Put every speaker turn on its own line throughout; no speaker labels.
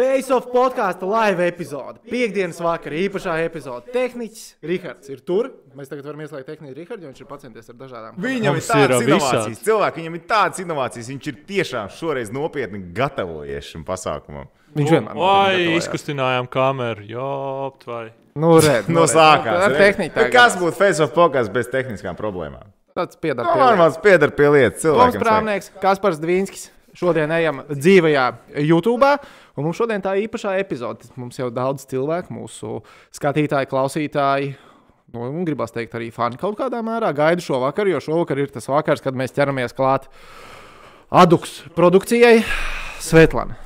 Face of podkāstu live epizode. Piektdienas vakarā īpašā epizode. Tehniķis Rihards ir tur. Mēs tagad varam ieslēgt tehniku Rihardu, jo viņš ir pacienties ar dažādām.
Viņam
Mums
ir tādas
ir, uh,
inovācijas.
visāds.
Cilvēki, viņam ir tādas inovācijas. Viņš ir tiešām šoreiz nopietni gatavojies šim pasākumam.
Viņš vienmēr gatavojās.
izkustinājām kameru? Jā, vai.
Nu, redz,
No sākās.
Ar tehniku
Nu,
tā
Kas būtu face of podkāsts bez tehniskām problēmām?
tāds piedara.
Nu,
pie lietas.
maz pieder pie lietas.
Toms
cilvēkam
Prāvnieks, Kaspars Dvīnskis. Šodien ejam dzīvajā YouTube. Un mums šodien tā īpašā epizode. Mums jau daudz cilvēku, mūsu skatītāji, klausītāji. Nu, un gribās teikt, arī fani kaut kādā mērā gaida šo vakaru, jo šovakar ir tas vakars, kad mēs ķeramies klāt Aduks produkcijai. Svetlana.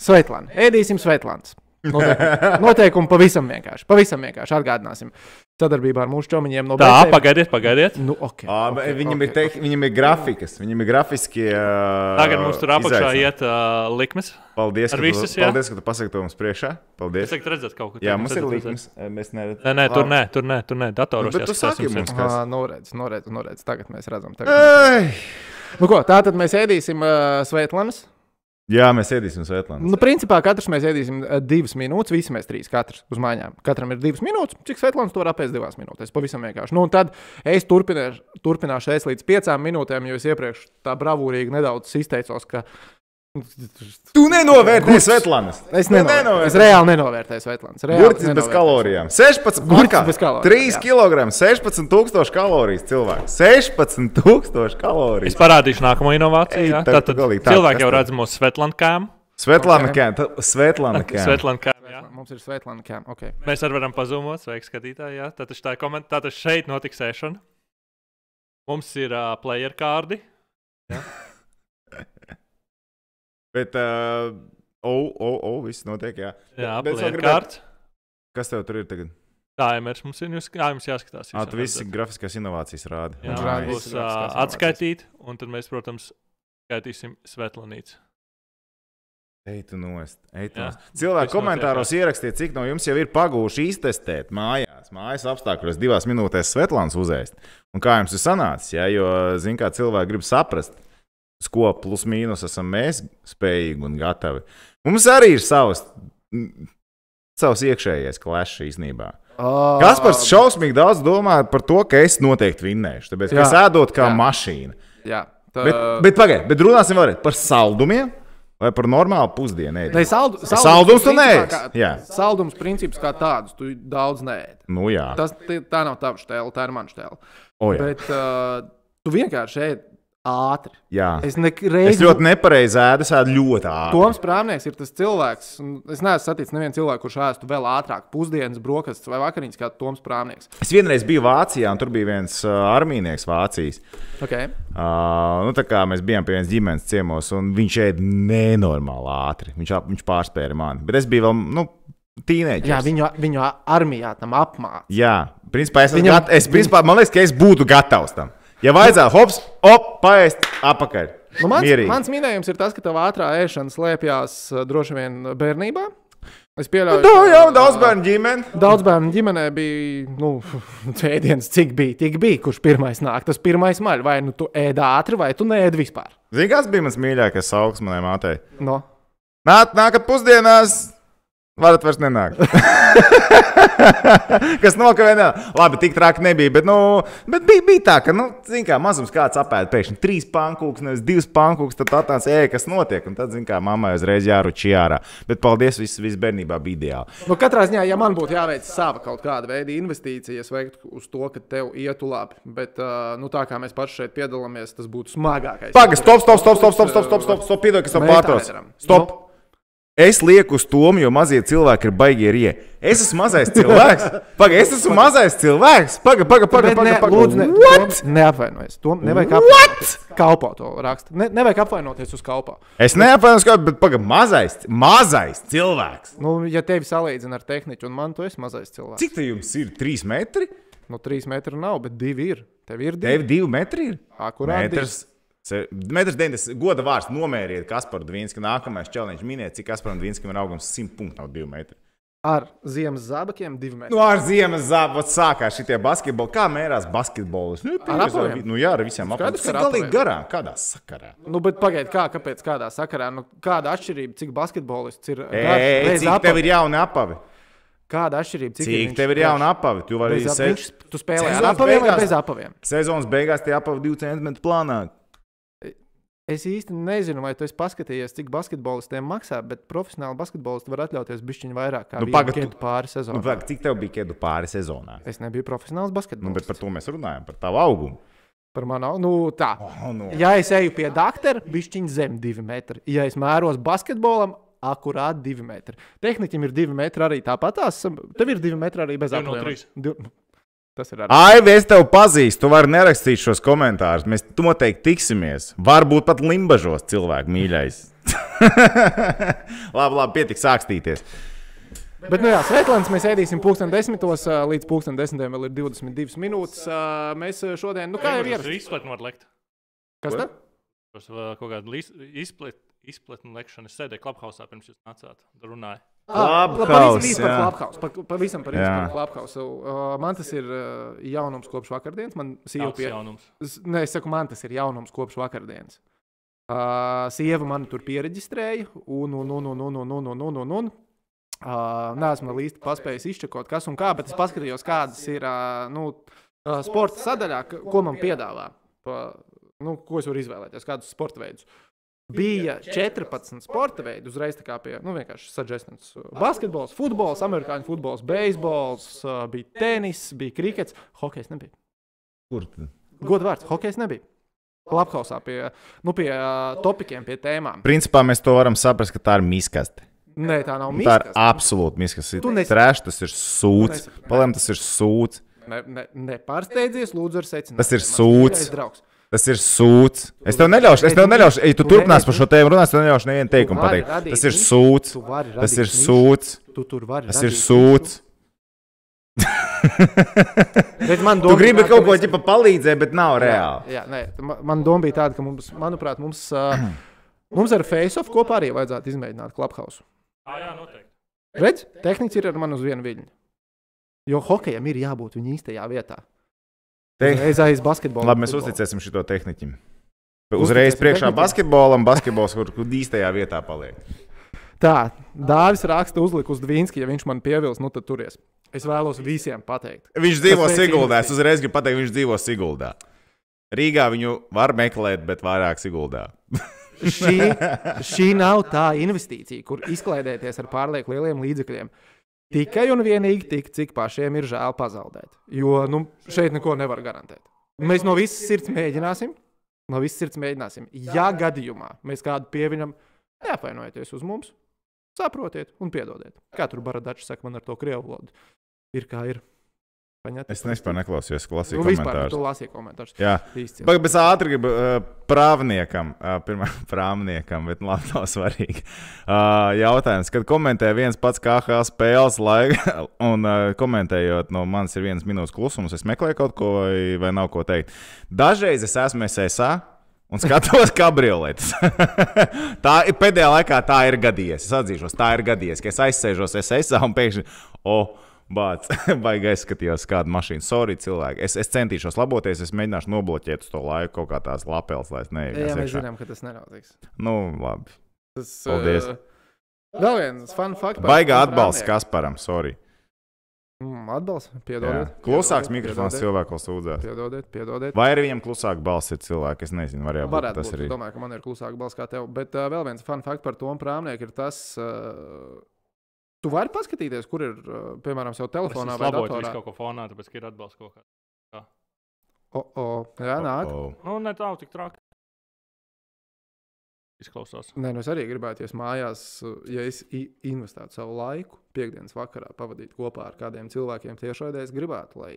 Svetlana. Ēdīsim Svetlānas. Noteikumi, noteikumi pavisam vienkārši. Pavisam vienkārši atgādināsim. Sadarbībā ar mūsu čomiņiem no
Tā,
BCM.
pagaidiet, pagaidiet.
Nu, okay,
Ā,
okay,
viņam,
okay,
ir te, viņam ir grafikas, viņam ir grafiskie. ā,
Tagad mums tur apakšā
izaicinājumi.
iet uh, likmes.
Paldies,
ar
ka
visus,
tu,
jā?
paldies, ka tu pasaki to mums priekšā.
Es
Paldies.
tagad redzat kaut ko
Jā,
tādu,
mums ir likmes. Mēs nevaram.
Nē, nē, tur nē, tur nē, tur nē. Datoros
Bet tu saki mums, kas-
Ā, Nu, redz, nu, redz, nu. Tagad mēs redzam. Tagad.
Ei!
Nu, ko, tā tad mēs ēdīsim uh, Svētlanas.
Jā, mēs ēdīsim Svetlānu.
Nu, principā katrs mēs ēdīsim uh, divas minūtes. Visi mēs trīs, katrs uz mājām. Katram ir divas minūtes. Cik Svētlanas to var apēst divās minūtēs? Pavisam vienkārši. Nu, un tad es turpināšu, turpināšu ēst līdz piecām minūtēm, jo es iepriekš tā bravūrīgi nedaudz izteicos, ka
Tu nenovērtēji Svetlānas.
es, nenov... es reāli nenovērtēju Svētlanas.
Burtis bez kalorijām. 16,
Burtis
Markā,
bez kalorijām,
3
jā.
kg, 16,000 kalorijas cilvēks. 16,000
Es
kalorijas.
parādīšu nākamo inovāciju.
Tā- tā,
cilvēki jau
tad?
redz mūsu Svetlankām.
Svetlāna. Kēna. Svetlāna Kēna.
Mums ir Svētlana kēm. Okay.
Mēs arī varam pazūmot, sveiki skatītāji. Jā. Tātad, tā ir koment... Tātad šeit notiks sēšana. Mums ir uh, player kārdi.
Bet, uh, o, o, o, viss notiek, jā.
Jā,
Bet
player
gribētu-. Kas tev tur ir tagad?
Tā ir mēs. Mums ir jūs, jā, jums jāskatās.
Ā,
jūs
tu visi grafiskās inovācijas rādi.
Jā,
rāda
būs uh, atskaitīt, un tad mēs, protams, skaitīsim Svetlanīcu.
Ej, tu nost. Ej, tu
Jā.
nost. Cilvēki komentāros ierakstiet, cik no jums jau ir pagūši iztestēt mājās, mājas apstākļos, divās minūtēs Svetlāns uzēst. Un kā jums ir sanācis? Ja? Jo, zin, kā cilvēki grib saprast, ko plus mīnus esam mēs spējīgi un gatavi. Mums arī ir savs, savs iekšējais klešs īstenībā.
Uh,
Kaspars šausmīgi daudz domā par to, ka es noteikti vinnēšu. Tāpēc,
Jā.
es ēdot kā
Jā.
mašīna.
Jā, tā
Bet, bet pagaidiet, bet runāsim vēlreiz par saldumiem vai par normālu pusdienu.
Ne, saldu,
Saldums tu neēdzi?
kā-
Jā.
Saldums princips kā tāds, tu daudz neēdi.
Nu, jā,
Tas tā nav tava stēla, tā ir mana stēla.
o, jā.
Bet uh, tu vienkārši ēdi ātri.
jā.
Es
Es
nereiz
ļoti nepareizi ēdu, es ēdu ļoti ātri.
Toms Prāvnieks ir tas cilvēks, un es neesmu saticis nevienu cilvēku, kurš ēstu vēl ātrāk, pusdienas, brokastis vai vakariņas, kā Toms Prāvnieks.
Es vienreiz biju Vācijā, un tur bija viens uh, armīnieks Vācijas.
Okay.
Uh, nu, tā kā mēs bijām pie vienas ģimenes ciemos, un viņš ēda nenormāli ātri. Viņš, viņš pārspēja mani. Bet es biju vēl, nu, tīneģis.
Jā, viņu, viņu armijā tam apmāca.
Jā, principā es,
Viņam...
gat, es principā, man liekas, ka es būtu gatavs tam. Ja vajadzētu, hops, op, paēst apakaļ.
Nu, mans,
Mierīgi.
mans minējums ir tas, ka tava ātrā ēšana slēpjas uh, droši vien bērnībā. Es pieļauju,
Tā
ka,
jau daudz
uh,
bērnu ģimene.
Daudz bērnu ģimenē bija, nu, ēdienas, cik bija, tik bija, kurš pirmais nāk. Tas pirmais maļ, vai nu tu ēd ātri, vai tu neēd vispār.
Zini, kas bija mans mīļākais augs manai mātei?
No.
Nāk, nākat pusdienās, varat vairs nenākt. Kas nokavē, ne? Labi, tik traki nebija, bet, nu, bet bija, bija tā, ka, nu, zin kā, mazums kāds apēda pēkšņi trīs pankūks, nevis divas pankūks, tad tāds, ej, kas notiek, un tad, zin kā, mammai uzreiz jāruči ārā. Bet paldies, viss, viss bērnībā bija ideāli.
Nu, katrā ziņā, ja man būtu jāveic sava kaut kāda veida investīcija, es veiktu uz to, ka tev ietu labi. Bet, nu, tā kā mēs paši šeit piedalāmies, tas būtu smagākais.
Pagaid, stop, stop, stop, stop, stop, stop, stop, stop, stop piedod, ka esmu
Mēs tā
pārtraucis.
nedaram.
Stop! Es lieku uz tomu, jo mazie cilvēki ir baigti rie. Es esmu mazais cilvēks. Pagaid, es esmu mazais cilvēks. Pagaid, pagaid, pagaid.
Paga,
paga.
Lūdzu, ne, tom, neapvainojies. Tom nevajag apvainoties. Kalpā to raksta. Ne, nevajag apvainoties uz kalpā.
Es neapvainojos, kā, bet pagaid, mazais, mazais cilvēks.
Nu, ja tevi salīdzina ar tehniku un man, tu esi mazais cilvēks.
Cik te jums ir? Trīs metri?
Nu, trīs metri nav, bet divi ir. Tev ir divi.
Tev divi metri ir?
Ā, kurā?
Metrs. Divi? 1,90 goda vārds nomēriet Kasparu Dvīnsku. Nākamais čeliņš minēja, cik Kasparam Dvīnskam ir augums 100 punktu no 2 metru.
Ar ziemas zābakiem, diviem metriem.
Nu, ar ziemas zābakiem sākās šie basketboli. Kā mērās basketbolus? Nu,
ar apaviem.
Nu, jā, ar visiem apaviem. Tas ir galīgi garā. Kādā sakarā?
Nu, bet pagaidiet, kā, kāpēc kādā sakarā? Nu, kāda atšķirība, cik basketbolists ir?
Ei,
gars, ei,
cik apavi?
tev
ir jauni apavi?
Kāda atšķirība? Cik,
cik tev ir jauna apava? Tu vari arī
sevi. Tu spēlē ar apaviem
beigās, vai
bez apaviem?
Sezonas beigās tie apavi 2 centimetru plānāk.
Es īsti nezinu, vai tu esi paskatījies, cik basketbolistiem maksā, bet profesionāli basketbolisti var atļauties bišķiņu vairāk kā
Nu,
nu,
pagad,
pagad,
tu-
pāri
Nu,
sezonai.
pag, cik tev bija kedu pāri sezonā?
Es nebiju profesionāls
Nu,
basketbolists.
bet par to mēs runājam, par tavu augumu.
Par manu, nu, tā.
Oh, nu.
Ja es eju pie doktora, bišķiņa zem divi metri. Ja es mēros basketbolam, akurāt divi metri. Tehniķim ir divi metri arī tāpatās. Tev ir divi metri arī bez
Divi
Tas ir arī.
Aivi, es tevi pazīstu, tu vari nerakstīt šos komentārus. Mēs tu noteikti tiksimies. Varbūt pat limbažos, cilvēku mīļais. labi, labi, pietiks sākstīties.
Bet, nu jā, Svetlāns mēs ēdīsim pulksten desmitos, līdz pulksten desmitiem vēl ir 22 minūtes. Mēs šodien, nu kā jau
ir
ierasts.
izplatni var likt.
Kas tad?
Tas kaut kāda izpletnu lekšana. Es sēdēju klubhausā pirms jūs nācāt. Runāju.
Clubhouse,
Pavisam par
jā.
Clubhouse. Pa, pavisam par,
Jā.
par Clubhouse. Uh, man tas ir uh, jaunums kopš vakardienas. Man sieva pie...
jaunums.
Nē, es saku, man tas ir jaunums kopš vakardienas. Uh, sieva mani tur pieregistrēja, un, un, un, un, un, un, un, un, un, un, un. Uh, Nē, esmu īsti paspējis izčakot, kas un kā, bet es paskatījos, kādas ir uh, nu, uh, sporta sadaļā, ko man piedāvā. Pa, nu, ko es varu izvēlēties, kādus sporta veidus. Bija 14 sporta veidi, uzreiz tā kā pie, nu, vienkārši suggestions. Basketbols, futbols, amerikāņu futbols, beisbols, bija tenis, bija krikets, hokejs nebija.
Kur tu?
Godvārds, hokejs nebija. Labhausā pie, nu, pie topikiem, pie tēmām.
Principā mēs to varam saprast, ka tā ir miskaste.
Nē, tā nav
Tā ir absolūti miskaste. Trešs, tas ir sūds. Palēm, tas ir sūds.
Ne, ne, nepārsteidzies, lūdzu, ar secinājumu.
Tas ir sūds. Tas ir sūds. Es tev neļaušu, es tev neļaušu, ja tu
Tu
turpināsi par šo tēmu runāt, es tev neļaušu nevienu teikumu pateikt. Tas ir sūds. Tas ir sūds.
Tu tur vari.
Tas ir sūds.
Bet man
Tu
doma
gribi
bija
kaut
ka
ko
mēs-
ģipa palīdzēt, bet nav reāli.
Jā, nē, ma- man doma bija tāda, ka mums, manuprāt, mums, uh, mums ar Face-off kopā arī vajadzētu izmēģināt Clubhouse.
Ah, jā, noteikti.
Redz, tehnicis ir ar mani uz vienu viļņu. Jo hokejam ir jābūt viņa īstajā vietā. Es aiz basketbolu.
Labi, mēs uzticēsim šo tehniķim. Uzreiz
Uzticēsim
priekšā
tehniķim.
basketbolam, basketbols, kur kur īstajā vietā paliek.
Tā, Dāvis raksta, uzliek uz Dvīnski, ja viņš man pievils, nu tad turies. Es vēlos visiem pateikt.
Viņš dzīvo
veic
Siguldā. Es uzreiz gribu pateikt, viņš dzīvo Siguldā. Rīgā viņu var meklēt, bet vairāk Siguldā.
Šī, šī nav tā investīcija, kur izklaidēties ar pārlieku lieliem līdzekļiem. Tikai un vienīgi tik, cik pašiem ir žēl pazaudēt. Jo nu, šeit neko nevar garantēt. Mēs no visas sirds mēģināsim. No visas sirds mēģināsim. Ja gadījumā mēs kādu pieviņam, neapvainojieties uz mums, saprotiet un piedodiet. Kā tur Baradačs saka, man ar to krievu valodu ir kā ir. Paņat?
Es nespēju neklausīties, es lasīju
Nu, vispār,
komentārus.
tu lasīji komentārus.
Jā,
Izcili.
Bet ātri gribu uh, prāvniekam, uh, pirmā prāvniekam, bet labi, nav svarīgi. Uh, jautājums, kad komentē viens pats KH spēles laiku, un uh, komentējot no manis ir viens minūtes klusums, es meklēju kaut ko vai, vai nav ko teikt. Dažreiz es esmu SSA. Un skatos, kā brīvlietas. tā ir pēdējā laikā, tā ir gadījies. Es atzīšos, tā ir gadījies, ka es aizsēžos SSA un pēkšņi, oh, bāc, baigi aizskatījos kādu mašīnu. Sorry, cilvēki. Es, es centīšos laboties, es mēģināšu nobloķēt to laiku kaut kā tās lapels, lai es
Jā,
neietu.
mēs zinām, ka tas nenotiks.
Nu, labi.
Tas,
Paldies.
ā, Vēl viens fun fact.
Baigā atbalsts. Kasparam, sorry.
Mm, atbalsts,
Jā.
piedodiet.
Klusāks
piedodiet,
mikrofons
piedodiet,
cilvēku sūdzās.
Piedodiet, piedodiet.
Vai arī viņam klusāk balss ir cilvēki? Es nezinu, varētu
Varētu
tas
būt.
arī.
Es domāju, ka man ir klusāka balss kā tev. Bet uh, vēl viens fun fact par Tomu Prāmnieku ir tas, uh, tu vari paskatīties, kur ir, piemēram,
Es
telefonā vai
laboju visu
datorā.
kaut ko fonā, tāpēc, ka ir atbalsts kaut kā.
O, o, jā, nāk.
Oh,
Nu, ne tā, tik traki. Izklausās.
Nē, nu es arī gribētu, ja es mājās, ja es investētu savu laiku, piekdienas vakarā pavadīt kopā ar kādiem cilvēkiem tiešraidē, es gribētu, lai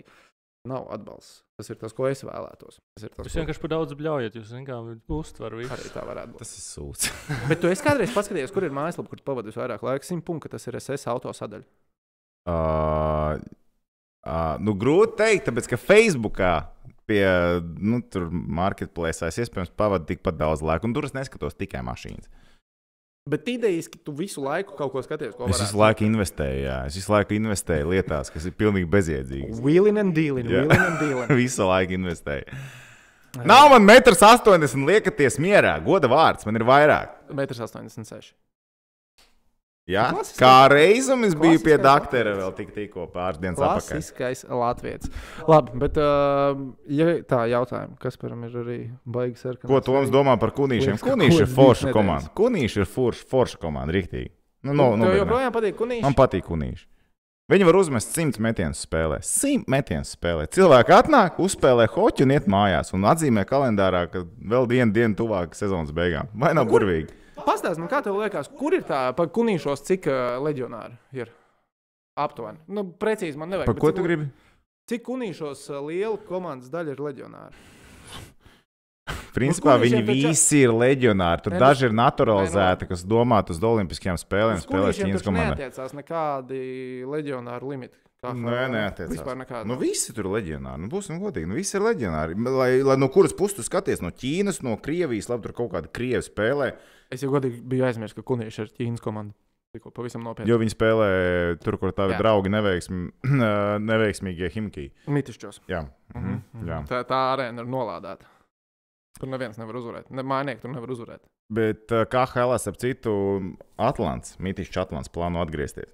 nav atbalsts. Tas ir tas, ko es vēlētos. Tas ir tas,
Jūs
ko
vienkārši par daudz bļaujat, jūs vienkārši uztverat visu.
arī tā varētu būt.
tas ir sūds.
Bet tu esi kādreiz paskatījies, kur ir mājaslapa, kur tu pavadīji vairāk laika, simt punktu, ka tas ir SS auto sadaļa.
Uh, uh, nu, grūti pateikt, tāpēc ka Facebookā pie nu, marketplace es iespējams pavadu tikpat daudz laika, un tur es neskatos tikai mašīnas.
Bet idejiski tu visu laiku kaut ko skaties, ko
Es visu laiku investēju, jā. Es visu laiku investēju lietās, kas ir pilnīgi bezjēdzīgas.
Wheeling and dealing,
Jā.
wheeling and dealing.
Visu laiku investēju. Nav man 1,80 m, liekaties mierā. Goda vārds man ir vairāk.
1,86 m.
Jā?
Klasiskais-
Kā reizum es biju pie doktora
latviečs.
vēl tik, tikko pāris dienas atpakaļ.
Klasiskais Latvijas. Labi, bet uh, ja tā jautājums, kas param ir arī baigs ar
Ko Toms domā par kunīšiem? Kunīši ir forša komanda. Kunīši ir forša, forša komanda, rīktīgi. Nu, no,
Tev
no,
joprojām patīk kunīši?
Man patīk kunīši. Viņi var uzmest simt metienus spēlē. Simt metienus spēlē. Cilvēki atnāk, uzspēlē hoķu un iet mājās. Un atzīmē kalendārā, ka vēl viena diena tuvāk sezonas beigām. Vai nav burvīgi?
Pastāstiet, man kā tev liekas, kur ir tā pa kunīšos, cik uh, leģionāri ir? Aptuveni. Nu, precīzi man nevajag.
Par ko
cik-
tu gribi?
Cik kunīšos uh, liela komandas daļa ir leģionāri?
Principā
Uz
viņi visi ir leģionāri. Tur
Nē, nu-
daži ir naturalizēti, kas domāti uz Olimpiskajām spēlēm,
kunīšiem
Ķīnas komandā.
neatiecās nekādi leģionāri limiti. Kā
Nē, neatiecās.
Vispār nekādi.
Nu, visi tur ir leģionāri. Nu, būsim godīgi. Nu, visi ir leģionāri. Lai, lai no kuras puses skaties? No Ķīnas, no Krievijas, labi, tur kaut kāda Krievija spēlē.
Es jau godīgi biju aizmirsis, ka kunīši ir Ķīnas komanda. Tikko pavisam nopietni.
Jo viņi spēlē tur, kur tavi
Jā.
draugi neveiksmi, neveiksmīgie Himki.
Mitišķos.
Jā,
Mhm.
jā.
Tā, tā arēna ir nolādēta. Tur neviens nevar uzvarēt. Ne, Mājnieki tur nevar uzvarēt.
Bet uh, kā Helēns ap citu Atlants, Mītīšs Atlants plāno atgriezties.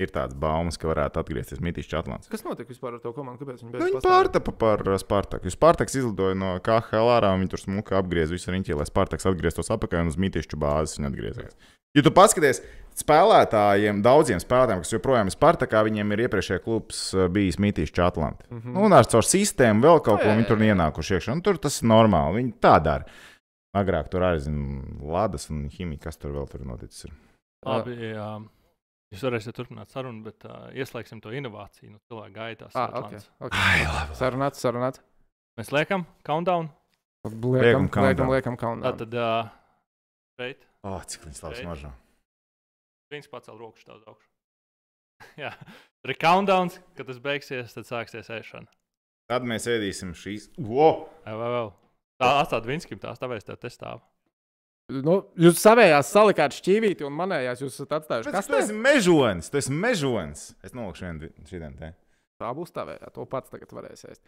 Ir tāds baumas, ka varētu atgriezties Mītīšs Atlants.
Kas notika vispār ar to komandu? Kāpēc viņi
Nu,
beidz
Viņi pārtapa par uh, Spartaku. Jo Spartaks izlidoja no KHL ārā, un viņi tur smuki apgriez visu riņķi, lai Spartaks atgrieztos atpakaļ un uz Mītīšu bāzes viņa atgriezās. Ja tu paskaties spēlētājiem, daudziem spēlētājiem, kas joprojām ir Spartakā, viņiem ir iepriekšējais klubs uh, bijis Mītīšs Atlants. Mm -hmm. Un ar caur sistēmu vēl kaut ko viņi tur ienākuši iekšā. Un tur tas ir normāli. Viņi tā dara. Agrāk tur arī zina Ladas un Himija, kas tur vēl tur noticis.
Labi, jā. Jūs varēsiet turpināt sarunu, bet uh, ieslēgsim to inovāciju. Nu, cilvēku gaitās.
Ah, okay, okay.
Ai, labi.
Sarunāts, sarunāts.
Mēs liekam, countdown.
Liekam,
Liekam
liekam,
countdown.
liekam, countdown.
Tā tad uh, šeit
Oh, cik viņš labs mažā.
viens pacēl roku uz augšu. Jā, tur ir countdowns, kad tas beigsies, tad sāksies ēšana.
Tad mēs ēdīsim šīs. Wow!
Vai, vai, vai. Tā atstāt Vinskim, tās tāpēc tev te stāv.
Nu, jūs savējās salikāt šķīvīti un manējās jūs esat atstājuši.
Kas tu esi mežonis? Tu esi mežonis. Es nolikšu vienu šodien te.
Tā būs tavējā, to pats tagad varēs ēst.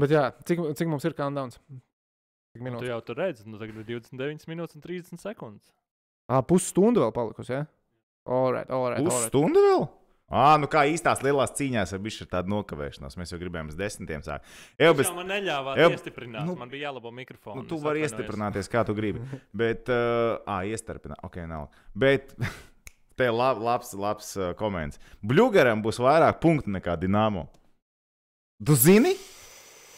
Bet jā, cik, cik mums ir countdowns? Cik
Tu
minūtes?
jau tur redzi, nu tagad ir 29 minūtes un 30 sekundes.
Ā, pusstundu vēl palikusi, jā? Ja? All right, all right, all right.
Pusstundu vēl? Ā, nu kā īstās lielās cīņās ar bišķi ir tāda nokavēšanās. Mēs jau gribējām uz desmitiem sākt. Jau, bet,
man neļāva
Jau-
iestiprināt.
nu,
man bija jālabo mikrofonu.
nu, tu vari iestiprināties, kā tu gribi. Bet, uh, ah, iestarpināt, ok, nav. Bet, te lab, labs, labs uh, komentārs. Bluegaram būs vairāk punktu nekā Dienāmo. Tu zini?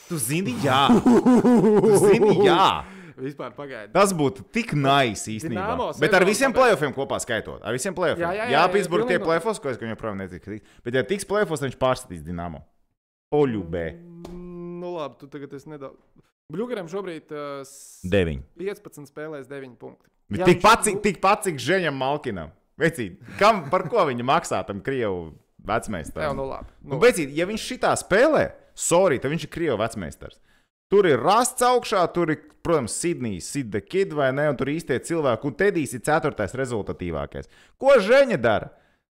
Tu zini, jā. Tu zini, jā.
Vispār pagaidi.
Tas būtu tik nice īstenībā.
Dinamo
Bet ar visiem playoffiem kopā skaitot. Ar visiem playoffiem.
Jā, jā, jā,
jā
jā,
Pitsburgā tie playoffs, ko es joprojām neticu. Bet, ja tiks playoffs, viņš pārstatīs Dienāmo. Poļubē.
Mm, Nu, labi, tu tagad esi nedaudz. Bluegaram šobrīd uh, s-
9.
15 spēlēs 9 punkti.
Tik pats, cik, tik pats, cik Ženam Malkinam. Vecīt, kam, par ko viņa maksā tam Krievu
Jā,
vecmeistaram?
nu labi.
Nu,
Nu,
beidzīt, ja viņš šitā spēlē, sorry, tad viņš ir Krievu vecmeistars. Tur ir rasts augšā, tur ir, protams, Sidnijas, Sidda Kid vai ne, un tur īstie cilvēki, un Tedijs ir ceturtais rezultatīvākais. Ko Ženja dara?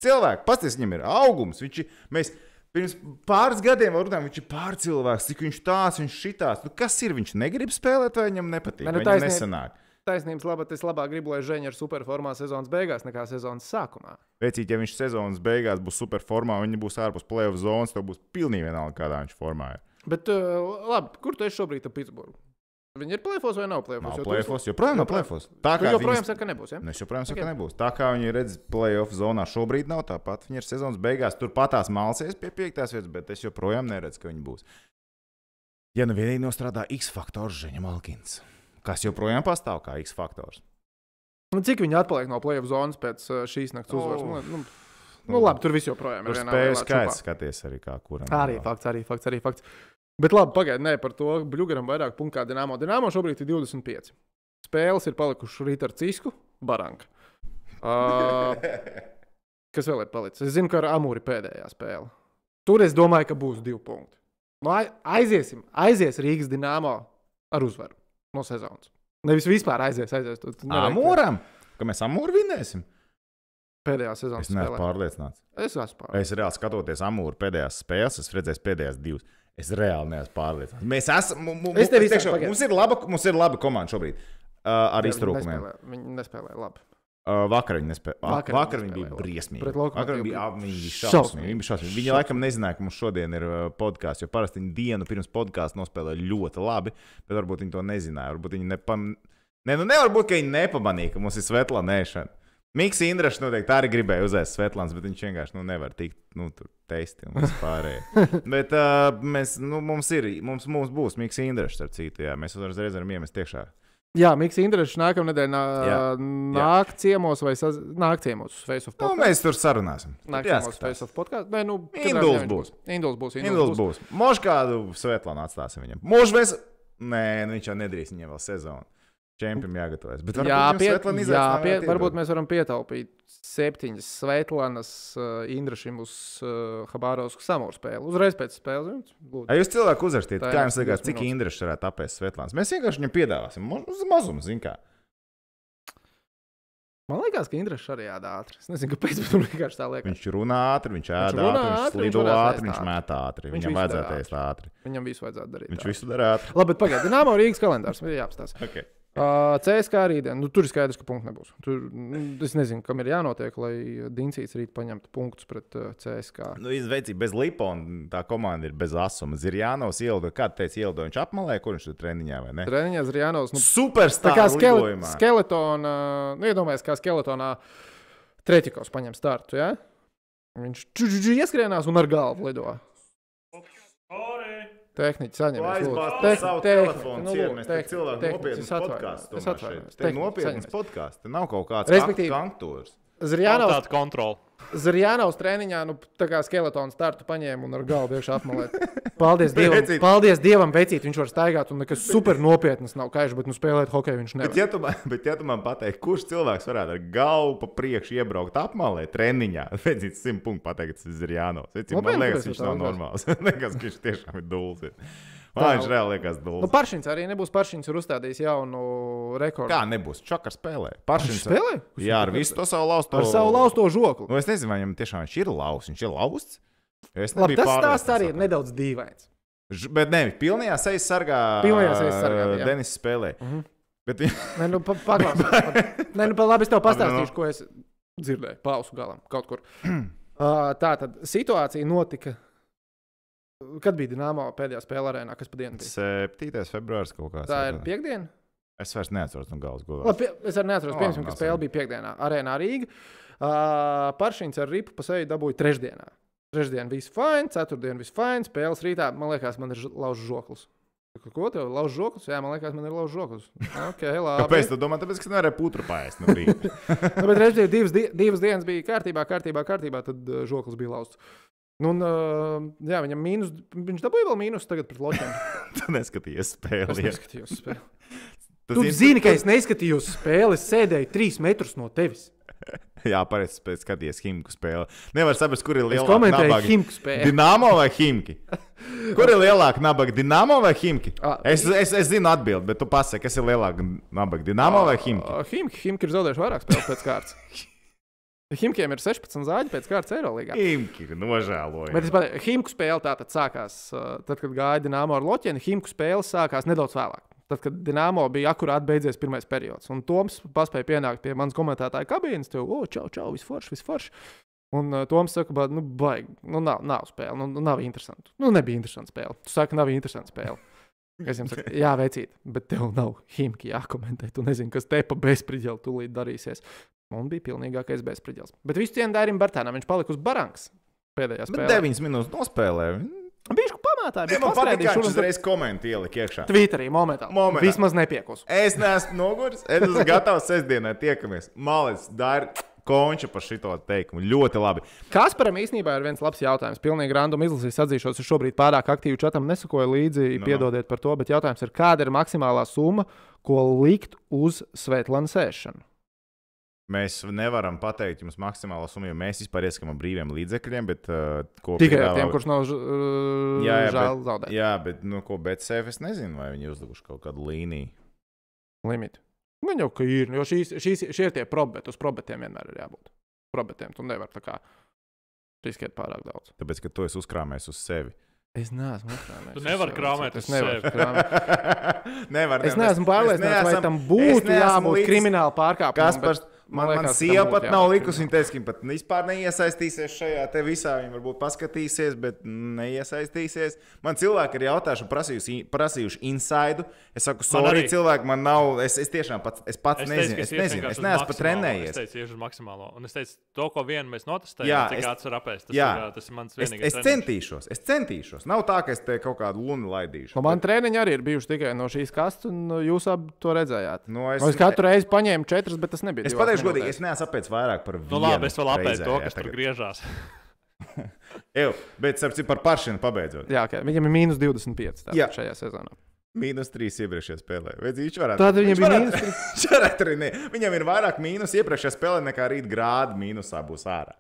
Cilvēki, pasties, viņam ir augums. Viņš ir, mēs pirms pāris gadiem runājām, viņš ir pārcilvēks, cik viņš tāds, viņš šitās. Nu, kas ir? Viņš negrib spēlēt, vai viņam nepatīk?
Nē, nu,
viņam nesanāk.
taisnības labā, es labāk gribu, lai Ženja ir superformā sezonas beigās nekā sezonas sākumā.
Vecīt, ja viņš sezonas beigās būs super formā, un viņi būs ārpus playoff zonas, tad būs pilnīgi vienalga, kādā viņš formā ir.
Bet, uh, labi, kur tu esi šobrīd ar Pitsburgu? Viņi ir plēfos vai nav plēfos?
Nav
esi-
joprojām nav playoffs. Tā kā
joprojām
viņi...
saka, ka nebūs. Ja?
Es joprojām saku,
Ok.
ka nebūs. Tā kā viņi redz, playoff zonā šobrīd nav tāpat. Viņi ir sezonas beigās, turpat tās malsies pie piektās vietas, bet es joprojām neredzu, ka viņi būs. Ja nu vienīgi nostrādā X faktors, Ženja Malkins, kas joprojām pastāv kā X faktors.
Nu, cik viņi atpaliek no plēfos zonas pēc uh, šīs naktas uzvaras?
Oh.
Nu, nu, nu, labi, tur viss joprojām
Tur
ir. vienā
spēju skaits skaties arī kā kuram.
Arī fakts, arī fakts, arī fakts. Bet labi, pagaidiet, par to. Bluegaram vairāk punktu kā Dienāmo. Dienāmo šobrīd ir 25. Spēles ir palikušas rīt ar Cisku, Baranka. Uh, kas vēl ir palicis? Es zinu, ka ar Amūri pēdējā spēle. Tur es domāju, ka būs divi punkti. Nu, ai- aiziesim, aizies Rīgas Dienāmo ar uzvaru no sezonas. Nevis vispār aizies, aizies.
Amoram? Ka mēs amūru vinēsim?
Pēdējā sezonas
Es neesmu
spēlē.
pārliecināts.
Es esmu pārliecināts.
Es reāli skatoties amūru pēdējās spēles, es redzēju pēdējās divas. Es reāli neesmu pārliecināts. Mēs esam.
Es tev
teikšu, mums, ir laba, mums ir laba komanda šobrīd. Uh, ar iztrūkumiem.
Viņi nespēlē labi.
Uh, vakar viņi nespēja.
Vakar
Vakar,
viņi
bija
nespēlēja
briesmīgi. Vakar viņi bija,
šausmīgi.
Viņi, šausmīgi. viņi laikam nezināja, ka mums šodien ir podkāsts, jo parasti viņi dienu pirms podkāsta nospēlēja ļoti labi, bet varbūt viņi to nezināja. Varbūt viņi nepam... ne, nu nevar būt, ka viņi nepamanīja, ka mums ir Svetlana ēšana. Miks Indrašs noteikti arī gribēja uzēst Svetlāns, bet viņš vienkārši nu, nevar tikt nu, tur teisti un vispārējie. bet uh, mēs, nu, mums ir, mums, mums būs Miks Indrašs, ar citu, jā, mēs uzreiz varam iemest iekšā.
Jā, Mikls Indrišs nākamā nedēļa nā,
Jā.
nāk ciemos vai saz... nāk ciemos uz Facebook.
Nu, mēs tur sarunāsim.
Nāk
Jā,
ciemos uz
skatās.
Facebook podkāstu. Nē, nu,
Induls būs.
Induls būs.
Induls būs. Možda kādu Svetlānu atstāsim viņam. Možda mēs. Nē, nu viņš jau nedrīkst viņam vēl sezonu. Čempionam jāgatavojas. Bet
Jā, pie, jā pie, varbūt mēs varam pietaupīt septiņas Svetlanas uh, Indrašim uz uh, Habārovsku samūru spēli. Uzreiz pēc spēles.
Ai, jūs cilvēku uzrakstījāt,
Tā
kā jums liekas,
20
cik. Indrišs varētu apēst Svetlāns. Mēs vienkārši viņam piedāvāsim uz mazumu, zin kā.
Man liekas, ka Indrašs arī ādā ātri. Es nezinu, kāpēc, bet man vienkārši tā liekas.
Viņš runā ātri, viņš ēd
runā
ātri, viņš
ātri,
slido ātri,
ēst
viņš
ātri.
met ātri.
Viņš
Viņam vajadzētu ēst ātri.
Viņam visu vajadzētu darīt.
Viņš
ātri.
visu dara ātri.
Labi, bet pagaidiet, Dināmo Rīgas kalendārs. Ir jāapstāsta.
Okay.
Uh, CSK rītdien. Nu, tur ir skaidrs, ka punkts nebūs. Tur, nu, es nezinu, kam ir jānotiek, lai Diencīs rīt paņemtu punktus pret uh, CSK.
Nu, izveicīgi bez Lipona, tā komanda ir bez asuma. Zirjānos ieldo, kā teica, ieldo viņš apmalē, kur viņš tur treniņā vai ne?
Treniņā Zrjānos. Nu, tā
Superstar
kā skele, skeletonā, nu, iedomājieties, kā skeletonā Treķikovs paņem startu. Ja? Viņš čučuču ieskrienās un ar galvu lido. Tehniķis saņem.
Savu telefonu, ciet, mēs te cilvēku nopietnas podkāstus.
Es atvainojos.
Te ir nopietnas podkāsts, te nav kaut kāds
Respektīvi-
kantors.
Zrjānos,
Tāda kontrola.
Zrjānos treniņā, nu, tā kā skeletonu startu paņēma un ar galvu iekšā apmalēt. Paldies Dievam,
Vecīt.
paldies Dievam, vecīt, viņš var staigāt un nekas super nopietnas nav kaiš, bet nu spēlēt hokeju viņš
Bet
nevar.
ja, tu man, bet, ja tu man pateiksi, kurš cilvēks varētu ar galvu pa priekšu iebraukt apmalē, treniņā, tad viņš simt punktu pateikt, tas ir Jānis. Man liekas, viņš nav normāls. Liekas, ka viņš tiešām ir dūls. Man viņš reāli liekas
Nu,
dūls.
Paršins arī nebūs. Paršins ir uzstādījis jaunu rekordu.
Kā nebūs? Čakar spēlē. Paršins
spēlē?
Jā, ar visu to savu laustu.
Ar savu lausto žokli.
Nu, es nezinu, vai viņam tiešām viņš ir lausts. Viņš ir lausts.
Labi, tas stāsts arī ir nedaudz dīvains.
Bet ne, pilnajā sejas sargā.
Pilnajā sejas sargā.
Denis spēlē. Bet viņš
Nē, nu, pa- paklausies. Pa- Nē, nu, labi, es tev pastāstīšu,
nu.
ko es dzirdēju. Pausu galam, kaut kur. Uh, tā tad situācija notika. Kad bija Dienāmo pēdējā spēlē arēnā, kas bija?
7. februāris kaut kāds.
Tā ir piekdiena.
Es vairs neatceros no galvas godā.
Labi, es arī neatceros,
Nu,
piemēram, ka spēle bija piekdienā. Arēnā Rīga. Uh, Paršīns ar ripu pa seju dabūja trešdienā. Trešdien viss fine, ceturtdien viss fine. Spēles rītā, man liekas, man ir laužs žoklis. Ko tev lauž žoklis? Jā, man liekas, man ir lauž žoklis. Okay, labi.
Kāpēc tu domā? Tāpēc, ka nevarēja putru paēst no rīta.
Nu, bet reizē divas, di- divas dienas bija kārtībā, kārtībā, kārtībā tad uh, žoklis bija lausts. Nu, un, uh, jā, viņam mīnus, viņš dabūja vēl mīnus tagad pret Ločiem.
tu neskatījies
Es
spēli. ja?
neskatījos spēli. Tu
ir-
zini, ka es neskatījos spēli, es sēdēju trīs metrus no tevis.
Jā, pareizi pēc skaties Himku spēli. Nevar saprast, kur ir
Es
lielāka
komentēju
nabaga.
Himku spēli.
Dinamo vai Himki? Kur ir lielāka nabaga? Dinamo vai Himki?
Ah,
Es, es, es zinu atbildi, bet tu pasaki, kas ir lielāka nabaga? Dinamo vai Himki?
Uh, Himki, Himki ir zaudējuši vairāk spēles pēc kārtas. Himkiem ir 16 zāģi pēc kārtas Eirolandā.
Himki nožēloja.
Bet pateicu, Himku spēle tātad sākās, uh, tad, kad gāja Dienāmo ar Loķienu. Himku spēle sākās nedaudz vēlāk. Tad, kad Dienāmo bija akurāt beidzies pirmais periods. Un Toms paspēja pienākt pie manas komentētāja kabīnes. Tev, o, čau, čau, visforši, visforši. Un uh, Toms saka, ka, nu, baigi, nu, nav, nav spēle, nu, nu, nav interesanti. Nu, nebija interesanta spēle. Tu saki, nav interesanta spēle. Es viņam saku, jā, veicīt, bet tev nav himki jākomentē. Tu nezini, kas te pa bezspridzeli tūlīt darīsies. Un bija pilnīgākais bezspridzels. Bet visu cienu Dairim Bartānam viņš palika uz barankas pēdējā
Bet
spēlē.
9 minūtes nospēlēja.
Viņš pamātāja,
Ja man patīk, ka viņš uzreiz komentu ielika iekšā.
Twitterī momentā.
Momentā.
Vismaz nepiekus.
Es neesmu noguris, es esmu gatavs sestdienai tiekamies. Malis, dara konča par šito teikumu. Ļoti labi.
Kasparam īstenībā ir viens labs jautājums. Pilnīgi random izlasīs, atzīšos, es šobrīd pārāk aktīvi čatam nesakoju līdzi,
Nu, nu.
piedodiet par to, bet jautājums ir, kāda ir maksimālā summa, ko likt uz Svetlana sēšanu?
Mēs nevaram pateikt jums maksimālo summu, jo mēs vispār ieskam ar brīviem līdzekļiem, bet uh, ko
Tikai
piedāvā-
tiem, kurš nav ž-
Jā, jā,
žēl
bet,
zaudēt
jā, bet nu, ko BCF es nezinu, vai viņi uzlikuši kaut kādu līniju.
limitu. Man jau ka ir, jo šīs, šīs, šie ir tie probeti, uz probetiem vienmēr ir jābūt. Probetiem tu nevari tā kā riskēt pārāk daudz.
Tāpēc, ka tu esi uzkrāmējis uz sevi.
Es neesmu uzkrāmējis.
Tu nevari krāmēt
Es
uz
nevaru
sevi.
Nevar, nevar.
Es neesmu pārliecināts, vai tam būtu jābūt
līdz-
krimināla pārkāpumam.
Kas par
bet
man, man
liekas, tam
sieva pat nav likusi. Viņa teica, ka viņa pat vispār neiesaistīsies šajā te visā. Viņa varbūt paskatīsies, bet neiesaistīsies. Man cilvēki ir jautājuši, un prasījuši, prasījuši insaidu. Es saku, sorry,
arī.
cilvēki, man nav. Es, es tiešām pats, es pats
Es
nezinu.
teicu,
Es nezinu. Es neesmu pat trenējies.
Es teicu, iešu uz maksimālo. Un es teicu, to, ko vienu mēs notestējām,
Jā,
cik
es-
kāds var apēst. Tas,
jā.
ir, tas ir mans
Es,
vienīgais.
es
treniņš.
centīšos, es centīšos. Nav tā, ka es te kaut kādu lunu laidīšu.
Nu, man treniņi arī ir bijuši tikai no šīs kastes, un nu, jūs abi to redzējāt.
Nu, es-
es, es katru reizi paņēmu četras, bet tas nebija.
Pateikšu godīgi, es neesmu apēdis vairāk par vienu.
Nu, labi, es vēl apēdu to,
jā,
kas tur
tagad.
griežās.
Ew, bet starp citu par paršanu pabeidzot.
Jā, okay. viņam ir mīnus 25 tātad
Jā.
šajā sezonā.
Mīnus 3 iepriekšējā spēlē. Vai viņš varētu?
Tad viņam
viņš
bija
varētu-
mīnus
Viņš varētu arī ne. Viņam ir vairāk mīnus iepriekšējā spēlē nekā rīt grādu mīnusā būs ārā.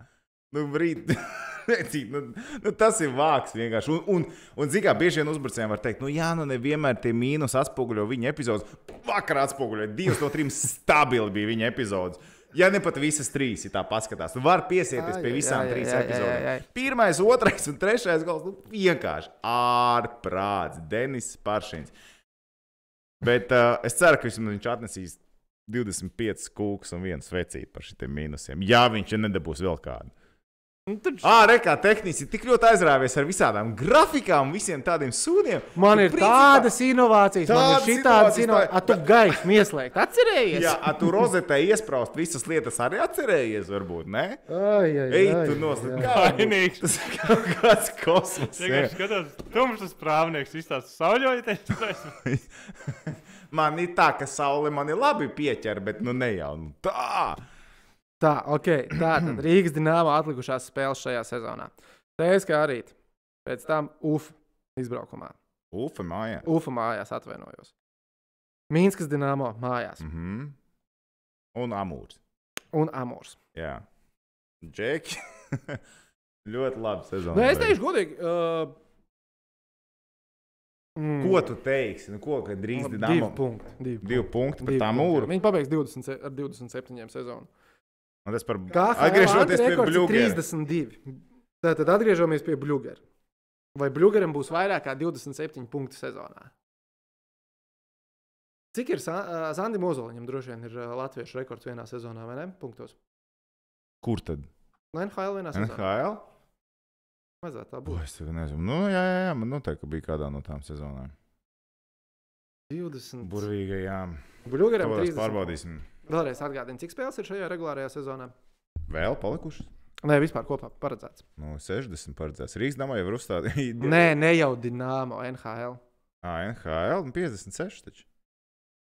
Nu, rīt. nu, nu, tas ir vāks vienkārši. Un, un, un zināmā mērā bieži vien uzbrucējiem var teikt, nu, jā, nu, nevienmēr tie mīnus atspoguļo viņa epizodes. Vakarā atspoguļoja divas no trim stabili bija viņa epizodes. Ja ne pat visas trīs, ja tā paskatās, nu var piesieties pie visām trīs epizodēm.
ai.
Pirmais, otrais un trešais gals nu, vienkārši ārprāts. Denis Paršins. Bet uh, es ceru, ka viņš atnesīs 25 kūkus un vienu svecīti par šiem mīnusiem. Jā, viņš nedabūs vēl kādu.
Nu, tad
Ah, rekā tehniski ir tik ļoti aizrāvies ar visādām grafikām, visiem tādiem sūdiem.
Man
ka
ir
principā-
tādas inovācijas, man
Tādas
ir šitādas
inovācijas,
inovācijas.
tā-
A, tu gaismu ieslēgt, atcerējies?
Jā, a, tu rozetē iesprāst visas lietas, arī atcerējies, varbūt, ne?
Ai, ai,
Ej, tu nost.
jā.
Vainīgs.
Tas ir kaut kāds kosmos.
Vienkārši skatās, tumšs prāvnieks izstāsta sauļojoties.
Man ir tā, ka saule man ir labi pieķer, bet nu ne jau nu, tā.
Tā, ok. Tā tad Rīgas dīnāma atlikušās spēles šajā sezonā. Teiks, kā arī pēc tam UF izbraukumā.
Ufa mājā.
UFA mājās atvainojos. Mīnskas dīnāmo mājās
Mm -hmm. Un amūrs.
un Amors.
Jā. Džeki. ļoti labi sezonā.
Nu, es teikšu, godīgi. Uh, mm,
Ko tu teiksi? Nu, ko, kad drīz
Divi
Dinamo?
punkti. Divi,
Divi punkti
Divi punkti.
mūru.
Viņi pabeigs 20, se- ar 27 sezonu.
Un tas par atgriežoties pie Bluegera.
32. Tātad atgriežamies pie Bluegera. Vai Bluegeram būs vairāk kā 27 punkti sezonā? Cik ir Sandim Ozoliņam? Droši vien ir latviešu rekords vienā sezonā, vai ne? Punktos.
Kur tad?
NHL vienā sezonā.
NHL?
Vajadzētu tā
O,
būt.
es nezinu. Nu, jā, jā, jā, man noteikti bija kādā no tām sezonām.
20.
Burvīgajām.
Bluegeram
Tavās
30.
pārbaudīsim.
Vēlreiz atgādini, cik spēles ir šajā regulārajā sezonā?
Vēl palikušas?
Nē, vispār kopā paredzēts.
Nu, 60 paredzēts. Rīgas namā jau ir uzstādīts.
Nē, ne jau Dienāmo NHL.
Ā, NHL un 56 taču.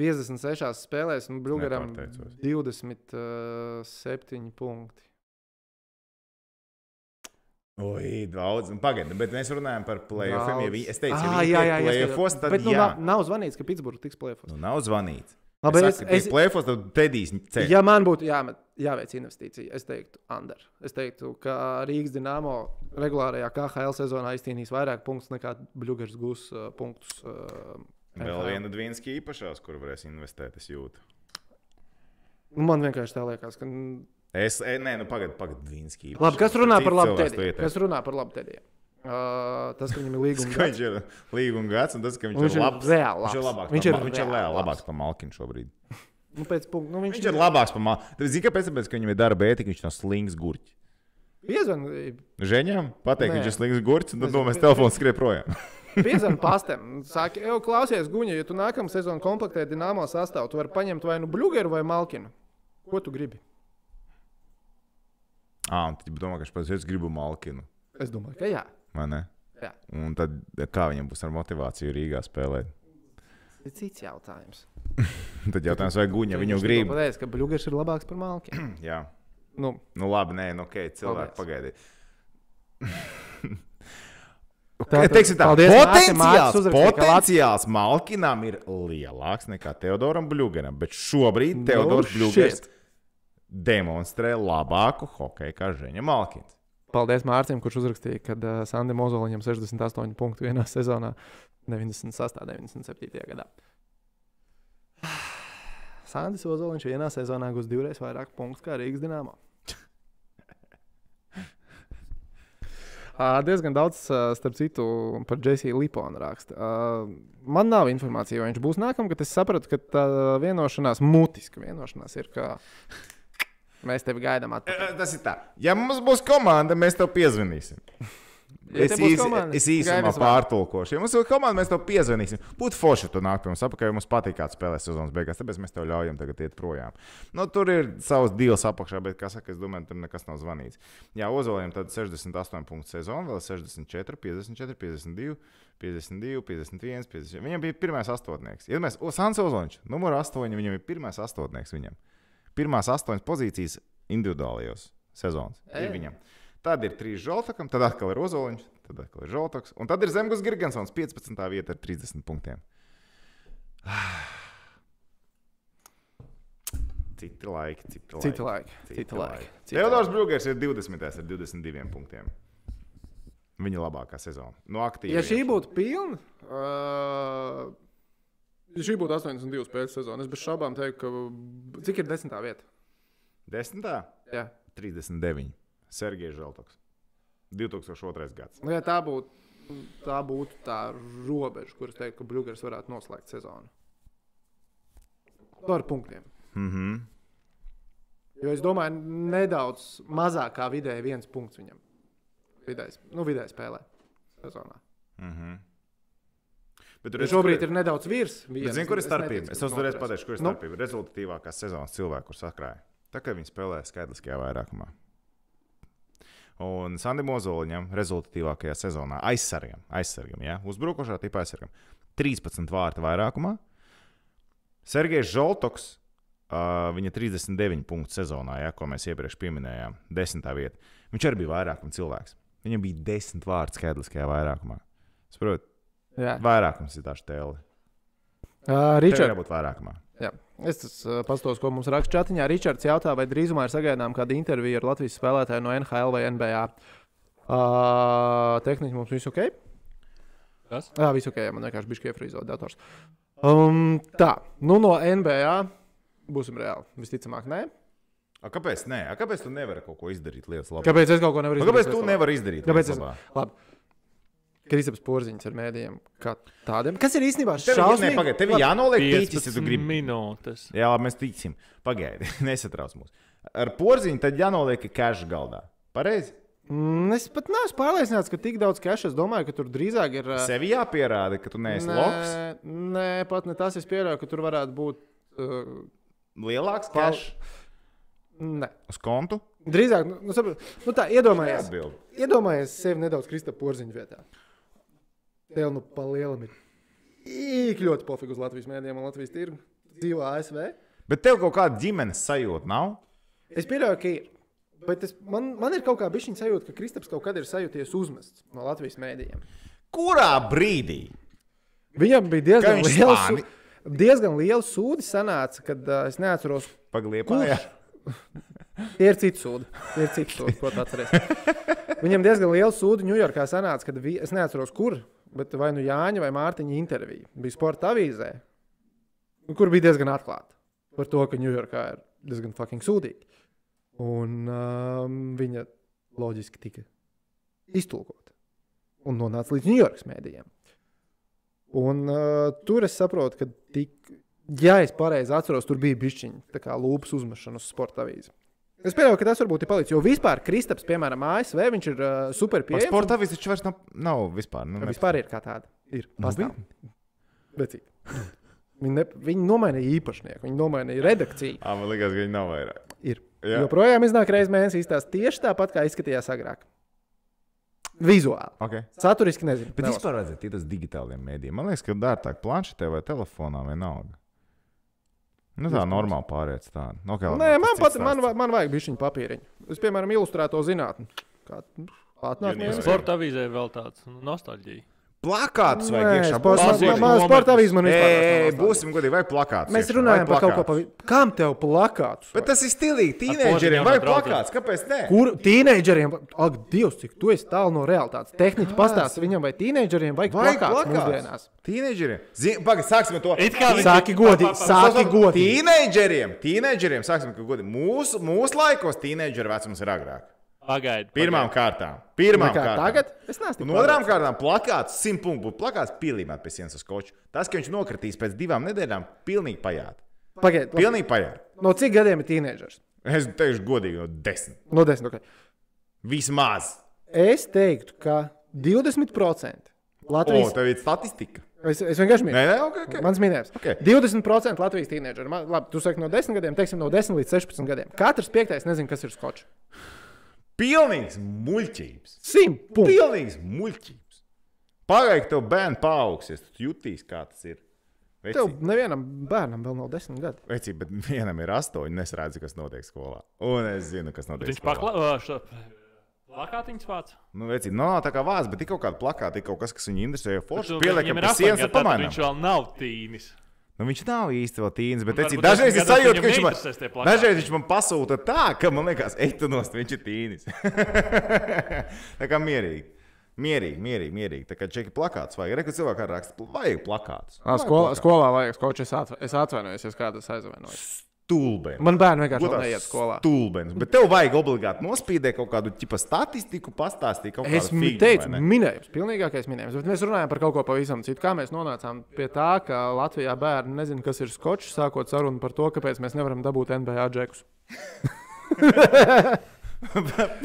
56 spēlēs, un
Nepārteicos.
27 punkti.
Oi, daudz. Un Pagaidiet, bet mēs runājam par plēsoņiem. Ja es teicu,
jā,
viņi ir plēsos, tad
Bet nu,
jā.
nav, nav zvanīts, ka Pitsburgā tiks plēfos.
Nu, nav zvanīts.
Labi,
es, saku,
es,
plēfos, tad Tedijs ceļ.
ja man būtu jāmet, jāveic investīcija, es teiktu, Under. Es teiktu, ka Rīgas dīnāmo regulārajā KHL sezonā izcīnīs vairāk punktus nekā Bluegers gūs uh, punktus. Uh,
Vēl
NHL.
viena Dvīnska īpašās, kur varēs investēt, es jūtu.
Nu, man vienkārši tā liekas, ka.
Es, e, nē, nu pagaidi, pagaidi, Dvīnska īpašās.
Labi, kas runā par labu
ieteica.
Kas runā par labu tēdiju? Uh, tas, ka viņam ir līguma
ka viņš ir līguma gads, un tas, ka viņš,
viņš
ir labs.
reāli
Viņš ir
labs.
labāks.
Viņš ir
viņš ir
reāli labs.
labāks par Malkinu šobrīd.
Nu, pēc punkta, nu, viņš
Viņš ir labāks par Malkinu. Zini, kāpēc? Tāpēc, ka viņam ir darba ētika, viņš nav slings gurķis.
Piezvanīja
Ženām pateikt, viņš ir slings gurķis, un tad domās, telefons skrien projām.
Piezvanīt pastam. Saka, jau klausies, Guņa, ja tu nākamā sezonā komplektē dīnāmo sastāvu, tu vari paņemt vai nu Bluegeru vai Malkinu. Ko tu gribi?
Ā, un tad domā, ka viņš pats es gribu Malkinu.
Es domāju, ka jā.
Vai ne?
Jā.
Un tad kā viņam būs ar motivāciju Rīgā spēlēt?
Tas ir cits jautājums.
Tad jautājums, vai Guņa viņu grib?
Pateicis, ka Bluegers ir labāks par Malkinu.
Jā.
Nu,
Nu, labi, nē, nu, ok, cilvēki pagaidiet.
Tātad,
Teiksim tā,
paldies,
potenciāls,
Lat-
potenciāls Malkinam ir lielāks nekā Teodoram Bluegeram, bet šobrīd
No
Teodors Bluegers
shit.
demonstrē labāku hokeju kā Ženja Malkins.
Paldies Mārciņam, kurš uzrakstīja, ka uh, Sandim Ozoliņam 68 punktu vienā sezonā 96. un 97. gadā. Sandis Ozoliņš vienā sezonā gūs divreiz vairāk punktu kā Rīgas dīnāmā. Uh, diezgan daudz, uh, starp citu, par Jasonu Liponu raksta. Uh, man nav informācija, vai viņš būs bet es sapratu, ka tā vienošanās, mutiska vienošanās, ir, ka mēs tevi gaidām atpakaļ.
Tas ir tā. Ja mums būs komanda, mēs tev piezvanīsim.
Ja
es,
komanda,
es īsumā pārtulkošu. Ja mums ir komanda, mēs tev piezvanīsim. Būtu forši, ja tu nāktu mums apakaļ, jo mums patīk, kāds spēlē sezonas beigās. Tāpēc mēs tev ļaujam tagad iet projām. Nu, tur ir savs deals apakšā, bet, kā saka, es domāju, tur nekas nav zvanīts. Jā, Ozoliem tad 68 punktu sezona, vēl 64, 54, 52. 52, 51, 50. Viņam bija pirmais astotnieks. Ja mēs, o, Sans Ozoliņš, numur 8, viņam ir pirmais astotnieks. Viņam. Pirmās astoņas pozīcijas individuālajos sezonas ir viņam. Tad ir trīs žoltakam, tad atkal ir Ozoliņš, tad atkal ir žoltaks. Un tad ir Zemgus Gigantsons, 15. vieta ar 30 punktiem. Citi laiki, citi laiki.
Citi laiki. Citi laiki. Citi
Teodors Brūgers ir 20. ar 22 punktiem. Viņa labākā sezona. No aktīviem.
Ja šī būtu pilna, uh, šī būtu 82 spēļu sezona, es bez šaubām teiktu, ka cik ir desmitā vieta?
Desmitā?
Jā.
39. Sergejs Žaltoks. 2002. gads.
Nu, ja tā būtu tā, būtu tā robeža, kuras teikt, ka Brūgers varētu noslēgt sezonu. Ar punktiem.
Mhm.
Jo es domāju, nedaudz mazāk kā vidēji viens punkts viņam. Vidēji, nu, vidēji spēlē sezonā.
Mhm. Bet tur
šobrīd ir nedaudz virs.
Bet,
viens.
zini, kur ir starpība? Es uzreiz pateikšu, kur ir
Nu?
starpība. Rezultatīvākās sezonas cilvēku, kurš sakrāja. Tā kā viņi spēlē skaitliskajā vairākumā. Un Sandim Ozoliņam rezultatīvākajā sezonā aizsargam, aizsargam ja? uzbrukošā tipa aizsargam. 13 vārtu vairākumā. Sergejs Žoltoks, uh, viņa 39 punktu sezonā, ja, ko mēs iepriekš pieminējām, 10. vieta. Viņš arī bija vairākuma cilvēks. Viņam bija 10 vārtu skaitliskajā vairākumā. Saprotiet,
Jā,
vairākums ir tā stēle.
uh,
Tev
Ričard.
jābūt vairākumā.
Jā. Es uh, pastos, ko mums raksta čatiņā. Ričards jautā, vai drīzumā ir sagaidām kāda intervija ar Latvijas spēlētāju no NHL vai NBA. Uh, tehniski mums viss ok?
Kas?
Jā, viss ok, man vienkārši bija iefrīzot dators. Um, tā, nu no NBA būsim reāli. Visticamāk, nē.
A, kāpēc? Nē, a, kāpēc tu nevari kaut ko izdarīt lietas labāk?
Kāpēc es kaut ko nevaru
A,
izdarīt?
kāpēc tu nevari izdarīt
Kāpēc es-
labāk?
Labi. Kristaps Porziņš ar mēdījiem kā tādiem. Kas ir īstenībā
nē,
šausmīgi?
pagaid, tev ir jānoliek tīķis, ja tu
15
gribi.
minūtes.
Jā, labi, mēs ticam. Pagaidi, nesatrauc mūs. Ar porziņu tad jānoliek cash galdā. Pareizi?
Mm, Es pat neesmu pārliecināts, ka tik daudz cash. Es domāju, ka tur drīzāk ir. uh,
Sev jāpierāda, ka tu neesi loks.
Nē, nē, pat ne tas. Es pieļauju, ka tur varētu būt. Uh,
Lielāks cash
nē.
uz kontu.
Drīzāk, nu, nu, saprot, nu tā, iedomājies, iedomājies sevi nedaudz Kristapā porziņa vietā. Tev nu pa lielam ir īk ļoti pofīgi uz Latvijas mēdījiem un Latvijas tirgu. Dzīvo ASV.
Bet tev kaut kāda ģimenes sajūta nav?
Es pieļauju, ka ir. Bet es, man, man ir kaut kā bišķiņa sajūta, ka Kristaps kaut kad ir sajūties uzmests no Latvijas mēdījiem.
Kurā brīdī?
Viņam bija diezgan liels,
spāni?
diezgan liels sūdi sanāca, kad uh, es neatceros,
Pagliepā.
Tie ir citi sūdi. Tie ir citi sūdi, ko tu atceries. Viņam diezgan liels sūdi Ņujorkā sanāca, kad vi, es neatceros, kur, bet vai nu Jāņa vai Mārtiņa intervija bija sporta avīzē, nu, kur bija diezgan atklāta par to, ka Ņujorkā ir diezgan fucking sūdīgi. Un um, viņa loģiski tika iztulkota un nonāca līdz Ņujorkas mēdījiem. Un uh, tur es saprotu, ka tik, ja es pareizi atceros, tur bija bišķiņa lūpas uzmešana uz sporta avīzi. Es pieņemu, ka tas varbūt ir palicis. Jo vispār Kristaps, piemēram, ASV, viņš ir uh, super pieejams.
Sporta avīze taču vairs nav, nav vispār. Nu,
Vispār ir kā tāda. Ir. Pastāv. Becīgi. Viņi, ne, viņi nomainīja īpašnieku, viņi nomainīja redakciju.
Ā, man liekas, ka viņi nav vairāk.
Ir.
Jā.
Joprojām iznāk reizes mēnesī izstāsta tieši tāpat, kā izskatījās agrāk. Vizuāli.
Okay.
Saturiski nezinu.
Bet vispār vajadzētu iet uz digitāliem mēdījiem. Man liekas, ka dārgāk planšetē vai telefonā vienalga. Nu, tā normāli pārēc tāda. Okay, labi,
Nē, man, pat, man, man vajag bišķiņu papīriņu. Es, piemēram, ilustrēto zinātni. Kā atnāk
Junijas
mēnesī.
Sporta avīzē vēl tāds nu, nostalģija.
Plakātus vajag
Nē,
iekšā. Ej,
nav nostāda.
būsim godīgi, vai plakāts?
Mēs
iekšā,
runājam
vai
par kaut ko
plakāts?
pavisam. Kam tev plakāts?
Bet tas ir stilīgi. Tīneģeriem vai plakāts? Kāpēc ne?
Kur tīneģeriem, ak, Dievs, cik tu esi tālu no realitātes. Tehniski pastāsti viņam, vai tīneģeriem Vajag plakāts
plakāts.
mūsdienās.
Tīneģeriem. Pagaid, sāksim ar to.
Sāki godīgi, sāki godīgi.
Tīneģeriem, tīneģeriem, sāksim ar godīgi. Mūsu, mūsu laikos tīneģeru vecums ir agrāk.
Pagaidi.
Pirmām kārtām. Pirmām
Kā
kārtām.
tagad? Es neesmu
Un otrām kārtām plakāts, simt punktu plakāts pielīmēt pie sienas uz koču. Tas, ka viņš nokritīs pēc divām nedēļām, pilnīgi pajāt.
Pagaidiet,
Pilnīgi pajāt.
no cik gadiem ir tīneģers?
Es teikšu godīgi no desmit.
No desmit. Okay.
Vismaz.
Es teiktu, ka 20%
O,
Latvijas.
tev ir statistika.
Es, es vienkārši
Nē,
mīlu.
nē, ok, ok.
Mans minējums.
Ok.
20% Latvijas tīneģeri. Man- Labi, tu saki no 10 gadiem, teiksim no 10 līdz 16 gadiem. Katrs piektais nezina, kas ir skočs.
Pilnīgs muļķības.
100 punktu.
Pilnīgs muļķības. Pagaidi, tev bērns paaugsies, tu jutīsi, kā tas ir.
Tev
Vecī,
nevienam bērnam vēl nav 10 gadi.
vecī, bet vienam ir astoņi, un es redzu, kas notiek skolā. Un es zinu, kas notiek
Viņš
skolā.
paklāja. Plakātiņš vāc.
Nu, vecī, nu, nav tā kā vārds, bet ir kaut kāda plakāta, ir kaut kas, kas viņu interesē. Forši pieliekam pie sienas
tātad
pamainām.
Viņš vēl nav tīnis.
Nu, viņš nav īsti vēl tīns, bet vecī,
varbūt
dažreiz
gados
sajūta, ka viņš man, dažreiz viņš man pasūta tā, ka man liekas, ej, tu nost, viņš ir tīnis. tā kā mierīgi. Mierīgi, mierīgi, mierīgi. Tā kā čeki plakāts vajag. Reku cilvēku ar rakstu, vajag plakātus.
Ah, skolā, skolā vajag skočs. Es, atva, es atvainojos, ja kādas aizvainojas.
Stulbeni.
Man bērni vienkārši
Godās
neiet skolā.
Stulbenis. Bet tev vajag obligāti nospīdēt kaut kādu tipa statistiku, pastāstīt kaut
Es
kādu figņu,
teicu,
vai ne?
minējums, pilnīgākais minējums. Bet mēs runājam par kaut ko pavisam citu. Kā mēs nonācām pie tā, ka Latvijā bērni nezina, kas ir skočs, sākot sarunu par to, kāpēc mēs nevaram dabūt NBA džekus.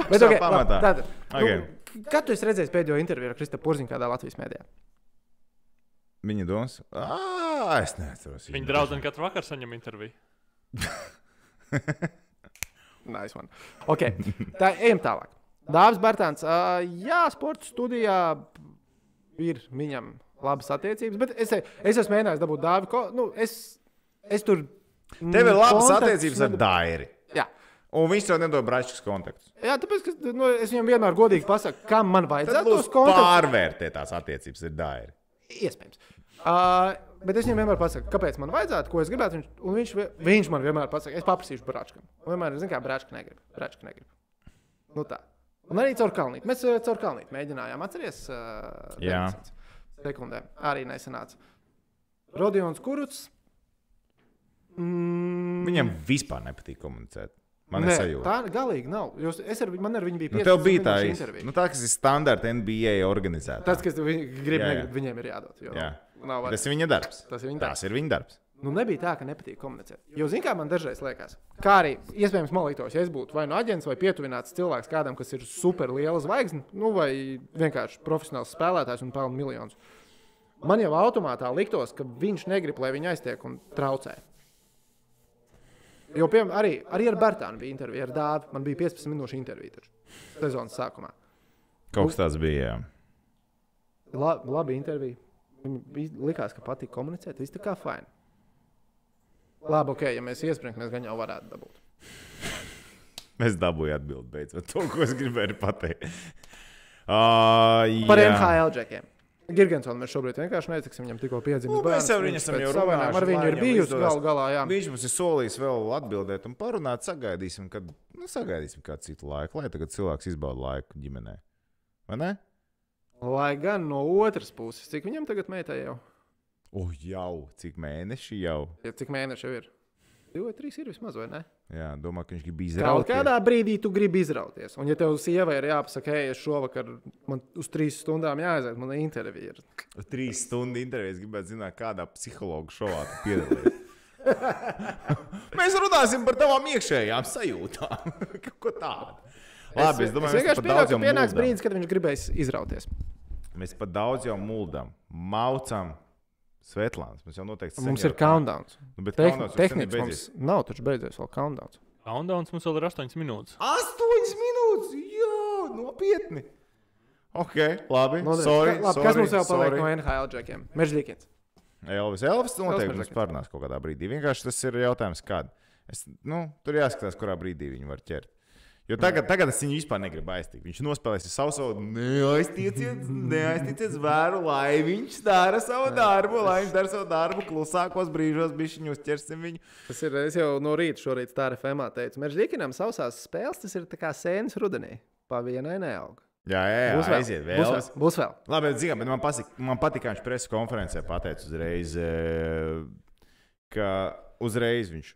Bet, okay,
pamatā.
tātad,
Okay.
nu, kad tu esi redzējis pēdējo interviju ar Krista Porziņu kādā Latvijas mēdījā?
Viņa domas, ah, es neatceros.
Viņa draudzene katru vakaru saņem interviju.
Nice one. okay. Tā ejam tālāk. Dāvis Bērtāns, uh, jā, sporta studijā ir viņam labas attiecības, bet es, es esmu mēģinājis dabūt dāvi. Ko, nu, es, es tur.
Tev ir labas attiecības ar Dairi.
Jā.
Un viņš tev nedod bračus kontaktus.
Jā, tāpēc ka, nu, es viņam vienmēr godīgi pasaku, kam man vajadzētu tos kontaktus.
pārvērtēt tās attiecības ar Dairi.
Iespējams. Uh, bet es viņam vienmēr pasaku, kāpēc man vajadzētu, ko es gribētu. Viņš, viņš, viņš man vienmēr pasaka, es paprasīšu brāčkam. Un vienmēr, zinu, kā brāčka negrib. Brāčka negrib. Nu tā. Un arī caur kalnīti. Mēs caur kalnīti mēģinājām. Atceries? Uh,
Jā.
19 Sekundēm. Arī nesanāca. Rodions Kuruts. Mm,
Viņam vispār nepatīk komunicēt. Man ir sajūta.
tā galīgi nav. Jūs, es ar, man ar viņu biju
Nu,
15
tev bija tā
intervija.
Nu, tā, kas ir standarta NBA organizēta.
Tas, kas viņi grib,
Jā, jā.
negrib, viņiem ir jādod. jo
Jā.
Nav var-
Tas ir viņa darbs.
Tas ir viņa
Tas ir viņa darbs.
Nu, nebija tā, ka nepatīk komunicēt. Jo, zināmā mērā, man dažreiz liekas, kā arī iespējams man liktos, ja es būtu vai nu aģents, vai pietuvināts cilvēks kādam, kas ir super liela zvaigzne, nu, vai vienkārši profesionāls spēlētājs un pelna miljonus. Man jau automātā liktos, ka viņš negrib, lai viņu aiztiek un traucē. Jo, piemēram, arī, arī ar Bērtānu bija intervija, ar Dāvidu. Man bija 15 minūšu intervija taču, sezonas sākumā.
Kaut kas tāds bija. jā.
La, labi intervija. Viņam likās, ka patīk komunicēt. Viss tā kā fini. Labi, ok, ja mēs iespringam, mēs gan jau varētu dabūt.
Es dabūju atbildēt, beidzot, to, ko es gribēju pateikt. Uh,
Par
jā.
NHL džekiem. Girgensonu mēs šobrīd vienkārši netiksim. Viņam tikko piedzimis
Nu, mēs jau ar viņu esam jau runājuši,
Ar viņu ir bijusi gal galā. Jā.
Viņš mums ir solījis vēl atbildēt un parunāt. Sagaidīsim, kad nu, sagaidīsim kādu citu laiku, lai tagad cilvēks izbauda laiku ģimenē. Vai ne?
Lai gan no otras puses, cik viņam tagad meitai jau?
O, jau cik mēneši jau.
Ja cik mēneši jau ir? Divi vai trīs ir vismaz, vai ne?
Jā, domā, ka viņš grib
Kaut
izrauties.
kādā brīdī tu gribi izrauties. Un, ja tev sievai ir jāpasaka, ej, es šovakar man uz trīs stundām jāaiziet, man ir intervija. Ir.
Trīs stundu intervijas gribētu zināt, kādā psihologa šovā tu piedalījies. Mēs runāsim par tavām iekšējām sajūtām. Kaut ko tādu. Labi, es, domāju,
es vienkārši
daudz
ka pienāks brīdis, kad viņš gribēs izrauties.
Mēs pat daudz jau muldam, maucam. Svetlāns, mums jau noteikti
Mums ir countdowns.
Nu, bet
Tehn Tehniski mums
beidzies.
nav, taču beidzies vēl countdowns.
Countdowns mums vēl ir 8 minūtes.
Astoņas minūtes! Jā, nopietni! Ok, labi.
Nodreiz.
Sorry,
Ka- labi,
sorry,
kas mums vēl paliek
sorry.
no NHL džekiem? Mežģīkins.
Elvis, Elvis noteikti mums parunās kaut kādā brīdī. Vienkārši tas ir jautājums, kad. Es, nu, tur jāskatās, kurā brīdī viņi var ķert. Jo tagad, tagad es viņu vispār negribu aiztikt. Viņš nospēlēs savu savu, neaiztieciet, neaiztieciet zvēru, lai viņš dara savu darbu, lai viņš dara savu darbu klusākos brīžos, bišķiņu uzķersim viņu.
Tas ir, es jau no rīta šorīt tā RFM teicu, Meržģīkinam sausās spēles, tas ir tā kā sēnes rudenī. Pa vienai neaug.
Jā, jā, jā
Būs vēl.
aiziet
Būs
vēl.
vēl. Būs vēl.
Labi, bet, zinām, bet man, pasik, man patīk, ka viņš preses konferencē pateica uzreiz, eh, ka uzreiz viņš,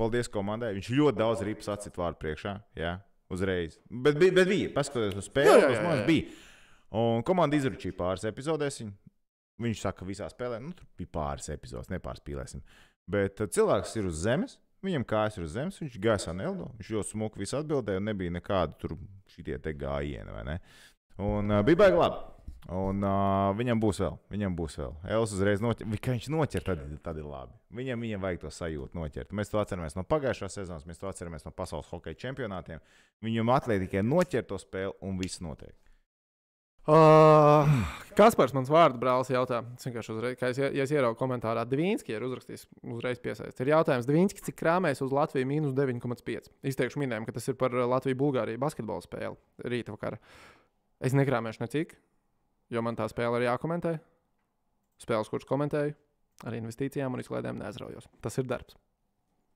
paldies komandai, viņš ļoti daudz ripas atcīt vārdu priekšā. Jā, uzreiz. Bet, bet, bet bija, paskatoties uz spēli,
Jā, jā, jā, jā.
bija. Un komanda izračīja pāris epizodēs. Viņš saka, ka visā spēlē, nu, tur bija pāris epizodes, nepārspīlēsim. Bet eh, cilvēks ir uz zemes. Viņam kājas ir uz zemes, viņš gaisā neldo. Viņš ļoti smuki visu atbildēja, un nebija nekāda tur šitie te gājieni. Un uh, bija baigi labi. Un uh, viņam būs vēl, viņam būs vēl. Elsa uzreiz noķer, ka viņš noķer, tad, tad ir labi. Viņam, viņam vajag to sajūtu noķert. Mēs to atceramies no pagājušās sezonas, mēs to atceramies no pasaules hokeja čempionātiem. Viņam atliek tikai noķert to spēli, un viss notiek.
Uh, Kaspars, mans vārdu brālis, jautā, uzreiz, kā es, ja es ieraugu komentārā, Dvīnski ir uzrakstījis, uzreiz piesaistīt. Ir jautājums, Dvīnski, cik krāmēs uz Latviju mīnus 9,5. Izteikšu minējumu, ka tas ir par Latviju-Bulgāriju basketbola spēli rīta vakarā. Es nekrāmēšu necik, jo man tā spēle ir jākomentē. Spēles, kuras komentēju, ar investīcijām un izklaidēm neaizraujos. Tas ir darbs.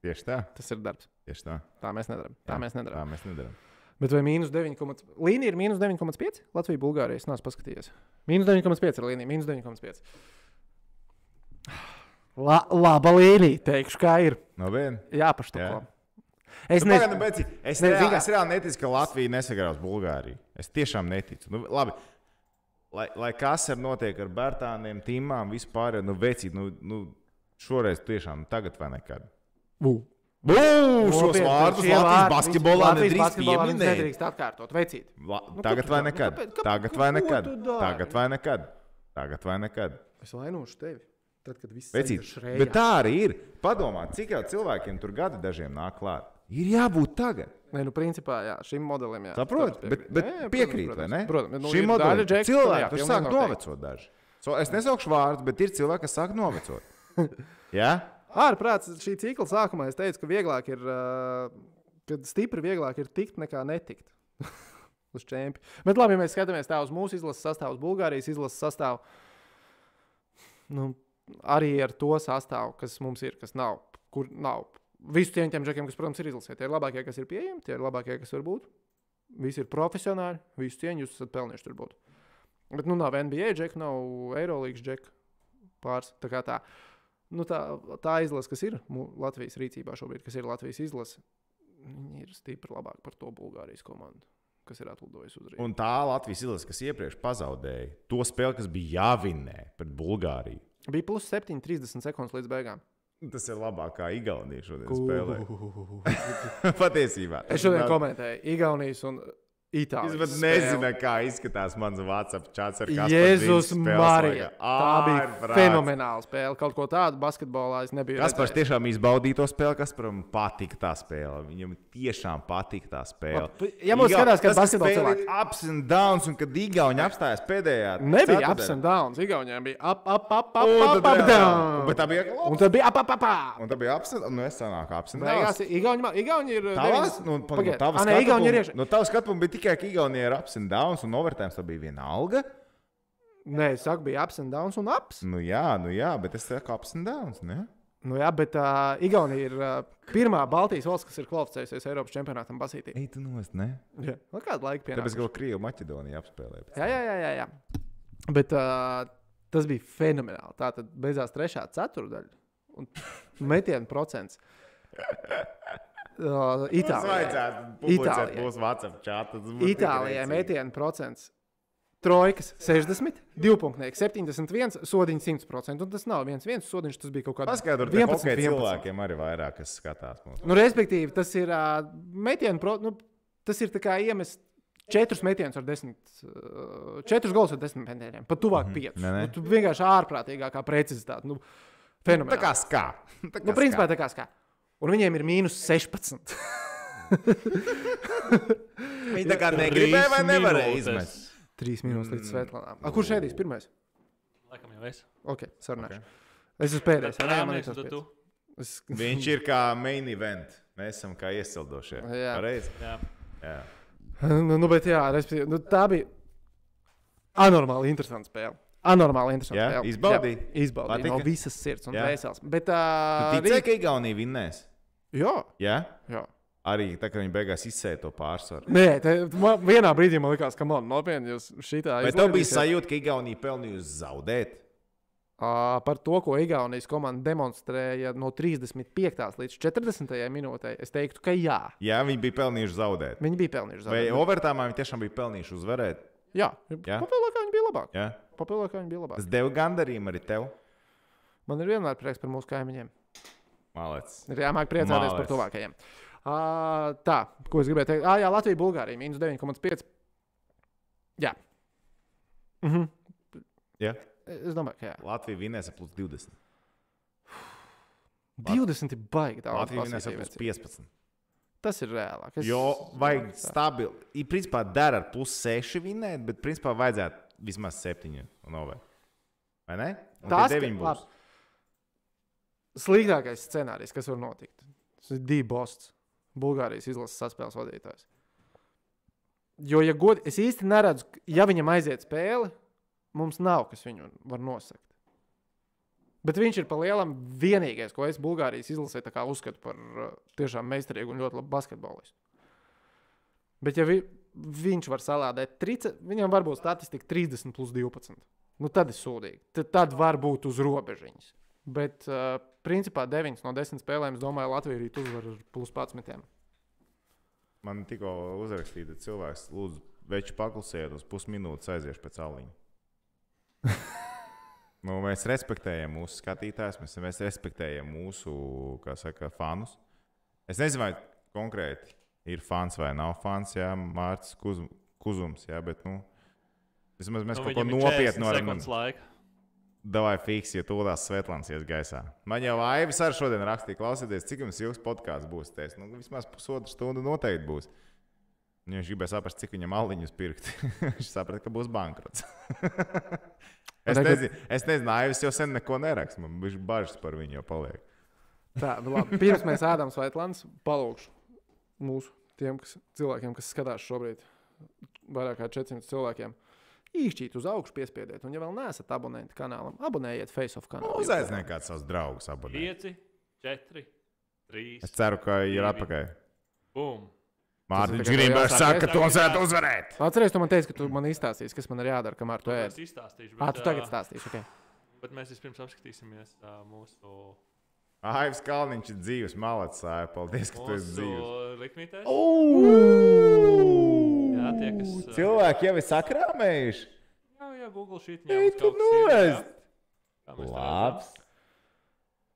Tieši tā,
Tas ir darbs.
tieši tā.
Tā mēs nedarām. Tā
Jā,
mēs nedarām.
Tā mēs nedarām.
Bet vai mīnus 9,5? Līnija ir mīnus 9,5? Latvija, Bulgārija. Es neesmu paskatījies. Mīnus 9,5 ir līnija. Mīnus 9,5. La, laba līnija, teikšu, kā ir.
No viena. Jā.
Es
Nu,
nezinu,
bet es,
Ne,
es reāli neticu, ka Latvija nesagrās Bulgāriju. Es tiešām neticu. Nu, labi, lai, lai kas ar notiek ar Bērtāniem, Timām, vispār, nu, vecīt, nu, nu, šoreiz tiešām nu, tagad vai nekad.
Bū.
Būs šos vārdus Latvijas basketbolā nedrīkst pieminēt.
Nedrīkst atkārtot, veicīt.
La,
Nu,
tagad vai
tā?
nekad?
Kāpēc- kāpēc-
Tagad vai
ko
nekad? Tagad vai nekad? Tagad vai nekad?
Es vainošu tevi. Tad, kad viss
Vecīt,
ir šrējā.
bet tā arī ir. Padomā, cik jau cilvēkiem tur gadi dažiem nāk klāt. Ir jābūt tagad.
Nē, nu, principā, jā, šim modelim jā. Protams,
bet, bet
Jā, jā,
piekrīt,
protams,
vai ne?
Protams, nu,
Šim
ir
modelim
džeku,
cilvēki
pilnīgi
sāk novecot daži. So, es nesaukšu vārdus, bet ir cilvēki, kas sāk novecot. Jā?
Ārprāts šī cikla sākumā es teicu, ka vieglāk ir, kad stipri vieglāk ir tikt nekā netikt uz čempionu. Bet labi, ja mēs skatāmies tā uz mūsu izlases sastāvu, uz Bulgārijas izlases sastāvu, nu, arī ar to sastāvu, kas mums ir, kas nav, kur nav. Visu cieņu tiem džekiem, kas, protams, ir izlasīti. Tie ir labākie, kas ir pieejami, tie ir labākie, kas var būt. Visi ir profesionāļi, visu cieņu jūs esat pelnījuši tur būt. Bet nu nav NBA džeka, nav Eirolandes džeka pāris. Tā kā tā. Nu, tā, tā izlase, kas ir Latvijas rīcībā šobrīd, kas ir Latvijas izlase, ir stipri labāk par to Bulgārijas komandu, kas ir atlidojusi uz Rīgas.
Un tā Latvijas izlase, kas iepriekš pazaudēja to spēli, kas bija jāvinnē pret Bulgāriju.
Bija plus 7, 30 sekundes līdz beigām.
Tas ir labāk, kā Igaunija šodien spēlē. Patiesībā.
Es šodien komentēju Igaunijas un
Es
Itālijas.
pat
spēli.
nezinu, kā izskatās mans WhatsApp chats ar Kasparu
Jēzus
laikā.
Tā bija
Ārprāts.
fenomenāla spēle. Kaut ko tādu basketbolā es nebiju.
Kaspars
redzējis.
tiešām izbaudīja to spēli, Kasparam patika tā spēle. Viņam tiešām patika tā spēle.
Ja mums skatās,
spēle
cilvēki-
ir ups and downs, un kad Igauni apstājās pēdējā.
Nebija
ceturtdienā-
ups and downs. Igaunijām bija up, up, up, up,
Un
up,
tad
up, down.
Bet tā bija
Un
labi.
tad bija up, up, up.
Un tā bija ups and downs. Nu, es sanāku ups and downs.
Igauni, ir.
Tavas,
deviņas-
nu,
Pagaid,
tavas
ir
skatu punkti- no tavas skatu bija tikai, ka Igaunija ir ups and downs, un overtime tā bija viena alga.
Nē, es saku, bija ups and downs un ups.
Nu jā, nu jā, bet es saku ups and downs. Ne?
Nu, jā, bet uh, Igaunija ir uh, pirmā Baltijas valsts, kas ir kvalificējusies Eiropas čempionātam basītī.
Ej, tu nost, ne?
Jā, nu, kādu laiku
Tāpēc,
pienāca?
ka Krievija Maķedonija apspēlēja.
Jā, jā, jā, jā, jā. Bet uh, tas bija fenomenāli. Tā tad beidzās trešā ceturdaļa un metienu procents. Uh, Itālijai. Itālijai.
mūsu WhatsApp tik
Itālijai metienu procents. Trojkas 60, divpunktnieki 71, sodiņš 100%. Un tas nav viens, viens sodiņš, tas bija kaut kāds
Paskaidro, ka
11,
hokeja
11.
cilvēkiem arī vairāk, kas skatās mūsu.
Nu, respektīvi, tas ir uh, metienu, pro, nu, tas ir tā kā iemest četrus metienus ar desmit, četrus golus ar desmit metieniem, pat tuvāk piecus.
Nē, nē.
Nu, tu vienkārši ārprātīgākā precizitāte. Nu, fenomenāli.
Tā kā skā. Tā kā
nu, principā
skā.
tā kā skā. Un viņiem ir mīnus 16.
Viņi tā kā negribēja vai
Trīs
nevarēja izmest.
3 minūtes līdz Svetlanām. A, kurš ēdīs pirmais?
Laikam jau es.
Ok, sarunāšu. Okay. Es esmu pēdējais. jā, man
Prāmnieks,
tas
tu.
Es...
Viņš ir kā main event. Mēs esam kā iesildošie.
Jā.
Pareizi.
Jā.
Jā.
Nu, nu, bet jā, respektīvi, nu, tā bija anormāli interesanta spēle. Anormāli interesanta
Jā,
izbaudīju
Patika?
no visas sirds un dvēseles. Bet,
Tu
uh,
ticēji, ka Igaunija vinnēs?
Jā,
Jā,
jā.
arī tā, ka viņi beigās izsēja to pārsvaru.
Nē, te, man, vienā brīdī man likās, ka man nopietni jūs šitā
Vai tev bija sajūta, ka Igaunija pelnījusi zaudēt?
Ā, par to, ko Igaunijas komanda demonstrēja no 35. līdz 40. minūtei, es teiktu, ka jā,
Jā, viņi bija pelnījuši zaudēt.
viņi bija pelnījuši
Vai
zaudēt.
overtāmā viņi tiešām bija pelnījuši uzvarēt?
Jā,
Jā?
papildinājumā viņi bija labāki. Papildinājumā viņi bija labāki.
tas deva gandarījumu arī tev.
Man ir vienmēr prieks par mūsu kaimiņiem.
Malec.
Ir jāmāk priecāties
Malec.
par tuvākajiem. Uh, tā, ko es gribēju teikt? Ah, jā, Latvija, Bulgārija, mīnus 9,5. Jā. Mhm.
Jā.
Es domāju, ka jā.
Latvija vinnēs ar plus 20.
20 ir baigi.
Latvija vinnēs ar plus 15.
Tas ir reālāk. Es...
Jo vajag stabili. Ir principā dara ar plus 6 vinnēt, bet principā vajadzētu vismaz 7 novērst. Vai ne? Un
Tas, ka-
9 būs.
labi. Sliktākais scenārijs, kas var notikt, tas ir Dībosts, Bulgārijas izlases saspēles vadītājs. Jo, ja god, es īsti neredzu, ja viņam aiziet spēle, mums nav kas viņu var nosakt. Bet viņš ir pa lielam vienīgais, ko es Bulgārijas izlasē uzskatu par uh, tiešām meistarīgu un ļoti labu basketbolistu. Bet, ja vi, viņš var salādēt trice, viņam var būt statistika 30 plus 12. Nu, tad ir sūdīgi. Tad, tad var būt uz robežiņas. Bet, uh, principā, 9 no 10 spēlēm, es domāju, Latvija arī uzvar ar plus 11.
Man tikko uzrakstīja ka cilvēks, lūdzu, veči paklusiet uz pusminūtes aiziešu pēc aliņa. nu, mēs respektējam mūsu skatītājus, mēs, mēs respektējam mūsu kā saka, fanus. Es nezinu, vai konkrēti ir fans vai nav fans, jā, Mārcis Kuz, Kuzums, jā, bet, nu, vismaz mēs nu, kaut ko nopietnu varam.
sekundes laika.
Davai fiksi, ja tūlīt Svetlāns ies gaisā. Man jau Aivis arī šodien rakstīja, klausieties, cik jums ilgs podkāsts būs. Teicu, nu, vismaz pusotru stundu noteikti būs. Un Viņš gribēja saprast, cik viņam aliņus pirkt. Viņš saprata, ka būs bankrots. es, nezinu, es nezinu, Aivis jau sen neko neraksta. Man bija bažas par viņu jau paliek.
Tā, nu labi. Pirms mēs ēdam Svaitlāns, palūkšu mūsu tiem kas, cilvēkiem, kas skatās šobrīd, vairāk kā 400 cilvēkiem. Īšķīt uz augšu, piespiediet, un, ja vēl neesat abonenti kanālam, abonējiet Facebook
Nu,
kanālu.
Uzaiciniet kādus savus draugus abonēt.
5, 4, 3,
Es ceru, ka ir atpakaļ.
bum.
Mārtiņš Grīmbērs saka, ka to vajadzētu uzvarēt.
Atcerieties, tu man teici, ka tu man izstāstīsi, kas man ir jādara, kamēr tu
Es
ēd.
izstāstīšu.
Ah,
bet,
tu tagad stāstīsi. Okay.
Bet mēs vispirms apskatīsimies uh, mūsu,
Aivis Kalniņš ir dzīves malets. ā, Paldies, ka tu esi dzīves.
likmītēs. Tie, kas,
Cilvēki jau ir sakrāmējuši.
Jā, jā, Google kaut kas ir, mēs tā
Labs.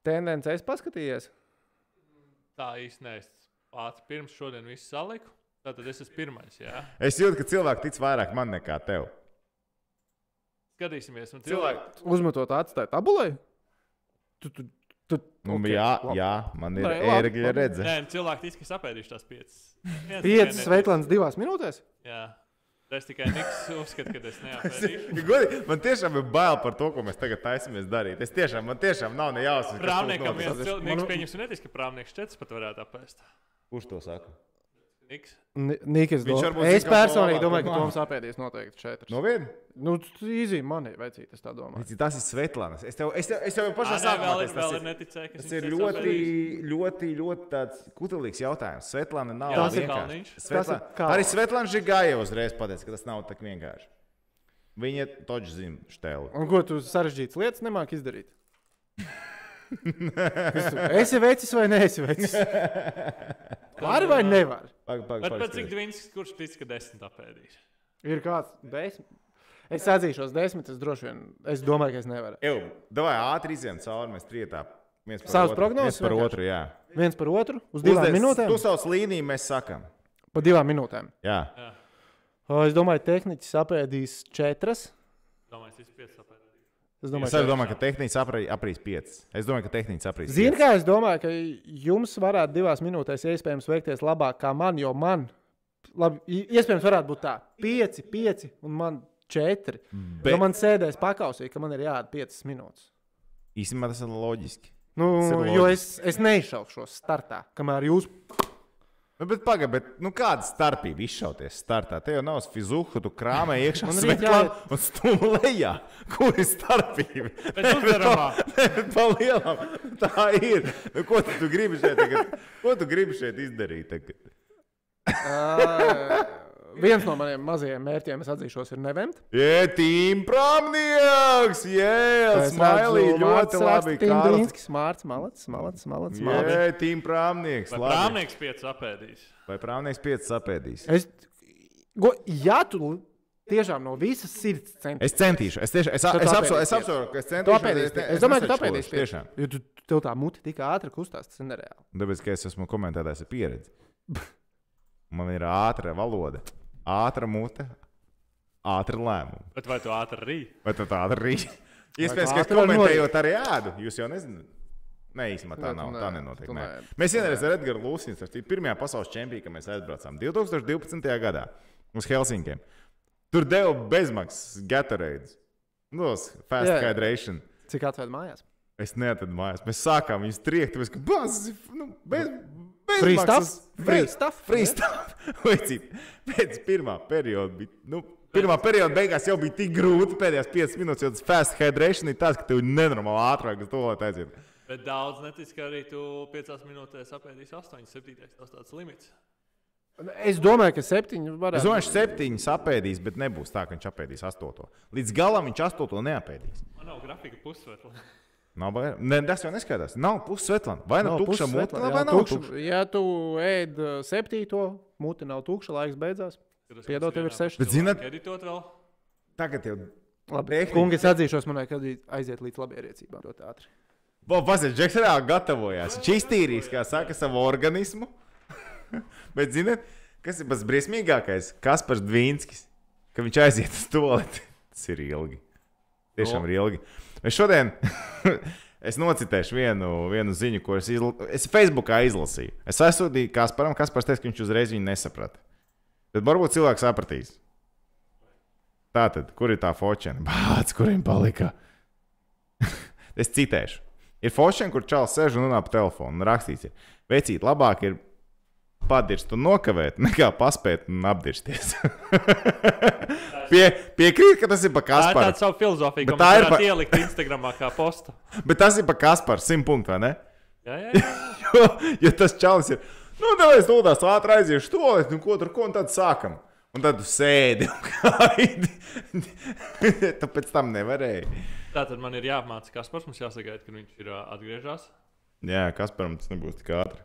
Tendence es paskatījos.
Tā īsti nē, es pats pirms šodien visu saliku. Tātad es esmu pirmais. Jā.
Es jūtu, ka cilvēki tic vairāk man nekā tev.
Skatīsimies, un
Cilvēki.
cilvēki.
Uzmetot atstāju tabulē. Tu, tu, tu,
Nu,
ok,
jā,
labi.
jā, man ir
labi,
ērgļa redzes.
Nē, nu, cilvēki tic, ka sapēdīšu tās piecas. Tikai
Piecas. Sveitlāns divās minūtēs.
Jā. Es tikai uzskatu, ka es
godīgi, Man tiešām ir bail par to, ko mēs tagad taisamies darīt. Es tiešām, man tiešām nav ne kas
Prāvniekam viens cilvēks, Niks pieņems un netic, ka prāvnieks četras pat varētu apēst.
Kurš to saka?
Niks.
Nīkas,
Viņš
do...
varbūt
es personīgi domāju, ka Toms apēdīs noteikti četras.
Novieni?
Nu, īzī man ir vecīt, es tā domāju.
Tas ir Svetlānas. Es tev, es tev, es tev jau pašā sākumā
vēl ir,
teicu,
vēl
tas
ir neticēja, ka
Tas ir ļoti, ļoti, ļoti tāds kutelīgs jautājums. Svetlana nav
Jā,
tas ir
vienkārši.
Tas Kalniņš.
arī Svetlana Žigāja uzreiz pateica, ka tas nav tik vienkārši. Viņa toķi zina štēlu.
Un ko tu sarežģītas lietas nemāki izdarīt? Tu- Esi vecis vai neesi vecis? Vari vai nevar?
Pag, pag,
cik Dvins, kurš tic, ka desmit apēdīs?
Ir kāds desmit. Es atzīšos desmit, es droši vien, es domāju, ka es nevaru.
Eju, davai ātri iziem cauri, mēs trietā. Viens par
Savas
otru,
prognozes
par
vienkārši?
otru, jā.
Viens par otru, uz divām
Uzliec-
minūtēm.
Tu savus līniju mēs sakam.
Pa divām minūtēm.
Jā.
Jā.
Es domāju, tehniķis apēdīs četras.
Domāju, es piecas apēdīšu.
Es
Es
domāju,
arī
ka...
domāju, ka tehnicis aprī- aprīs piecas. Es domāju, ka tehnicis aprīs
Zini,
piecas.
kā es domāju, ka jums varētu divās minūtēs iespējams veikties labāk kā man, jo man, labi, iespējams, varētu būt tā, pieci, pieci un man četri. Bet
Bet-
man sēdēs pakausī, ka man ir jāatbild piecas minūtes.
Īstenībā tas ir loģiski.
Nu,
Tas ir
jo
loģiski.
es, es neizšaukšos startā, kamēr jūs
Nu, bet pagaidi, bet nu, kāda starpība izšauties startā? Te jau nav fizuhu, tu krāmē iekšā
jāiet.
un stūmu lejā. Kur ir starpība?
Bet uzdaramā.
Pa lielam, tā ir. Nu, ko tu, tu gribi šeit tagad? Ko tu gribi šeit izdarīt? Tagad?
Viens no maniem mazajiem mērķiem, es atzīšos, ir nevemt.
Jē, tīm prāmnieks! Jē, smilī, ļoti labi. Kārlis.
Timbrīnskis, Mārts, Malats, Malats, Malats. Malats.
Jē, tīm prāmnieks.
Vai
labi.
prāmnieks pieci apēdīs?
Vai prāmnieks pieci sapēdīs?
Es, go, ja tu tiešām no visas sirds centies,
Es centīšu. Es, tieši, es,
Tu
es,
to
apsolu, es apsolu, ka es centīšos.
apēdīsi.
ne-
Es domāju, ka tu apēdīsi.
Tiešām.
Jo tu, tev tā muti tik ātri kustās, tas ir nereāli.
Tāpēc, ka es esmu komentētājs ar pieredzi. Man ir ātra valoda, ātra mute, ātra lēmuma.
Bet vai tu ātri rī?
Vai tu tāda arī? Iespējams, ka
ātri
komentējot arī ēdu. Jūs jau nezināt. Nē, īstenībā tā nav.
nē,
Tā nenotiek. Nē.
nē.
Mēs vienreiz ar Edgars Lūsins, tas bija pirmā pasaules čempionā, kad mēs aizbraucām 2012. gadā uz Helsinkiem. Tur deva bezmaksas Gatorade. Nu, fast
jā.
hydration.
Cik atved mājās?
Es neatradu mājās. Mēs sākām viņus triekt, tāpēc, ka bāzes, nu, bez, bez
Free
maksas.
stuff? Free stuff?
Free stuff. Vajadzīt. Pēc pirmā perioda bija, nu, pirmā perioda beigās jau bija tik grūti pēdējās 5 minūtes, jo tas fast hydration ir tāds, ka tev ir nenormāli ātrāk uz to, aiziet.
Bet daudz netic, ka arī tu piecās minūtēs apēdīsi 8, 7. Tas tāds limits.
Es domāju, ka septiņi varētu.
Es domāju, ka septiņus apēdīs, bet nebūs tā, ka viņš apēdīs astoto. Līdz galam viņš astoto neapēdīs.
Man nav grafika pusvetla.
Nav bail. Ne, tas jau neskaidrs. Nav pussvetlana. Vai nu tukša
puses
mute, vai nav
tukša-. Ja tu ēd uh, septīto, mute nav tukša, laiks beidzās. Piedod, tev ir seši.
Bet zināt-
editot vēl?
Tagad jau
Labi, kungi, es atzīšos, man vajag aiziet- līdz labierīcībām ļoti ātri.
Pazudis, Džeks reāli gatavojās. Viņš iztīrīs, kā saka, savu organismu. Bet, ziniet, kas ir pats briesmīgākais? Kaspars Dvīnskis, ka viņš aiziet uz to lietu. Tas ir ilgi. Tiešām ir ilgi. Es šodien es nocitēšu vienu, vienu ziņu, ko es, izla... es Facebookā izlasīju. Es aizsūtīju Kasparam, Kaspars teica, ka viņš uzreiz viņu nesaprata. Bet varbūt cilvēks sapratīs. Tātad, kur ir tā fočena? Bācis, kuriem palika? es citēšu. Ir fočena, kur čels sēž un runā pa telefonu. Un rakstīts, ir, vecīt, labāk ir padirst un nokavēt, nekā paspēt un apdirsties. Pie, piekrīt, ka tas ir pa
Tā ir tāda
Kasparu.
savu filozofiju, ko
tā ir pa-
ielikt Instagramā kā postu.
Bet tas ir pa Kasparu, simt punktu, vai ne?
Jā, jā, jā.
Jo, jo tas čalis ir. Nu, tā es tūlīt ātri aiziešu to, nu, ko tur, ko un tad sākam. Un tad tu sēdi un gaidi. tu pēc tam nevarēji.
Tā tad man ir jāapmāca, kas par mums jāsagaida, kad viņš ir ā, atgriežas.
Jā, Kasparam tas nebūs tik ātri.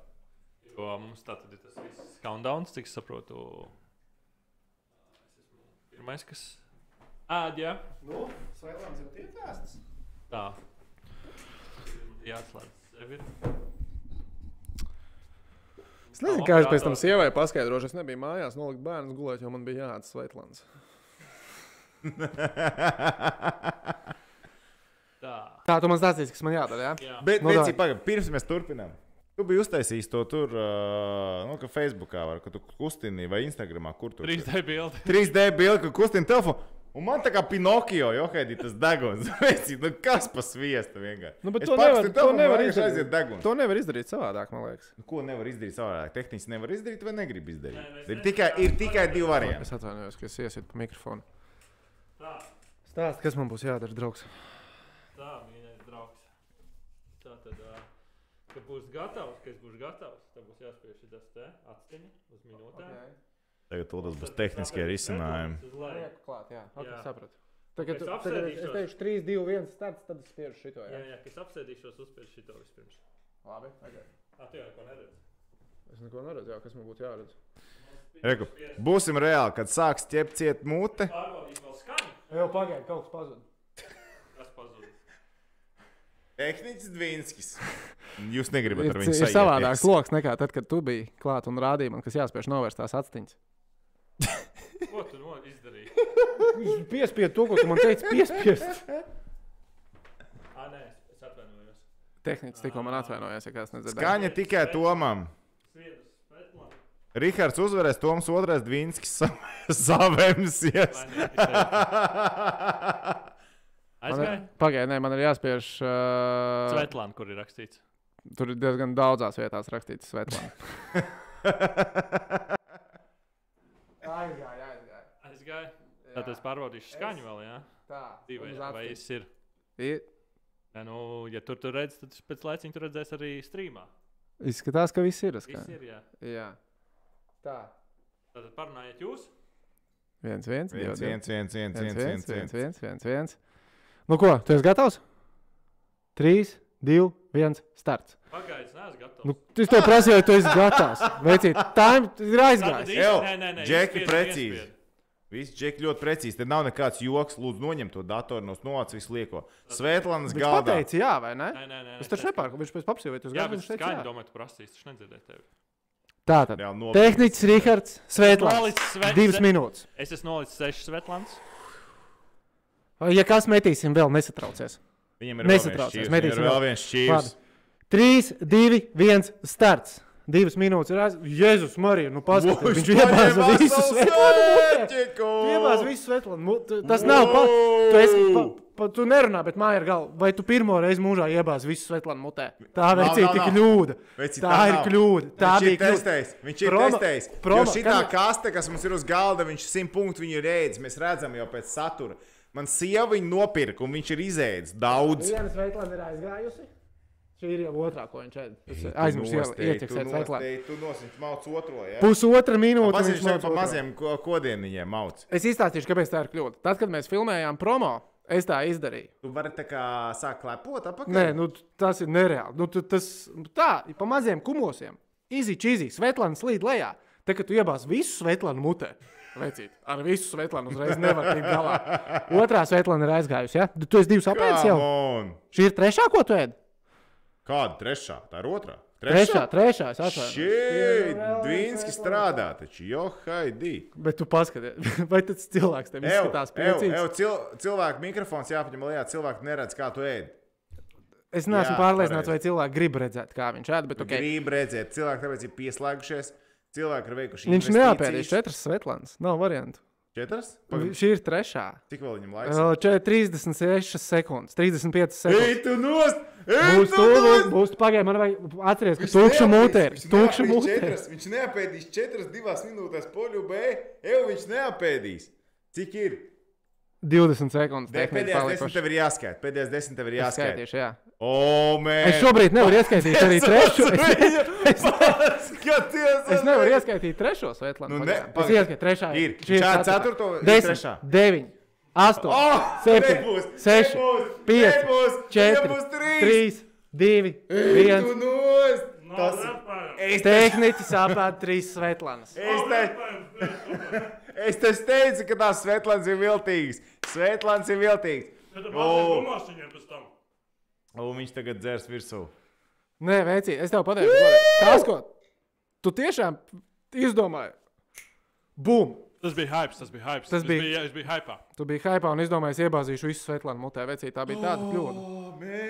Jo mums tā tad ir tas viss countdown, cik es saprotu. Es esmu Pirmais, kas ēd, jā.
Nu, Svetlāns jau tiek ēsts.
Tā. Jāatslēdz sevi.
Es nezinu, kā es pēc tam sievai paskaidrošu. Es nebiju mājās nolikt bērnu gulēt, jo man bija jāatdz Svetlāns.
Tā.
Tā, tu man stāstīsi, kas man jādara, jā?
Jā.
Bet,
Nu,
nu,
davai.
veci, pagaid, pirms mēs turpinām. Tu biji uztaisījis to tur, uh, nu, ka Facebookā var, ka tu kustini vai Instagramā, kur tur
3D bildi.
3D bildi, ka kustini telefonu. Un man tā kā Pinokio, jo hēdī tas deguns. Nu, kas pa sviestu vienkārši?
Nu, bet
Es
to nevar, to nevar izdarīt.
deguns.
To nevar izdarīt savādāk, man liekas.
Nu, Ko nevar izdarīt savādāk? Tehniski nevar izdarīt, vai negrib izdarīt?
Nē,
ir, tikai, ir tikai divi varianti.
Es atvainojos, ka es iesitu pa mikrofonu.
Tā.
Stāst, kas man būs jādara, draugs.
Tā, mīļais draugs. Tā tad, ā, kad būs gatavs, kad būšu gatavs, tad būs jāspiež šis te atsteņa uz minūtēm.
Tagad to tas būs tehniskie risinājumi.
Lieku klāt, jā. Okay, sapratu. Tagad,
Es
tu, tagad es teikšu 3, 2, 1 starts, tad es spiežu šito.
Jā,
Jā,
jā, kad es apsēdīšos, uzspiež šito vispirms.
labi. Okay.
Ah, tu jau neko neredzi.
Es neko neredzu, jā, kas man būtu jāredz.
Reku, būsim reāli, kad sāks ķept ciet mute.
Pārbaudīt vēl skaņu.
Jau pagaidi, kaut kas pazuda.
Kas pazudis?
Tehnicis Dvīnskis. Jūs negribat ar viņu
ir savādāks lokus nekā tad, kad tu biji klāt un rādīji man, kas jāspiež novērst tās atstiņas.
Ko tu no izdarīji?
Viņš piespied to, ko tu man teici, piespiest.
Ah, nē, es, atvainojos.
Tehniski tikko man atvainojās, ja kāds nedzirdēja.
Skaņa tikai Tomam.
Svetlana.
Rihards uzvarēs, Toms otrais Dvīnskis savemsies.
Pagaidiet, nē, man ir jāspiež. Uh,
Svetlana, kur ir rakstīts.
Tur ir diezgan daudzās vietās rakstīts Svetlana. aizgāja, aizgāja.
aizgāja. Tad es pārbaudīšu skaņu es... vēl, jā?
Tā.
Dzīvē, vai viss ir?
I...
Nē, nu, ja tur tur redz, tad pēc laiciņa tur redzēs arī streamā.
Izskatās, ka viss ir.
Viss ir jā.
jā. Tā.
Tad parunājiet jūs.
1, 1,
2,
1,
1,
1,
1,
1,
1, 1, 1. Nu ko, tu esi gatavs? 3, divi, viens, starts.
Pagaidzi, neesmu gatavs.
Nu, es tev prasīju, vai tu esi gatavs. Veicīt, tā ir aizgājis.
Ew,
nē, nē, nē,
Džeki precīzi. Viss džeki ļoti precīzi. Te nav nekāds joks. Lūdzu, noņem to datoru no nocis, visu lieko. Svētlanas
Viņš
galdā.
pateica, jā, vai ne?
Nē, nē, nē.
Es taču nepārku, viņš pēc papsīja, vai tu
Jā,
gatavs. Viņš teica, jā.
domāju, tu prasīs, taču nedzirdēju tevi.
Tātad. Tehnicis Rihards, Svētlāns.
Svet-
Divas minūtes.
Es esmu nolicis sešas Svetlāns.
Ja kas metīsim, vēl nesatraucies.
Viņam ir Viņam ir vēl viens šķīvs.
Trīs, divi, viens, starts. Divas minūtes ir aiz... Jēzus, Marija, nu paskatieties.
Viņš
iebāza visu Svetlānu.
Svetlānu.
Iebāz visu Svetlānu. Tas nav pa... Tu, esi, pa, pa, tu nerunā, bet māja ir galva. Vai tu pirmo reizi mūžā iebāzi visu Svetlānu mutē? Tā vecīja tik kļūda.
Veci,
Tā ir
nav.
kļūda. Tā
viņš
bija
ir
kļūda.
testējis. Viņš ir
Promo-
testējis. jo
kad-
kaste, kas mums ir uz galda, viņš simt punktu viņu ir ēdis. Mēs redzam jau pēc satura. Man sieva viņu nopirka, un viņš ir izēdis daudz.
Viena Svetlāna ir aizgājusi. Šī ir jau otrā, ko viņš ēd. Aizmirsu jau ieķeksēt Svetlānu.
Tu nosauc mauc otro. Ja?
Pusotra minūte.
Pats
viņš
jau pa maziem ko- kodieniņiem mauc.
Es izstāstīšu, kāpēc tā ir kļūda. Tad, kad mēs filmējām promo, es tā izdarīju.
Tu vari tā kā sākt klēpot apakaļ.
Nē, nu, tas ir nereāli. Nu, tu, tas, nu, tā ir pa maziem kumosiem. Izī, čīzī, Svetlana slīd lejā. Te, kad tu iebāz visu Svetlanu mutē, vecīt, ar visu Svetlanu uzreiz nevar tikt galā. Otrā Svetlana ir aizgājusi. Ja? Tu esi divas apēdis jau.
On.
Šī ir trešā, ko tu ēd?
Kāda trešā? Tā ir otrā.
Trešā, trešā.
Šī Dvīnski strādā, taču jo haidī.
Bet tu paskaties, vai tas cilvēks tev
Ev,
izskatās priecīgs?
ev, cil, cilvēku mikrofons jāpaņem lejā, cilvēki neredz, kā tu ēd.
Es neesmu
Jā,
pārliecināts,
pareizi.
vai cilvēki grib redzēt, kā viņš ēd. Bet,
okay. Grib redzēt, cilvēki tāpēc ir pieslēgušies. Cilvēki ir veikuši
Viņš
investīcijas.
neapēdīs četras Svetlanas. Nav variantu.
Četras? Pagaid,
Šī ir trešā.
Cik vēl viņam laiks?
Čet- 36 sekundes, 35 sekundes.
Ej, tu nost! Ej,
Būs
tu nost!
būs pagaidi, man vajag atcerēties, ka
neapēdīs,
mūte ir. ir.
četras, Viņš neapēdīs četras divās minūtēs poļu B. Eju, viņš neapēdīs. Cik ir?
20 sekundes. Tehniski
Pēdējais desmit tev ir jāskaita. Pēdējais desmit tev ir jāskaita.
jā.
O, mē!
Es šobrīd nevaru ieskaitīt arī trešo. Es,
Skaties!
es nevaru ieskaitīt trešo Svetlanu.
Nu, ne,
es ieskaitīt trešā.
Ir.
Šī ceturtā.
ceturto ir
Desmit, deviņi, astoņi,
Oh,
septiņi,
nebūs,
seši, pieci, četri,
nebūs trīs.
trīs, divi,
Tu
viens.
Tas
iespējams.
es te,
Tehniski sapēt trīs Svetlanas.
es te, es te teicu, ka tās Svetlāns ir viltīgas. Svetlāns ir viltīgs.
Bet tu pasaki, domās viņiem pēc tam.
Un viņš tagad dzers virsū.
Nē, vecī, es tev pateikšu, tas, ko tu tiešām izdomāji. Bum!
Tas bija hype, tas bija hype.
Tas
es
bija-
bija. Es biju hype.
Tu biji hypā un izdomāji, iebāzīšu visu Svetlanu mutē. Vecī, tā bija tāda kļūda.
Oh.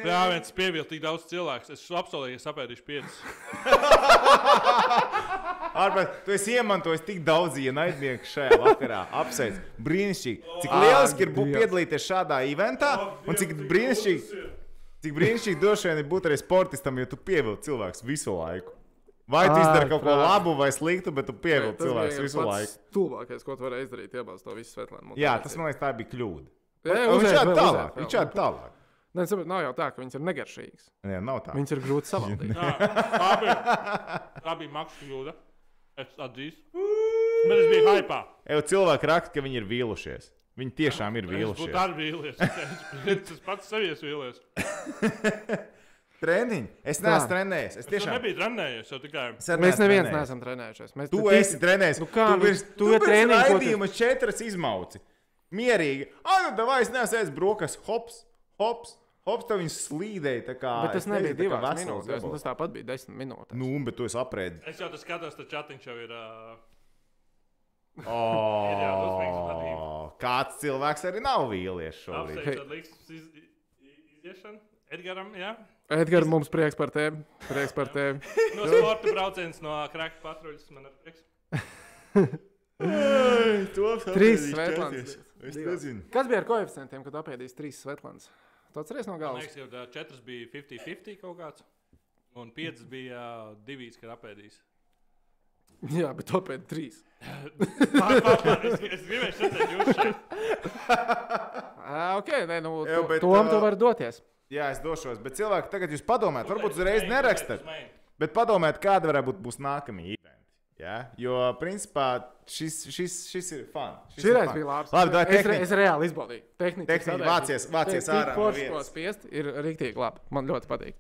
Jā, viens pievilka tik daudz cilvēku. Es apsolīju, ka apēdīšu piecus.
Ārpēc, tu esi iemantojis tik daudz ienaidnieku šajā vakarā. Apsveic. Brīnišķīgi. Cik lieliski ir būt piedalīties šādā eventā, un cik brīnišķīgi, cik brīnišķīgi droši vien ir būt arī sportistam, jo tu pievilci cilvēkus visu laiku. Vai tu izdari kaut ko labu vai sliktu, bet tu pievilci cilvēkus visu laiku.
Stulbākais, ko tu varēji izdarīt, iebāzt to visu Svetlanu mutē.
Jā, tas man liekas, tā bija kļūda.
Jā,
Un Viņš
vēl,
tālāk. Viņš šādi tālāk.
Nē, saprot, nav jau tā, ka viņas ir negaršīgas.
Nē, nav tā.
Viņas ir grūti savaldīt.
Jā, tā bija, tā bija maksa kļūda. Es atzīstu. Bet es biju hype.
Jau cilvēki raksta, ka viņi ir vīlušies. Viņi tiešām ir
Es
vīlušies.
arī vīlies. Tas pats sevies vīlies.
Treniņi. Es neesmu trenējies. Es
Es
tiešām.
nebiju trenējies, tikai.
Es
Mēs
neesmu
neviens
trenējies.
neesam trenējušies. Mēs
Tu esi trenējis.
Nu kā,
tu
nu,
virs,
tu
tu
tu-
raidījuma četras izmauci. Mierīgi. Ah, nu, davai, es nesēju brokas. Hops, hops, hops, tev viņš slīdēja. tā Kā,
Bet tas
es
nebija
vesels
minūtes.
gabals.
Tas tāpat bija desmit minūtes.
Nu, bet tu esi aprēdi.
Es jau tas skatos, tad chatiņš jau ir. Uh,
Oh,
jā, uzmanīgs
kāds cilvēks arī nav vīlies šobrīd.
apsveicu ar līgas iz, iz- iziešanu. Edgaram, jā.
Edgars, mums prieks par tevi. Prieks par tevi.
No sporta brauciens no Kraka patruļas man ir prieks.
Trīs Svetlāns.
Es nezinu.
Kas bija ar koeficientiem, kad apēdīs trīs Svetlāns? Tu atceries no
Man
galvas?
liekas, jau četras bija 50-50 kaut kāds. Un piecas bija divas, kad apēdīs.
Jā, bet topēt trīs.
Pār, pār, pār, es, es gribēju redzēt, jūs šeit.
Ok, nē, nu, to,
bet,
tom tu
ā,
vari doties.
Jā, es došos, bet cilvēki tagad jūs padomājat, varbūt uzreiz nerakstat. Bet padomājiet, kāda varētu būt būs nākamie eventi. Ja? Jo, principā, šis, šis, šis ir fun. Šis
Šī
ir
reize
fun.
bija labi.
Labi, dod
es, re, es reāli izbaudīju. Tehnika,
vācies- vācies ārā vietas.
spiest, ir rīktīgi labi. Man ļoti patīk.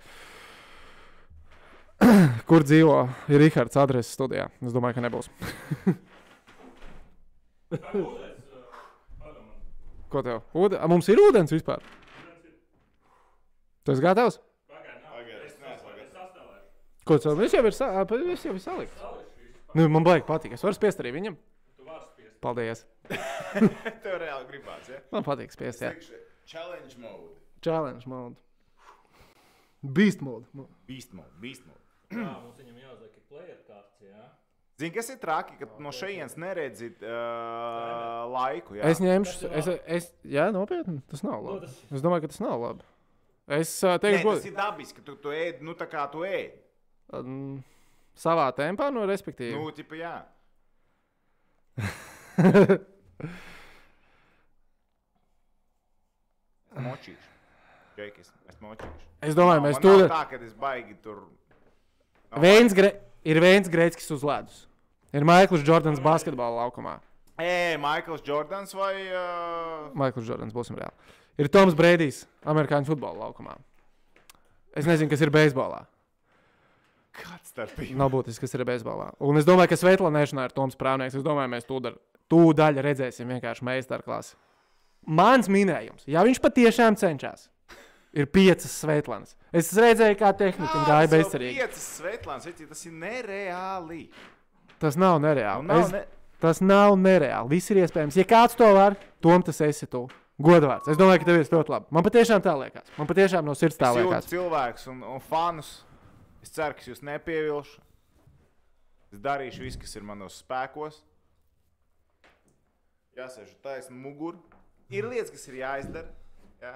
Kur dzīvo Rihards adreses studijā? Es domāju, ka nebūs. Ko tev? Ūde... A, Mums ir ūdens vispār. Tu esi gatavs? Ko tu? Viņš jau ir, sa... viņš jau ir salikts. Nu, man baigi patīk. Es varu spiest arī viņam. Paldies.
Tev reāli gribās, ja?
Man patīk spiest. Jā.
Challenge mode.
Challenge mode. Beast mode.
Beast mode, beast mode.
Jā, mums viņam jāuzliek player kārts, jā.
Zini, kas ir traki, ka no šejienes neredzi uh, laiku. Jā.
Es ņemšu, es, es, jā, nopietni, tas nav labi.
tas-
Es domāju, ka tas nav labi. Es uh, teikšu,
tas
godīgi,
ir dabiski, ka tu, tu ēd, nu tā kā tu ēd.
um, savā tempā, nu, respektīvi.
Nu, tipa, jā. Močīšu. Džekis, es močīšu.
es domāju,
Nav-
mēs tur.
Tā, ka es baigi tur. Nav
Viens gre, ir viens Greķis uz ledus. Ir Maikls Jordans basketbola laukumā.
Ē, Maikls Jordans vai. Uh...
Maikls Jordans, būsim reāli. Ir Toms Brīdijs, amerikāņu futbola laukumā. Es nezinu, kas ir beisbolā.
Kāds starpība?
Nav būtiski, kas ir beisbolā. Un es domāju, ka Svetlānēšanā ir Toms Prāvnieks. Es domāju, mēs tūdaļ, tūdaļ redzēsim vienkārši meistarklasi. Mans minējums, ja viņš patiešām cenšas, ir piecas Svetlānas. Es redzēju, kā tehnika gāja bezcerīgi.
Piecas Svetlāns, veci, tas ir nereāli.
Tas nav nereāli.
Nu, nav
es,
ne-
Tas nav nereāli. Viss ir iespējams. Ja kāds to var, Tom, tas esi tu. Godvārds. Es domāju, ka tev ir ļoti labi. Man patiešām tā liekas. Man patiešām no sirds tā
Es
liekas.
cilvēkus un, un fanus. Es ceru, ka jūs nepievilšu. Es darīšu visu, kas ir manos spēkos. Jāsēž taisni muguru. Ir lietas, kas ir jāizdara. Jā.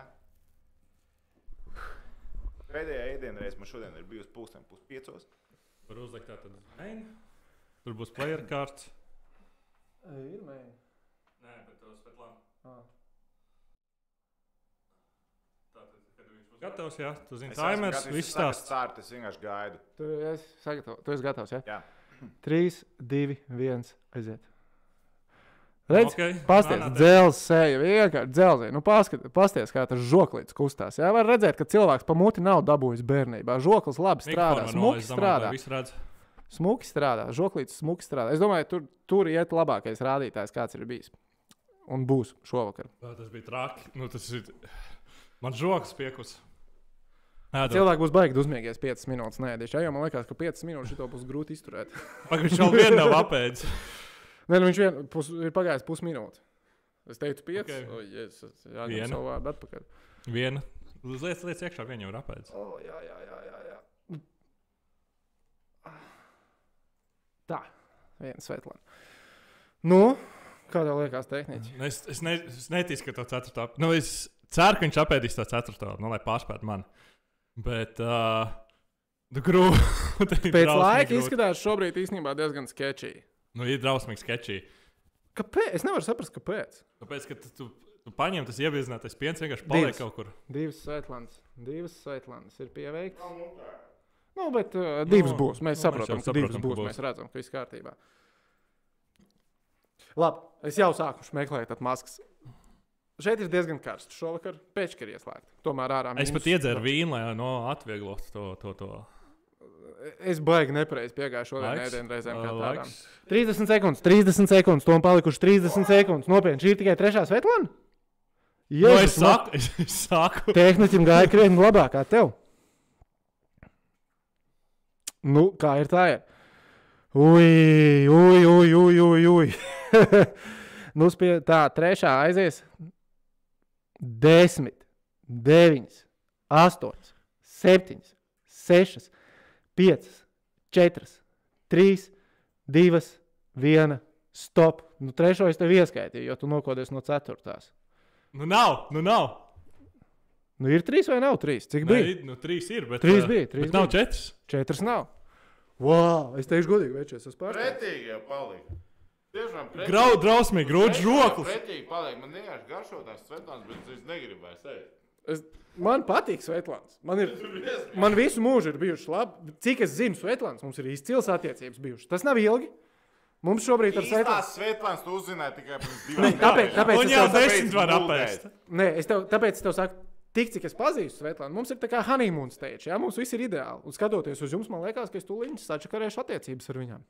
Pēdējā ēdienreiz man šodien ir bijusi pulksten puspiecos.
Var uzlikt tā tad uz main. Tur būs player kārts.
Ir mēģinājums.
Nē, bet tos pat labi.
Ah.
Tātad, kad viņš būs gatavs, jā, tu zini, timers, viss stāsts.
stāstu, Es vienkārši gaidu.
Tu esi, sagatavo, tu esi gatavs. Ja?
Jā.
3, 2, 1. Aiziet. Redz,
Okay.
Pasties, dzelzs seja, vienkārši dzelzs. Nu, pasties, kā tas žoklīts kustās. Jā, var redzēt, ka cilvēks pa muti nav dabūjis bērnībā. Žoklis labi strādā, smuki strādā. Smuki strādā, žoklīts smuki strādā. Es domāju, tur, tur iet labākais rādītājs, kāds ir bijis. Un būs šovakar.
Tā, tas bija traki. Nu, tas ir. Man žoks piekus.
Cilvēki būs baigi uzmīgties 5 minūtes. Nē, tieši jā, man liekas, ka 5 minūtes šito būs grūti izturēt.
Pagaid, Viņš vēl vienu apēdis.
Nē, nu viņš vien, pus, ir pagājis pusminūte. Es teicu, 5.
Ok.
Okay. O, jēzus, jā,
Viena.
savu vārdu atpakaļ.
Viena. Lietas, lietas iekšā, viena jau ir apēdis.
O, jā, jā, jā, jā, jā. Tā, viena svetlana. Nu, kā tev liekas, tehniski?
Nu, Es, es, ne, es neticu, ka to ceturto. Nu, es ceru, ka viņš apēdīs to ceturto, nu, lai pārspētu mani. Bet. Uh, grūti.
Pēc laika izskatās šobrīd īstenībā diezgan sketčīgi.
Nu, ir drausmīgi sketčī.
Kāpēc? Es nevaru saprast, kāpēc.
Tāpēc, ka tu, tu, tu paņem tas ieviezinātais piens, vienkārši paliek
Divas.
kaut kur.
Divas svetlanas, divas svetlanas ir pieveiktas. Nu, bet uh, divas
Nu,
būs. Mēs
nu, mēs
saprotam, ka divas
saprotam, ka
būs.
būs.
Mēs redzam, ka viss kārtībā. Labi, es jau sāku meklēt maskas. Šeit ir diezgan karsts. Šovakar pēkšņi ir ieslēgta. Tomēr ārā
Es pat iedzēru vīnu, lai no, atvieglotu to. to, to.
Es baigi nepareizi piegāju šodien ēdienu reizēm.
laiks.
30 sekundes, 30 sekundes, tom palikuši 30 sekundes. Nopietni, šī ir tikai trešā svetlana?
Nu, es
Jēzus, ma-
saku, es, es saku.
Tehniķim gāja krietni labāk kā tev. Nu, kā ir tā? Ir? Ui, ui, ui, ui, ui. ui. nu, spie, tā, trešā aizies. Desmit, deviņas, astoņas, septiņas, sešas, piecas, četras, trīs, divas, viena. Stop. Nu, trešo es tev ieskaitīju, jo tu nokodies no ceturtās.
Nu, nav, nu, nav.
Nu, ir trīs vai nav trīs? Cik
Nē,
bija?
nu, trīs ir, bet.
Trīs
ā,
bija, trīs
bet nav
bija.
četras.
Četras nav. Wow, es teikšu, godīgi, večies, es pārsteigts.
Pretīgi jau palika. Tiešām pretīgi.
Grau, drausmīgi, grūts žoklis.
Pretīgi palika. Man vienkārši garšo tās svetlāns, bet es negribu vairs ēst.
Es, man patīk Svetlāns. Man, ir, man visu mūžu ir bijuši labi. Cik es zinu, Svetlāns mums ir izcils attiecības bijušas. Tas nav ilgi. Mums šobrīd ar Svetlānu.
Tās svetlāns tu uzzināji tikai pirms divām
tāpēc, tāpēc,
Un
es
jau
tev,
desmit var apēst.
nē, es tev, tāpēc es tev saku, tik cik es pazīstu Svetlānu, mums ir tā kā honeymoon stage. Jā, mums viss ir ideāli. Un skatoties uz jums, man liekas, ka es tūlīt sačakarēšu attiecības ar viņām.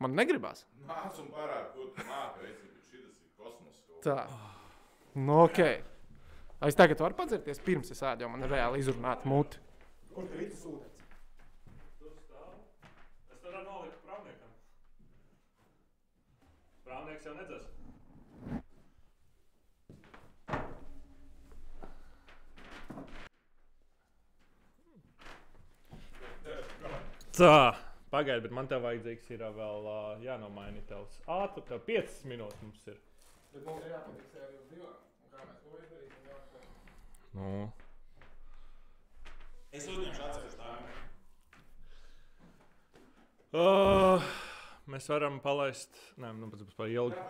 Man negribas.
Nāc un parādi, ko tu māki. Šis ir kosmos.
Tā. Nu, ok. Es tagad varu padzerties, pirms es ēdu, jo man ir reāli izrunāta muti. Kur tur ir sūdens?
Tur stāv. Es tur noliku prāvniekam. Prāvnieks jau nedzēs. Tā, pagaidi, bet man te vajadzīgs ir ā, vēl ā, jānomaina tavs. Ātri, tev 5 minūtes mums ir.
Bet mums ir jāpatiks jau divām. Un kā mēs to izdarīsim? jāpatiek.
Nu.
Es uzņemšu atsevišķu tādu.
Uh, mēs varam palaist. Nē, nu, pēc tam par ilgu.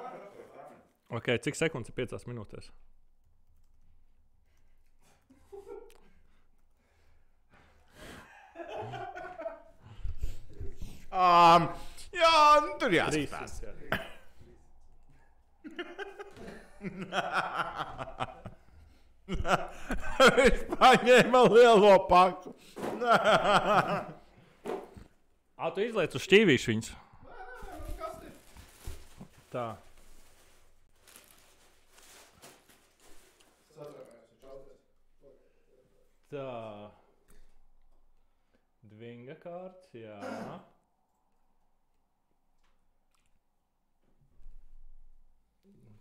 Ok, cik sekundes ir 5 minūtēs?
Um, jā, nu, tur jāskatās.
3.
Viņš paņēma lielo paku.
Ā, tu izlaiž uz šķīvīšu viņus. Tā. Tā. Dvinga kārts, jā.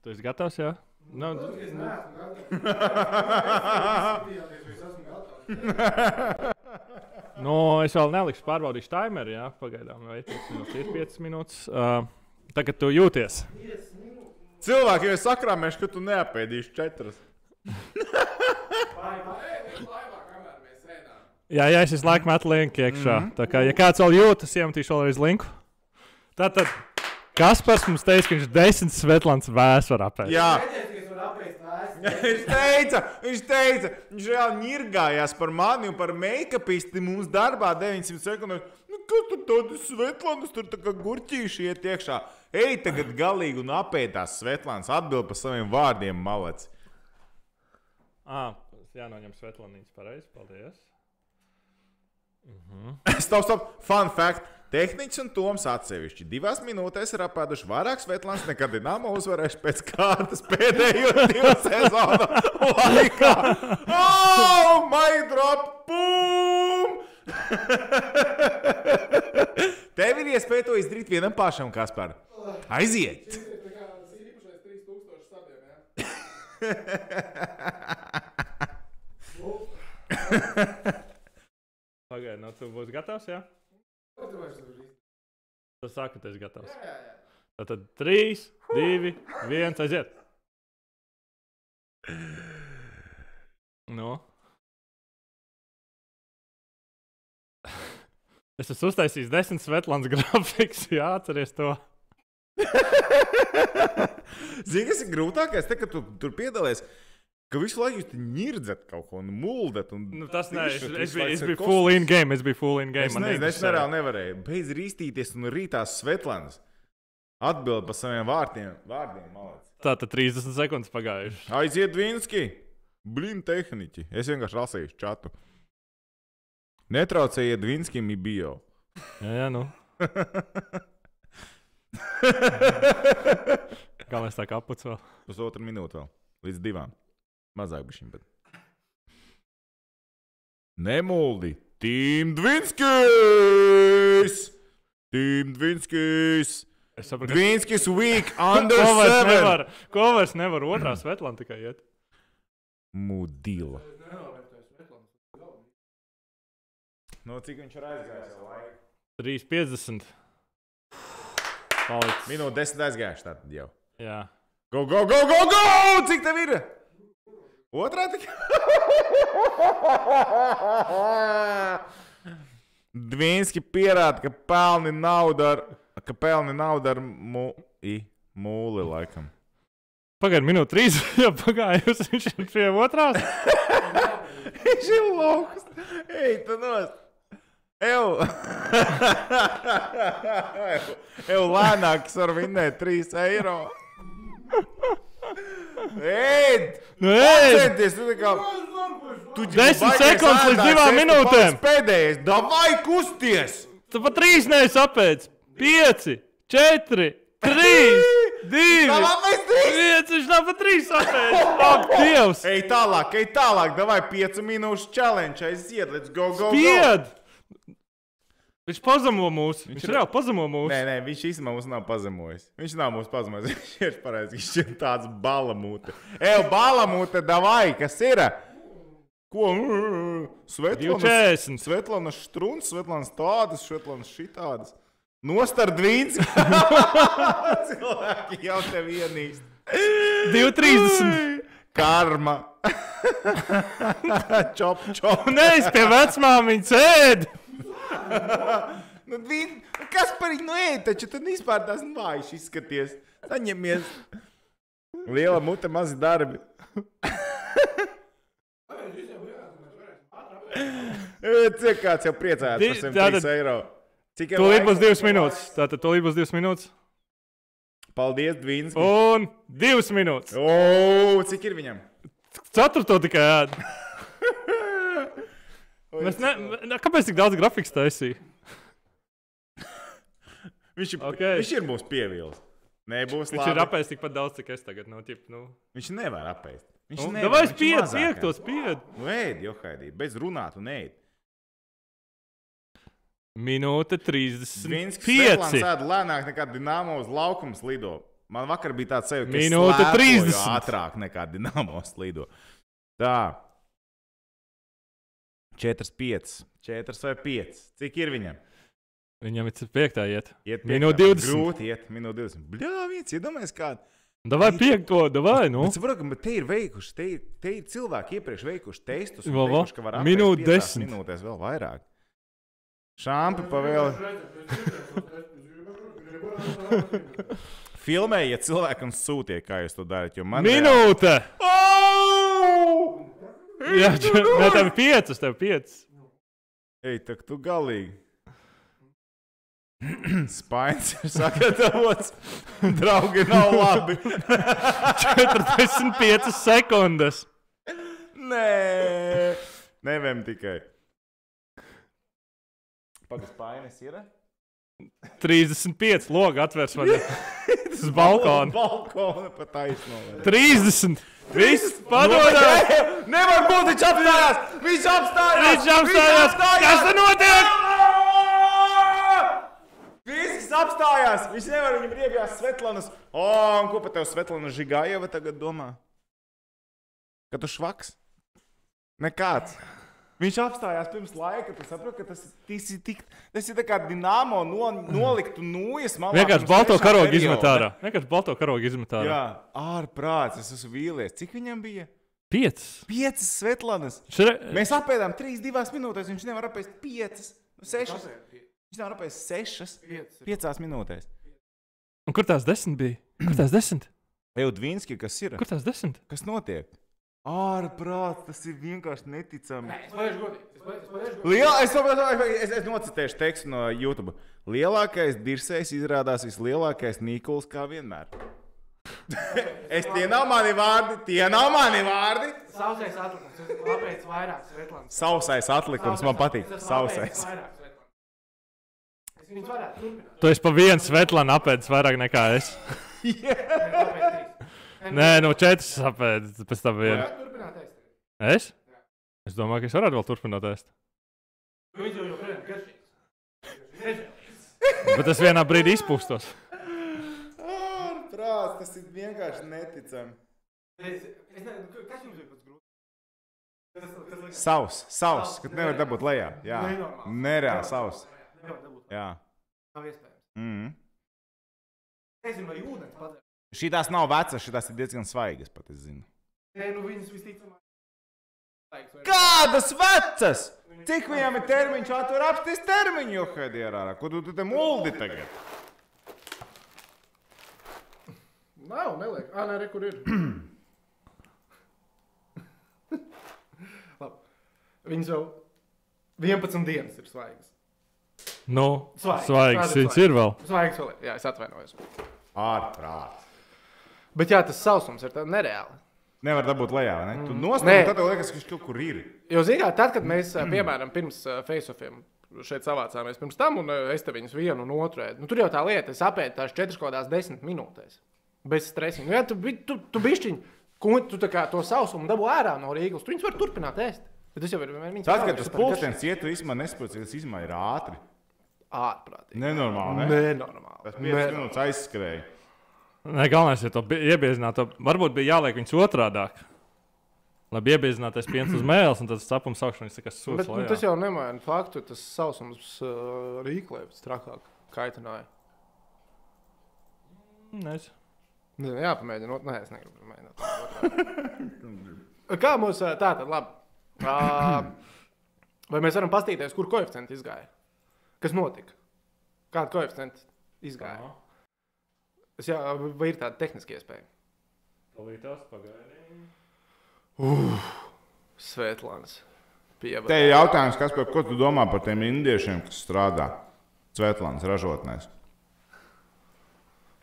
Tu esi gatavs, jā? Nu,
Es neesmu gatavs.
Nu, es vēl nelikšu pārbaudīšu timeru, jā, pagaidām, vai 5 minūtes ir 5 minūtes. Uh, tagad tu jūties.
Cilvēki jau ir sakrāmējuši, ka tu neapēdīsi četras.
Jā, jā, es visu laiku metu linku iekšā. Mm -hmm. Tā kā, ja kāds vēl jūtas, iemetīšu vēlreiz linku. Tātad, Kaspars mums teica, ka viņš desmit Svetlāns vēs var apēst.
Jā, viņš teica, viņš teica, viņš reāli nirgājās par mani un par make-upisti mums darbā 900 sekundes. Nu, kas tur tādas Svetlānas, tur tā kā gurķīši iet iekšā. Ej, tagad galīgi un apēdās Svetlāns atbild par saviem vārdiem malec.
Ah, jānoņem Svetlānīts pareizi. Paldies.
Stop, stop, fun fact. Tehniķis un Toms atsevišķi divās minūtēs ir apēduši vairāk Svetlāns nekā Dienāmo uzvarējuši pēc kārtas pēdējo divu sezonu laikā. Oh, my drop! Boom! Tev ir iespēja to izdarīt vienam pašam, Kaspar. Aiziet!
Pagaidi, nu, tu būsi gatavs, jā? Tu saki, ka esi gatavs. Tad 3, 2, 1, aiziet. Nu. Es esmu uztaisījis desmit Svetlāns grafikus, jā, atceries to.
Zini, kas ir grūtākais? Te, kad tu tur piedalies, ka visu laiku jūs nirdzat kaut ko un muldat. Un
Nu, tas nē, es, es, es biju full in game, es biju full in game.
Es nezinu, es nereāli nevarēju. Beidz rīstīties un rītās Svetlānas. Atbild par saviem vārtiem. vārdiem malec.
Tā tad 30 sekundes pagājušas.
Aiziet, Vinski! Blin, tehniķi! Es vienkārši lasīju čatu. Netraucējiet Vinskim, ir bio.
Jā, jā, nu. Kā mēs tā kā apucām?
Pusotru minūti vēl. Līdz divām. Mazāk bija šim. Bet... Nemuldi! Tim Dvinskis! Tim Dvinskis!
Es saprotu, ka
Dvinskis week under
ko vairs
seven!
nevar, ko vairs nevar otrā Svetlana tikai iet.
Mudila. No cik viņš ir aizgājis? jau laiku?
3,50. Palicis.
Minūte desmit aizgājuši tātad jau.
Jā.
Go, go, go, go, go! Cik tev ir? Otrā tikai. Dvīnski pierāda, ka pelni naudu ar, ka pelni naudu ar mu, i, mūli laikam.
Pagaidiet, minūte trīs. Jā, pagājusi. Viņš ir pie otrās.
Viņš ir lauks. Ej, tu nos. Ew. Ew, lēnāk, es varu vinēt 3 eiro. Ej,
Nu,
centies, tu kā. Tu ģipa
Desmit
baigies
sekundes līdz
ēdāt,
divām
es tu
minūtēm.
paliec Pēdējais, davai kusties!
Tu pat trīs neizsapēc. Pieci, četri, trīs, divi. Viens, viņš nav pat trīs sapēc. Ak, Dievs!
Ej tālāk, ej tālāk, davai 5 minūšu challenge, aiziet, let's go, go, go.
Pied! Viņš pazemo mūs. Viņš,
Viņš
reāli pazemo mūs.
Nē, nē, viņš īstenībā mums nav pazemojis. Viņš nav mums pazemojis. Viņš ir pareizi. Viņš ir tāds balamūte. Ej, balamūte, davai, kas ir? Ko? Svetlana.
240.
Svetlana Struns, Svetlana tādas, Svetlana šitādas. Nostardvīns. Cilvēki jau te vienīst.
230.
Karma. čop, čop.
Nē, es pie vecmāmiņas ēdu.
Nu, vīn, kas par viņu ēd, taču tad vispār tās vājš izskaties. Saņemies. Liela mute, mazi darbi. Cik kāds jau priecājās par 103
tātad-
eiro. Cik ir
Tūlīt būs divas minūtes. Tātad tūlīt būs divas minūtes.
Paldies, Dvīns.
Un divas minūtes.
O, cik ir viņam?
Ceturto tikai ēd. Mēs ne, ne, kāpēc tik daudz grafikas taisīja?
Viņš ir,
Ok.
okay. viņš ir mūsu pievīlis. Nē, būs
Viņš
labi.
ir apēst tikpat daudz, cik es tagad. Nu, tip, nu.
Viņš nevar apēst. Viņš
Nu,
nevar.
Vai
viņš ir
piektos spied?
Nu, ēd, Johaidī, bez runāt un ēd.
Minūte
Viņš
35.
sēž lēnāk nekā dīnāmo uz laukums lido. Man vakar bija tāds sajūta, ka
Minūte
slēpoju
30.
ātrāk nekā dīnāmos lido. Tā. 4, 5, 4 vai 5. Cik ir viņam?
Viņam ir piektā iet.
Iet
Minūte
piektā.
20.
Grūti iet, minūte 20. Bļā, viens, iedomājies kādu.
Davai piekto, davai, nu.
Bet saprotu, ka te ir veikuši, te ir, te ir cilvēki iepriekš veikuši testus. un
Vēl, vēl.
ka var
Minūte
apēst piecās
10.
Minūtēs vēl vairāk. Šāpi pavēl. Filmējiet cilvēkam sūtiet, kā jūs to darat. jo Man
Minūte!
Oh!
Jā, nē, tev piecas, tev piecas.
Ej, tak tu galīgi. Spains ir sagatavots. Draugi nav labi.
45 sekundes.
Nē, neviem tikai. Pagaidām, spainis ir.
35 logs atvērs man uz balkona.
Balkona pat taisno.
30. Viss padodas.
Nevar būt, viņš apstājās! Viņš apstājās!
Viņš apstājās! Kas te notiek?
Viss apstājās! Viņš nevar viņam riebjās Svetlanas. O, un ko pat tev Svetlana Žigājeva tagad domā? Ka tu švaks? Nekāds. Viņš apstājās pirms laika. Tu saproti, ka tas, tas ir tik. Tas ir tā kā dīnāmo no, nolikt nūjas malā.
Vienkārši balto karogu izmet ārā. Vienkārši balto karogu izmet ārā.
Jā, ārprāts. Es esmu vīlies. Cik viņam bija?
5.
Piecas Svetlanas.
Šre...
Mēs apēdām trīs, divās minūtēs. Viņš nevar apēst piecas, nu, sešas. Viņš nevar apēst sešas, piecās minūtēs.
Un kur tās desmit bija? Kur tās desmit?
Eudvīnski, kas ir?
Kur tās desmit?
Kas notiek? Ārprāts, tas ir vienkārši neticami. Liela, es, saprotu, es, es nocitēšu tekstu no YouTube. Lielākais dirsējs izrādās vislielākais Nīkuls kā vienmēr. es tie nav mani vārdi, tie nav mani vārdi.
Sausais atlikums, es labēc vairāk Svetlāns.
Sausais atlikums man patīk. Sausais.
Es.
Tu esi pa vienu Svetlānu apēdis vairāk nekā es.
Trīs.
Nē, no četras apēdis. Pēc tam.
Varētu turpināt ēst.
Es? Es domāju, ka es varētu vēl turpināt ēst.
Garšīgs.
Bet es vienā brīdī izpūstos.
Ārprāts, tas ir vienkārši neticami.
Es, es nezinu, kas jums ir pats grūti? Tas, tas liekas,
Savs, savs, kad nevar dabūt lejā. Jā,
Nenormāls.
nereāli savs.
nevar dabūt.
Jā.
Nav iespējams.
Mm.
Nezinu, vai ūdens padara.
Šī tās nav vecas, šī tās ir diezgan svaigas, pat es zinu.
Nē, nu viņas visticamāk.
Kādas vecas? Cik viņam ir termiņš, atver apstāties termiņu, jo hedierā. Ko tu te muldi tagad?
Nav, neliek. Ah, nē, re, kur ir. Viņas jau 11 dienas ir svaigas.
Nu,
svaigs.
svaigs, Viņš
svaigs.
ir vēl.
Svaigas vēl. Jā, es atvainojos.
Ārprāt.
Bet jā, tas sausums ir nereāli.
Nevar dabūt lejā, ne? Tu
Nē.
nostāji, tad tev liekas, ka viņš kaut kur ir.
Jo, zināt, tad, kad mēs, piemēram, pirms face-offiem šeit savācāmies pirms tam, un es te viņus vienu un otru ēdu, nu, tur jau tā lieta, es apēdu tās četras kaut kādās desmit minūtēs. Bez stresa. Nu, jā, tu, tu, tu bišķiņ, ko tu tā kā to sausumu dabū ārā no Rīgas, tu viņus vari turpināt ēst. Bet tas jau ir viņas
Tas, ka tas pulkstenis iet, tu īstenībā nesaproti, ka tas izmaiņa ir ātri.
ārprātīgi.
Nenormāli. Ne?
Nenormāli.
Tas 5 minūtes aizskrēja.
Nē, galvenais ir to bi- iebiezināt. Varbūt bija jāliek viņus otrādi. Lai iebiezināties piens uz mēles, un tad sapums augšā viņš tikai
Bet,
sūdz.
nu, tas jau nemaina faktu, tas sausums uh, rīklēvis trakāk kaitināja.
Nezinu.
Nezinu, jāpamēģina. ot- Nē, es negribu mēģināt. Kā mums ā, tā tad labi? Ā, Vai mēs varam paskatīties, kur koeficienti izgāja? Kas notika? Kāda koeficienta izgāja? Es jā, vai ir tāda tehniska iespēja?
Palīdzēs, pagaidīt.
Svetlāns.
Te
Pievērt.
ir jautājums, kas par ko tu domā par tiem indiešiem, kas strādā Svetlānas ražotnēs?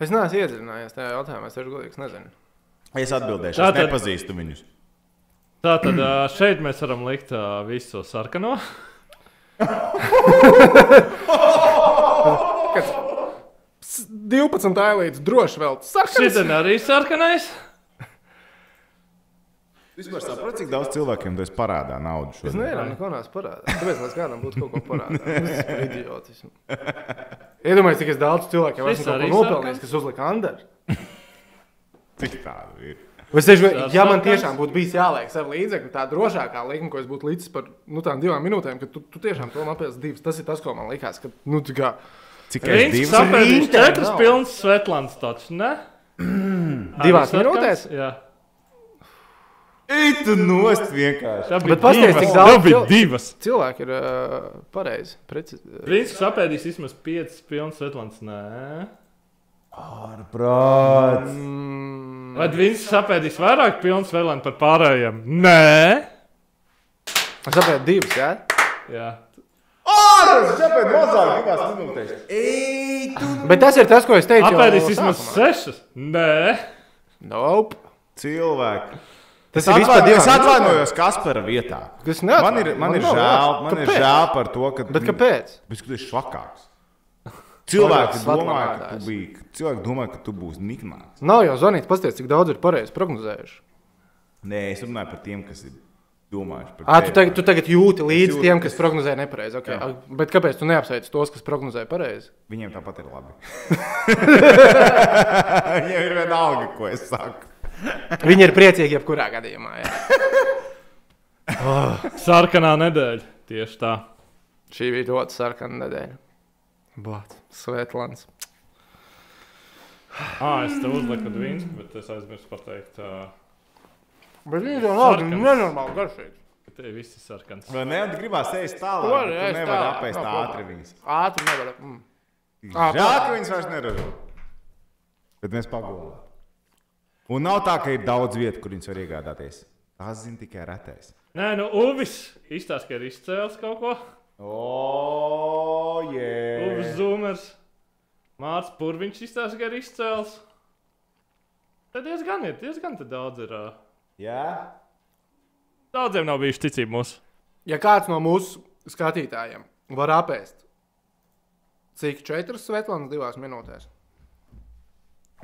Es neesmu iedziļinājies tajā jautājumā, es godīgi, es nezinu.
Es atbildēšu,
Tātad-
es nepazīstu viņus.
Tā tad ā, šeit mēs varam likt visu sarkano.
S- 12 ailītes droši vēl.
Ir arī sarkanais.
Vispār saproti, cik daudz cilvēkiem tas parādā naudu
Es
šodien?
nevaru neko nāc parādīt. Tāpēc, lai kādam būtu kaut ko parādīt. Tas ir idiotisms. Iedomājieties, cik es daudz
Šis
esmu kaut
arī
ko nopelnījis, kas uzlika Anderu.
Cik tādu ir?
Es
Tas
ja man tiešām būtu bijis jāliek sev līdzekļi, tā drošākā likme, ko es būtu līdzi par nu, tādām divām minūtēm, ka tu, tu tiešām to apēsi divas. Tas ir tas, ko man likās. Ka, nu, tā kā,
Cik
Viņš
divas?
sapēdīs četras pilnas Svetlāns taču, ne?
Divās minūtēs?
Jā.
Ej, tu nost vienkārši.
Tā
Bet pasties, cik daudz
bija divas.
cilvēki ir uh, pareizi. Preci...
Princis sapēdīs vismaz piecas pilnas Svetlāns, nē.
Prāts.
Mm,
Vai viņš sapēdīs vairāk pilnas Svetlāns par pārējiem? Nē.
es saprotu, divas. Jā?
Jā.
Kāpēc mazāk divās minūtēs? Ej, tu!
Bet tas ir tas, ko es teicu.
Apēdīs vismaz sešas? Nē.
Nope.
Cilvēki.
Tas
Es,
ir vispār
atvaino, es atvainojos Kaspara vietā.
Tas
Man ir, man ir žēl, man ir žēl par to, ka.
Bet kāpēc?
Bet tu esi švakāks. Cilvēki
Labāks
domā, ka tu, biji, cilvēki domā, ka tu būsi niknāks.
Nav jau zvanīts, pasties, cik daudz ir pareizi prognozējuši.
Nē, es runāju par tiem, kas ir domājuši par
Ah, tu, tagad, tu tagad jūti līdzi
jūtu,
tiem,
es-
kas prognozē nepareizi. Okay.
Jā.
Bet kāpēc tu neapsveic tos, kas prognozē pareizi?
Viņiem tāpat ir labi. Viņiem ir viena alga, ko es saku.
Viņi ir priecīgi jebkurā gadījumā. Jā.
Sarkanā nedēļa. Tieši tā.
Šī bija ļoti sarkana nedēļa. Bāt, Svetlāns.
Ah, es te uzliku dvīnsku, bet es aizmirsu pateikt, uh,
Bet viņi jau nav nenormāli garšīgi.
ka te viss ir sarkans.
Vai ne? Tu gribās ēst tālāk,
Var
tu nevari apēst
nav
ātri viņas.
Ātri nevar. Mm. Ā,
Žēl, ka viņas vairs neražo. Bet mēs pagūlām. Un nav tā, ka ir daudz vietu, kur viņas var iegādāties. Tās zina tikai retais.
Nē, nu, Uvis izstāsta, ka ir izcēlis kaut ko.
O,
Uvis
jē.
Zumers. Mārcis Purviņš izstāsta, ka ir izcēlis. Tad diezgan ir, diezgan daudz ir. Uh,
Jā.
daudziem nav bijuši ticība mūsu.
Ja kāds no mūsu skatītājiem var apēst, cik četras Svetlānas divās minūtēs,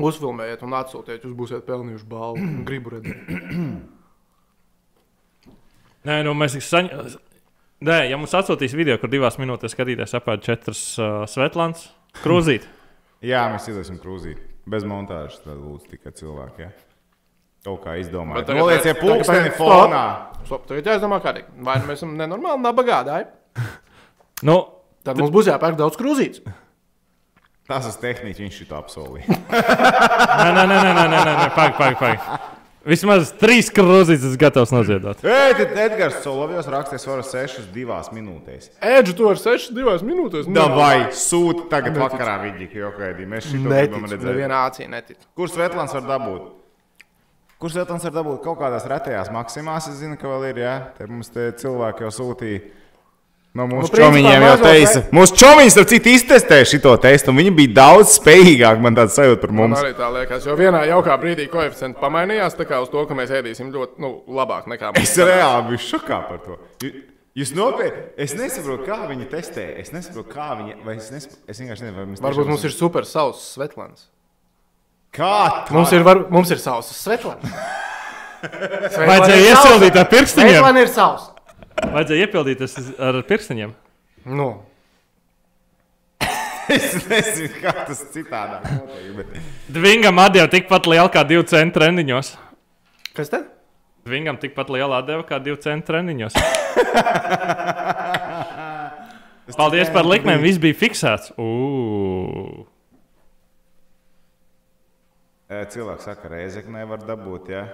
uzfilmējiet un atsūtiet, jūs būsiet pelnījuši balvu. Gribu redzēt.
Nē, nu, mēs saņemam. Nē, ja mums atsūtīs video, kur divās minūtēs skatīties apēd četras uh, Svetlāns, krūzīt.
Jā, mēs iedosim krūzīt. Bez montāžas, tad lūdzu tikai cilvēki. Ja? Kaut kā
tagad-
Nolieciet
tagad-
pulksteni fonā.
Stop, tagad jāizdomā, kādīgi. Vai nu mēs esam nenormāli nabagādāji,
Nu,
tad mums būs jāpērk daudz krūzītes.
Tas ir tehniski, viņš to apsolīja.
nē, nē, nē, nē, nē, nē, pagaidi, pagaidi. Pag. Vismaz trīs krūzītes esmu gatavs noziedot.
Ej, tad Edgars Solovjos rakstīja svaru 6 divās minūtēs.
Edžu to ar 6, 2 minūtēs.
Davai, sūti tagad vakarā viņi jau gaidīja. Mēs šito
Neticu, nevienā acī neticu.
Kur Svetlāns var dabūt? Kur Svetlāns var dabūt kaut kādās retajās maksimās? Es zinu, ka vēl ir, jā. Te mums te cilvēki jau sūtīja. No mūsu
Nu,
čomiņiem jau teica. Mūsu čomiņš, starp citu, iztestēja šo testu, un viņi bija daudz spējīgāki. Man tāds sajūta par
Man
mums.
arī tā liekas, jo vienā jaukā brīdī koeficients pamainījās, tā kā uz to, ka mēs ēdīsim ļoti nu, labāk nekā
Es reāli biju šokā par to. Jūs nopietni, es nesaprotu, kā viņi testē. Es nesaprotu, kā viņi. vai Es, nesap... es vienkārši nezinu, vai mēs
Varbūt mums ir super sauss Svetlāns.
Kā tā?
Mums ir, var, mums ir sauss Svetlāns.
Vajadzēja iesildīt ar pirkstiņiem.
Svetlāns ir sauss.
Vajadzēja iepildīt tas ar pirkstiņiem.
Nu,
Es nezinu, kā tas citādāk notiek. Bet...
Dvingam atdeva tikpat liela kā divu centu treniņos.
kas tad?
Dvingam tikpat liela atdeva kā divu centu treniņos. Paldies par likmēm, viss bija fiksēts. Ugh.
Ē, Cilvēks saka, ka reizekne nevar dabūt. Ja?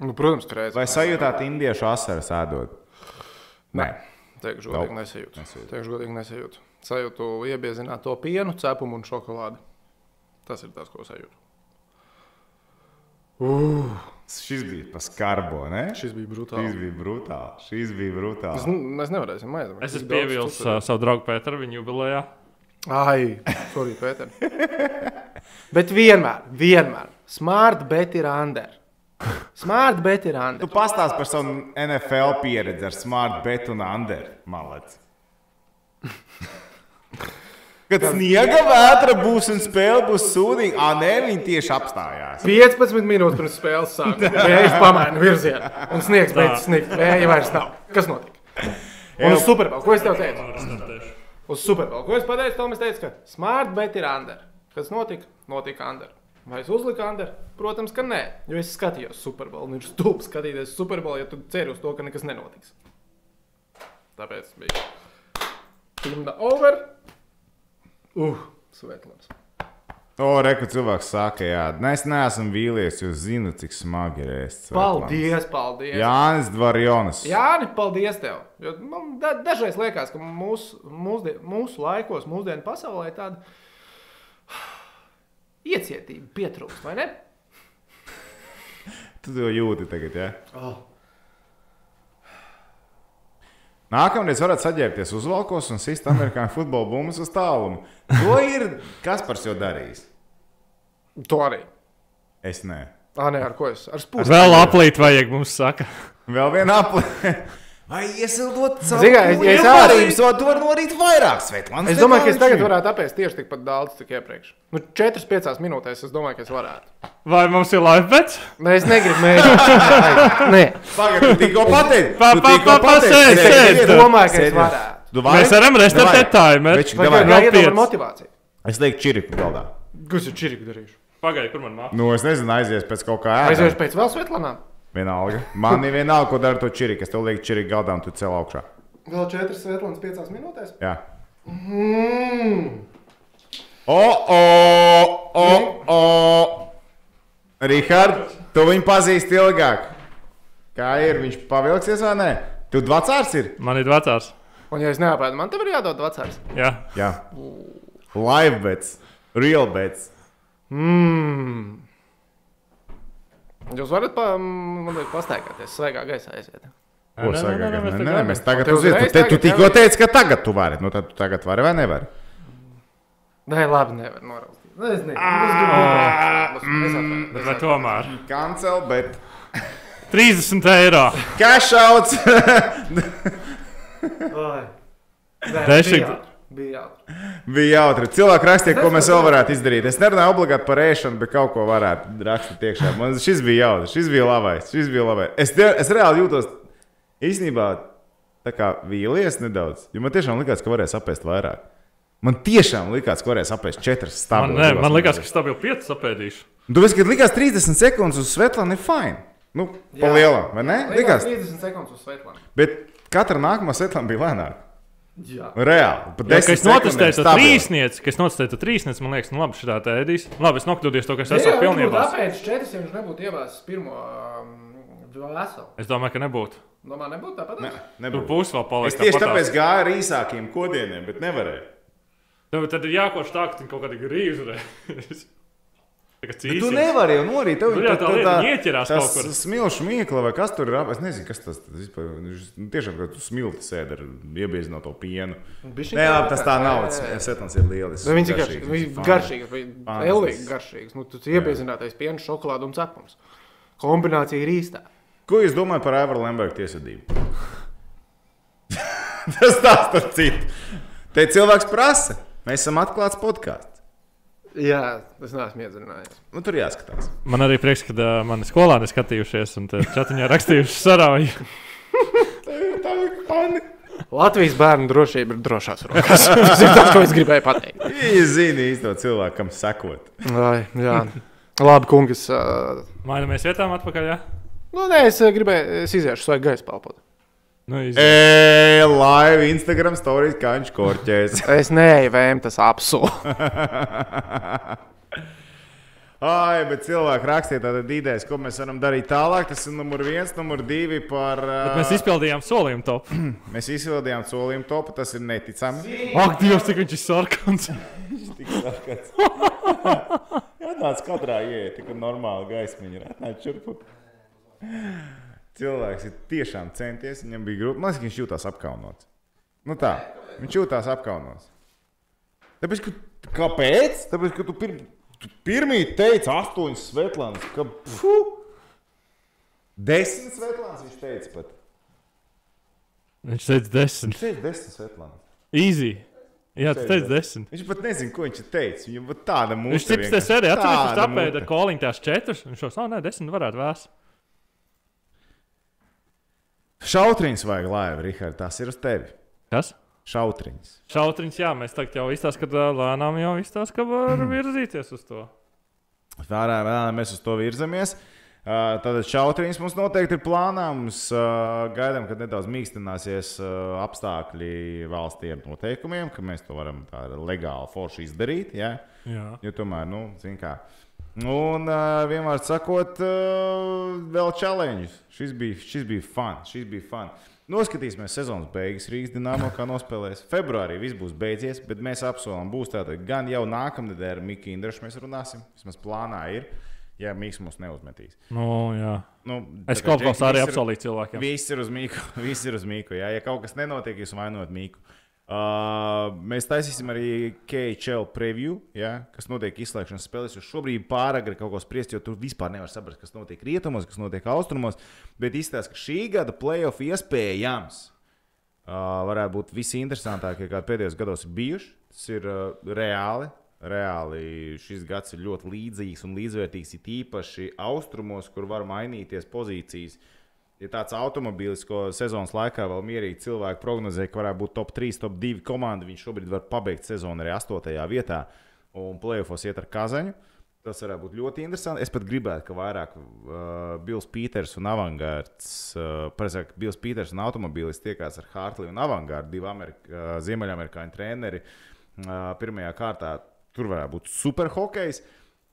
Nu, protams, ka reizē.
Vai sajūtāt indiešu asaras ēdot? Nē.
Teikšu, godīgi nesajūtu. Teikšu, godīgi nesajūtu. Sajūtu iebiezināt to pienu, cepumu un šokolādi. Tas ir tas, ko sajūtu.
Šis bija pa skarbo, ne?
Šis bija
Šis
brutāls.
bija brutāli. Šis bija
Mēs,
brutāli.
n- mēs nevarēsim aizmirst.
Es esmu pievilcis uh, savu draugu Pēteru viņa jubilejā.
Ai, sorry, Pēter. Bet vienmēr, vienmēr. Smart bet ir under. Smart bet ir
Tu
under.
pastāsti par savu NFL pieredzi ar Smart Bet un Under. Malec. Kad sniega vētra būs un spēle būs sūdīga, ah, nē, viņi tieši apstājās.
15 minūtes pirms spēles sākuma. Vējš pamaina virzienu. Un sniegs beidzas sniegt. Vēja vairs nav. Kas notika? Un Superbowl. Ko es tev teicu? Uz Superbowl. Ko es pateicu? Tom es teicu, ka smart bet ir under. Kas notika? Notika under. Vai es uzliku under? Protams, ka nē. Jo es skatījos Superbowl. Un ir stulbi skatīties Superbowl, ja tu ceri uz to, ka nekas nenotiks. Tāpēc bija. Timda over. Uh, Svetlāns.
O, reku cilvēks saka, jā, es neesmu vīlies, jo zinu, cik smagi ir ēst.
Paldies, paldies.
Jānis Dvarjonis.
Jā, paldies tev. Jo man da, dažreiz liekas, ka mūsu, mūsdien, mūsu laikos, mūsdienu pasaulē tāda iecietība pietrūkst, vai ne?
Tu to jūti tagad, jā?
Oh.
Nākamreiz varat saģērbties uz valkos un sist amerikāņu futbola bumbas uz tālumu. To ir Kaspars jau darījis.
To arī.
Es nē.
Ah, nē, ar ko es? Ar spūstu.
Vēl aplīt vajag, mums saka.
Vēl viena aplē. Vai iesildot savu
es- ja es
varības, to tu vari norīt vairāk, Svetlāns.
Es domāju, ka es tagad varētu apēst tieši tikpat daudz, cik iepriekš. Nu, 4-5 minūtēs es domāju, ka es varētu.
Vai mums ir live bets?
Nē, es negribu mēģināt. Nē,
Pagaid, tu tikko pateici.
Pa- pa- pa- pa- sēd,
Sēd,
es domāju, ka es varētu.
Tu vari?
Mēs varam restartēt timer.
Iedod
pieci.
ar motivāciju?
Es teiktu, čiriku galdā.
Kas ir čiriku darījuši?
Pagaidi, kur man māca?
Nu, es nezinu, aizies pēc kaut kā ēdama.
pēc vēl Svetlanām.
Vienalga. Man ir vienalga, ko dara to čiriku. Es tev lieku čiriku galdā un tu cel augšā.
Vēl 4 Svetlānas 5 minūtēs.
Jā.
Mm.
O, o, o, o. Rihard, tu viņu pazīsti ilgāk. Kā ir? Viņš pavilksies vai nē? Tu vecāks ir?
Man ir vecāks.
Un, ja es neapēdu, man tev ir jādod vecāks.
Jā.
Jā. Live bets, real bets.
Mm. Jūs varat pa, liek, pastaigāties, svaigā gaisā aiziet.
Ko
Nē, nē,
saka?
nē, nē,
Nē, mēs tagad uzreiz Tu, tu tikko teici, ka tagad tu vari. Nu, tad tu tagad vari vai nevari?
Nē, labi, nevar noraustīt. Nē, es negribu. Es. Es atvainojos.
Bet vai tomēr?
Cancel, bet
30 eiro.
cash.
Nē,
Dešik-
bija jautri, Bija jautri.
Cilvēki rakstīja, ko mēs vēl varētu izdarīt. Es nerunāju obligāti par ēšanu, bet kaut ko varētu rakstīt iekšā. Man šis bija jautri, šis bija labais. Šis bija labais. Es, es reāli jūtos īstenībā tā kā vīlies nedaudz, jo man tiešām likās, ka varēs apēst vairāk. Man tiešām likās, ka varēs apēst četras
Man,
stāvus.
nē, man liekas, ka stabili 5 sapēdīšu.
Tu esi, kad likās 30 sekundes uz Svetlānu, ir fine. Nu, pa
Jā.
lielam, vai ne?
Likās
Likās.
30 sekundes uz Svetlānu.
Bet katra nākamā Svetlāna bija lēnāka.
Jā.
Reāli.
Kas notestēja
sekundēm
to trīsnieci, kas notestēja to trīsnieci, man liekas, nu labi, šitā tā ēdīs. Labi, es nokļūdījos to, ka es
Jā,
esmu pilnībā.
Tāpēc četras viņš nebūtu ievācis pirmo um, veselu.
Es domāju, ka nebūtu.
Domā, nebūtu tāpat.
Ne,
Tur
nebūtu.
pusi vēl
Es
paliek.
tieši tāpēc gāju ar īsākiem kodieniem, bet nevarēju.
Nu, Tad ir jākoč tā, ka kaut kādā grīzē
Bet tu nevari jau norīt. Tev
jau tā lieta, ieķerās
tas
kaut kur.
smilšu mīkla vai kas tur ir. Es nezinu, kas tas tas vispār ir. Nu, Tiešām, ka tu smilti sēdi ar iebiezinot to pienu.
Bišķiņ
Nē, labi, tas tā
jā,
nav.
jā, jā.
Setons ir lielisks.
Nu, Viņš ir
garšīgs.
Viņš ir garšīgs.
Fani.
Elvīgi garšīgs. Nu, tas iepiezinātais piens, šokolāde un cepums. Kombinācija ir īstā.
Ko jūs domājat par Aivaru Lembergu tiesvedību? tas tas tur citu. Te cilvēks prasa. Mēs esam atklāts podkāsts.
Jā, es neesmu iedzinājies.
Nu, tur jāskatās.
Man arī prieks, ka uh, mani skolāni skatījušies un te čatiņā rakstījuši sarauju.
Tā ir fani.
Latvijas bērnu drošība ir drošās rokās. tas ir tas, ko es gribēju pateikt.
Viņi zina īsto cilvēku, kam sekot.
Ai, jā. Labi, kungs. Uh,
Mainamies vietām atpakaļ, jā?
nu, nē, es gribēju, es iziešu svaigu gaisu palpot.
Nu, iz...
E, live Instagram stories, kā viņš korķēs.
Es neeju vēm, tas apsolu.
Ai, bet cilvēki rakstiet tādas idejas, ko mēs varam darīt tālāk. Tas ir numur viens, numur divi par.
Bet
Uh,
mēs izpildījām solījumu top.
mēs izpildījām solījumu topu, tas ir neticami.
Ak, Dievs, cik viņš ir sarkans.
Tik sarkans. Atnāc katrā iet, tik normāli gaismiņa ir. Atnāc šurpu. Cilvēks ir tiešām centies, viņam bija grūti. Man liekas, ka viņš jūtas apkaunots. Nu tā, viņš jūtas apkaunots. Tāpēc, ka, kāpēc? Tāpēc, ka tu, pir, tu pirmie teici astoņas Svetlānas, ka fu, desmit Svetlānas viņš teica pat.
Viņš teica desmit.
Viņš teica desmit Svetlānas.
Easy. Jā, tu teici desmit.
Viņš pat nezina, ko viņš teica. Viņam pat tāda mūzika.
Viņš tikai tas viņš
Tāda
apēda
mute.
koliņu tās četras. Viņš jau, ah, nē, desmit varētu vēst.
Šautriņš vajag laivu, Rihard, tas ir uz tevi.
Kas?
Šautriņš.
Šautriņš, jā, mēs tagad jau izstāstām, ka lēnām jau izstāstām, ka var virzīties uz to.
Vērā, vērā, mēs uz to virzamies. Uh, Tātad šautriņš mums noteikti ir plānā. Mums uh, gaidām, kad nedaudz mīkstināsies uh, apstākļi valstī ar noteikumiem, ka mēs to varam tā legāli forši izdarīt. Ja?
Jā.
Jo tomēr, nu, zin kā. Un uh, vienmēr sakot, uh, vēl challenge. Šis bija, šis bija fun. Šis bija fun. Noskatīsimies sezonas beigas Rīgas dīnāmā, kā nospēlēs. Februārī viss būs beidzies, bet mēs apsolam, būs tātad gan jau nākamnedēļ ar Miku Indrišu mēs runāsim. Vismaz plānā ir, ja Miks mūs neuzmetīs.
Nu, jā.
Nu,
Es kaut ko
Džeki,
arī apsolīju cilvēkiem.
Viss ir uz mīku. Viss ir uz mīku jā. Ja kaut kas nenotiek, jūs vainojat mīku. Uh, mēs taisīsim arī KHL preview, ja, kas notiek izslēgšanas spēlēs. Šobrīd pāragri kaut ko spriest, jo tur vispār nevar saprast, kas notiek rietumos, kas notiek austrumos. Bet izstāsta, ka šī gada playoff iespējams uh, varētu būt visinteresantākie, kādi pēdējos gados ir bijuši. Tas ir uh, reāli. Reāli šis gads ir ļoti līdzīgs un līdzvērtīgs. Ir īpaši austrumos, kur var mainīties pozīcijas. Ir tāds automobilis, ko sezonas laikā vēl mierīgi cilvēki prognozēja, ka varētu būt top 3, top 2 komanda. Viņš šobrīd var pabeigt sezonu arī 8. vietā un playoffs iet ar Kazaņu. Tas varētu būt ļoti interesanti. Es pat gribētu, ka vairāk uh, Bills Peters un Avangards, uh, precīzāk, Bills Peters un automobīlis tiekās ar Hartley un Avangardu, divi Amerik uh, ziemeļamerikāņu treneri. Uh, pirmajā kārtā tur varētu būt super hokejs,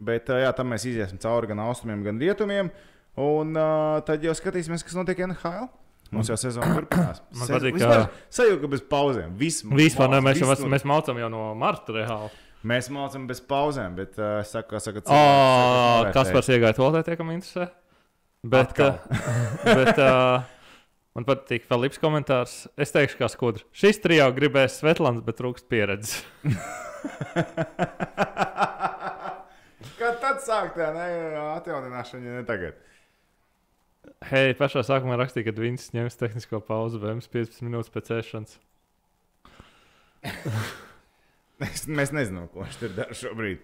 bet uh, jā, tam mēs iziesim cauri gan austrumiem, gan rietumiem. Un uh, tad jau skatīsimies, kas notiek NHL. Mums jau sezona turpinās.
Man patīk, ka-
Sajūta, ka bez pauzēm. Viss,
Vispār ne, mēs,
viss
mēs maucam jau no marta reāli.
Mēs mācām bez pauzēm, bet uh, saku, ka saka,
Oh, kas par iegāju to tie, kam interesē? Bet, uh, bet uh, man patīk vēl lips komentārs. Es teikšu, kā skudra. Šis trijā gribēs Svetlāns, bet trūkst pieredzes.
Kad tad sāk tā atjaunināšana, ja ne tagad?
Hei, pašā sākumā rakstīja, ka viņš ņems tehnisko pauzi vēms 15 minūtes pēc ēšanas.
Mēs, mēs nezinām, ko viņš tur dara šobrīd.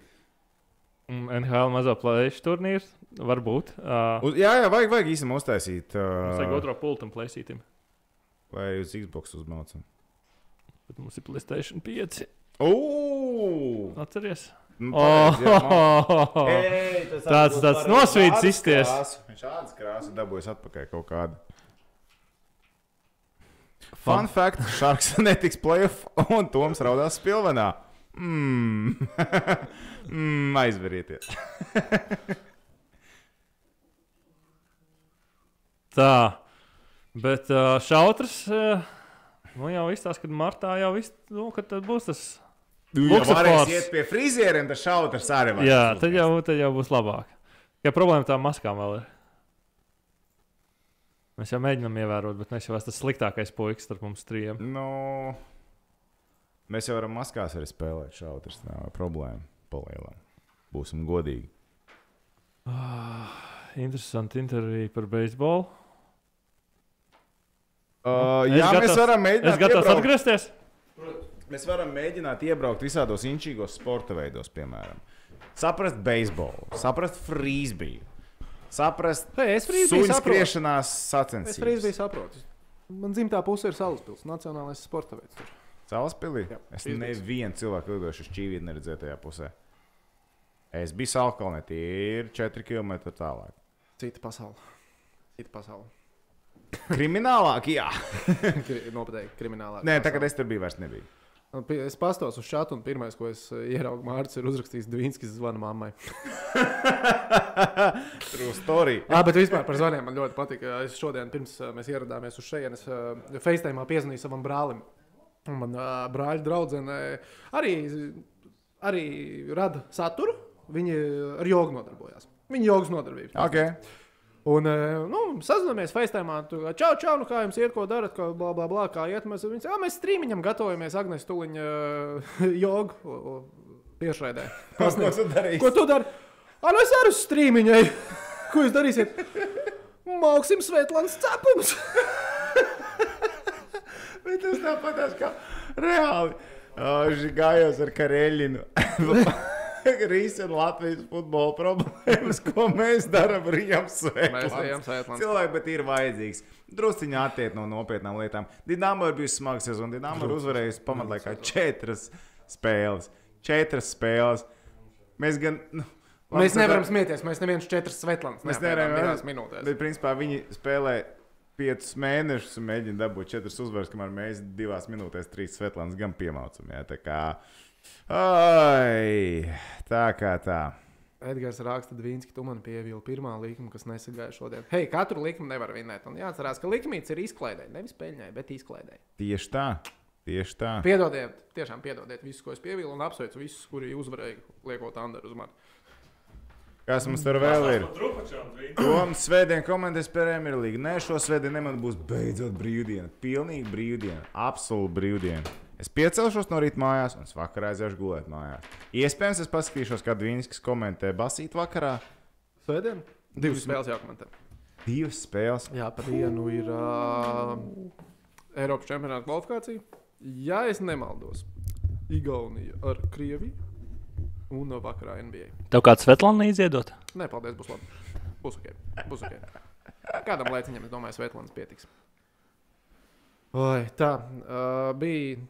Un NHL mazā plēša turnīrs. Varbūt. Uh,
Uz, jā, jā, vajag, vajag īstenībā uztaisīt.
Mums vajag
Uh,
otro pultu un plēsītim.
vai uz Xbox uzmaucam?
Bet mums ir Playstation 5.
Ugh!
Atceries?
Nu,
Oh,
man-
oh,
Ei, tas
Tāds- tāds nosvīts izties.
Viņš ādas krāsu dabūjis atpakaļ kaut kādu. Fun fact: Sharks netiks playoff un Toms raudās spilvenā. Mmm, mm, aizverieties.
Tā. Bet šautrs. Nu jau izstāsta, ka martā jau viss, nu, kad būs tas.
Ja varēs iet pie frizieriem, tad šautars arī var.
Jā, tad jau, tad jau būs labāk. Ja problēma tā maskām vēl ir. Mēs jau mēģinām ievērot, bet mēs jau esam tas sliktākais puisis starp mums trijiem.
Nu, mēs jau varam maskās arī spēlēt šautars. Nav problēma. Palielam. Būsim godīgi.
Interesanti intervija par beisbolu.
Uh,
Es
jā, mēs
gatavs-
varam
Es
mēģināt.
gatavs
iebraukt-
atgriezties.
Mēs varam mēģināt iebraukt visādos inčīgos sporta veidos, piemēram. Saprast beisbolu, saprast frīzbiju, saprast suņu skriešanās
Es frīzbiju
sacensības.
saprotu. Man dzimtā puse ir Salaspils, nacionālais sporta veids. tur.
Salaspilī?
Jā,
Es nevienu cilvēku lidojuši uz Čīvīdu neredzēju tajā pusē. Es biju Salkalnē, tie ir 4 km tālāk.
Cita pasaule. Cita pasaule.
Kriminālāk, jā.
Nopietni kriminālā.
Nē, tagad es tur biju, vairs nebiju.
Es pastos uz šādu, un pirmais, ko es eh, ieraugu, Mārcis, ir uzrakstījis Dvīnskis zvana mammai.
True story.
Jā, bet vispār par zvaniem man ļoti patīk. Es šodien, pirms eh, mēs ieradāmies uz šejienes, eh, FaceTime piezvanīju savam brālim. Un Man brāļa draudzene arī, arī rada saturu. Viņi ar jogu nodarbojās. Viņa jogas nodarbības.
Okay.
Un, eh, nu, sazināmies FaceTime. Čau, čau, nu kā jums iet, ko darat, kā blā, blā, blā, kā iet. Mēs, viņas, jā, mēs strīmiņam gatavojamies Agnēs Tuliņa uh, jogu tiešraidē.
Ko tu darīsi?
Ko tu dari? Nu es arī strīmiņai. Ko jūs darīsiet? Māksim Svetlāns cepums.
Bet tas tāpat kā reāli. Viņš gājās ar kareļinu. Risina Latvijas futbola problēmas, ko mēs darām.
Svetlāns.
Cilvēki, bet ir vajadzīgs. Drusciņā attiekt no nopietnām lietām. Dinamo ir bijusi smags sezona. Dinamo ir uzvarējusi pamatlaikā četras spēles. Četras spēles. Mēs gan. Nu, labi,
Mēs nevaram smieties. Mēs neviens četras Svetlāns.
Mēs nevaram
divās minūtēs.
Bet, principā, viņi spēlē piecus mēnešus un mēģina dabūt četras uzvaras, kamēr mēs divās minūtēs trīs Svetlānas gan tā kā. Ai, tā kā tā.
Edgars raksta, Dvīnski, tu man pievilci pirmā likuma, kas nesagāja šodien. Hei, katru likumu nevar vinēt. Un jāatcerās, ka likumīts ir izklaidē. Nevis peļņai, bet izklaidē.
Tieši tā. Tieši tā.
Piedodiet, tiešām piedodiet visus, ko es pievilcu, un apsveicu visus, kuri uzvarēja, liekot Anderu uz mani.
Kas mums tur vēl ir? Toms svētdien komentēs Premjer League. Nē, šo svētdienu man būs beidzot brīvdiena. Pilnīgi brīvdiena. Absolūti brīvdiena. Es piecelšos no rīta mājās, un es vakarā aiziešu gulēt mājās. Iespējams, es paskatīšos, kā Dvīnskis komentē basīt vakarā.
Svētdien? Divas spēles jākomentē.
Divas spēles.
Jā, pa dienu ir uh, Eiropas čempionāta kvalifikācija. Ja es nemaldos, Igaunija ar Krieviju un no vakarā NBA.
Tev kāds Svetlāna izdziedot?
Nē, paldies, būs labi. Būs ok. Būs ok. Kādam laiciņam, es domāju, Svetlāns pietiks. Oi, tā uh, bija.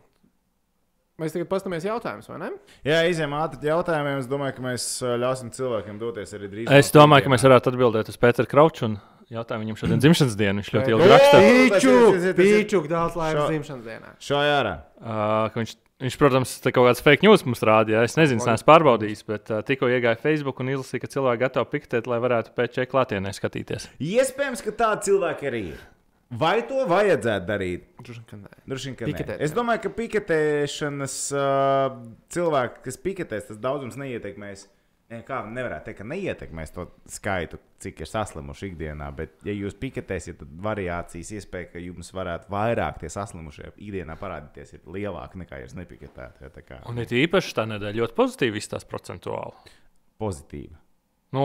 Mēs tagad paskatāmies jautājumus, vai ne?
Jā, izņemot ātri jautājumiem, es domāju, ka mēs ā, ļausim cilvēkiem doties arī drīz.
Es domāju, ka mēs varētu atbildēt uz Pētera Krauču un jautājumu viņam šodien dzimšanas dienu. Viņš ļoti ilgi
O!
raksta,
tas
Pīču!
ir- tas ir- tas ir-
Pīču! Daudz laimes
Šo-
dzimšanas dienā.
Šo jārā.
uh, ka viņš, viņš, protams, te kaut kāds fake news mums rādīja. Es nezinu, es neesmu pārbaudījis, bet uh, tikko iegāju Facebook un izlasīju, ka cilvēki gatavi piktēt, lai varētu pēc čeka klātienē skatīties.
Iespējams, ka tādi cilvēki arī ir. Vai to vajadzētu darīt?
Droši vien, ka nē.
Es domāju, ka piketēšanas uh, cilvēki, kas piketēs, tas daudzums neietekmēs. Ne, kā nevarētu teikt, ka neietekmēs to skaitu, cik ir saslimuši ikdienā. Bet, ja jūs piketēsiet, tad variācijas iespēja, ka jums varētu vairāk tie saslimušie ikdienā parādīties, ir lielāka nekā, ja jūs nepiketētu. Ja, tā kā
Un it īpaši tā nedēļa ļoti pozitīvi izstāsta procentuāli.
pozitīva.
Nu,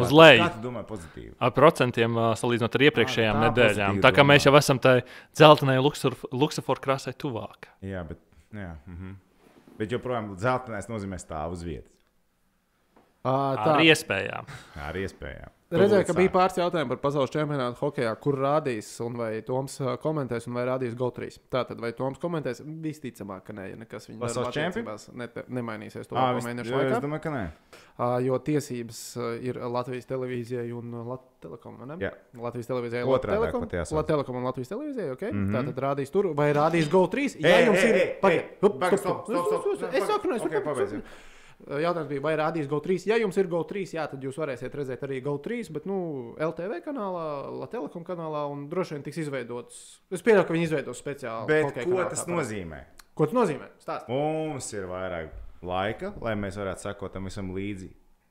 Kā
uz leju.
Kā tu domā pozitīvi?
Ar procentiem salīdzinot ar iepriekšējām
tā
nedēļām.
pozitīvi
Tā kā
domā.
mēs jau esam tai dzeltenai luksusforu krāsai tuvāk.
Jā, bet, jā, mhm. bet joprojām zeltainais nozīmē stāvu uz vietas.
Ā, Tā,
Ar iespējām.
Ar iespējām.
Redzēju, ka bija pāris jautājumu par pasaules čempionātu hokeja, kur rādīs, un vai Toms komentēs, un vai rādīs GO3. Tātad, vai Toms komentēs? Visticamāk, ka nē, ja nekas viņa
Pasaules
darba
čempi?
attiecībās ne, nemainīsies to
vis-
mēnešu
jā, Es
laikā.
domāju, ka nē.
Ā, Jo tiesības ir Latvijas televīzijai un vai ne?
Jā.
Latvijas televīzijai,
Otrādāk
Telekom. Latvijas telekom un Latvijas televīzijai. Okay? Mm
Mhm.
-hmm. Tātad rādīs tur, vai rādīs GO3. Ja
Ei,
jums ir. Es- saku, nu, es
jā.
Jautājums bija, vai rādīs GO3. Ja jums ir GO3, jā, tad jūs varēsiet redzēt arī GO3, bet nu, LTV kanālā, Latvijas kanālā un droši vien tiks izveidots. Es pieņemu, ka viņi izveidos speciāli.
Bet ko
kanālu
tas
tāpat.
nozīmē?
Ko tas nozīmē? Stāst.
Mums ir vairāk laika, lai mēs varētu sekot tam visam līdzi.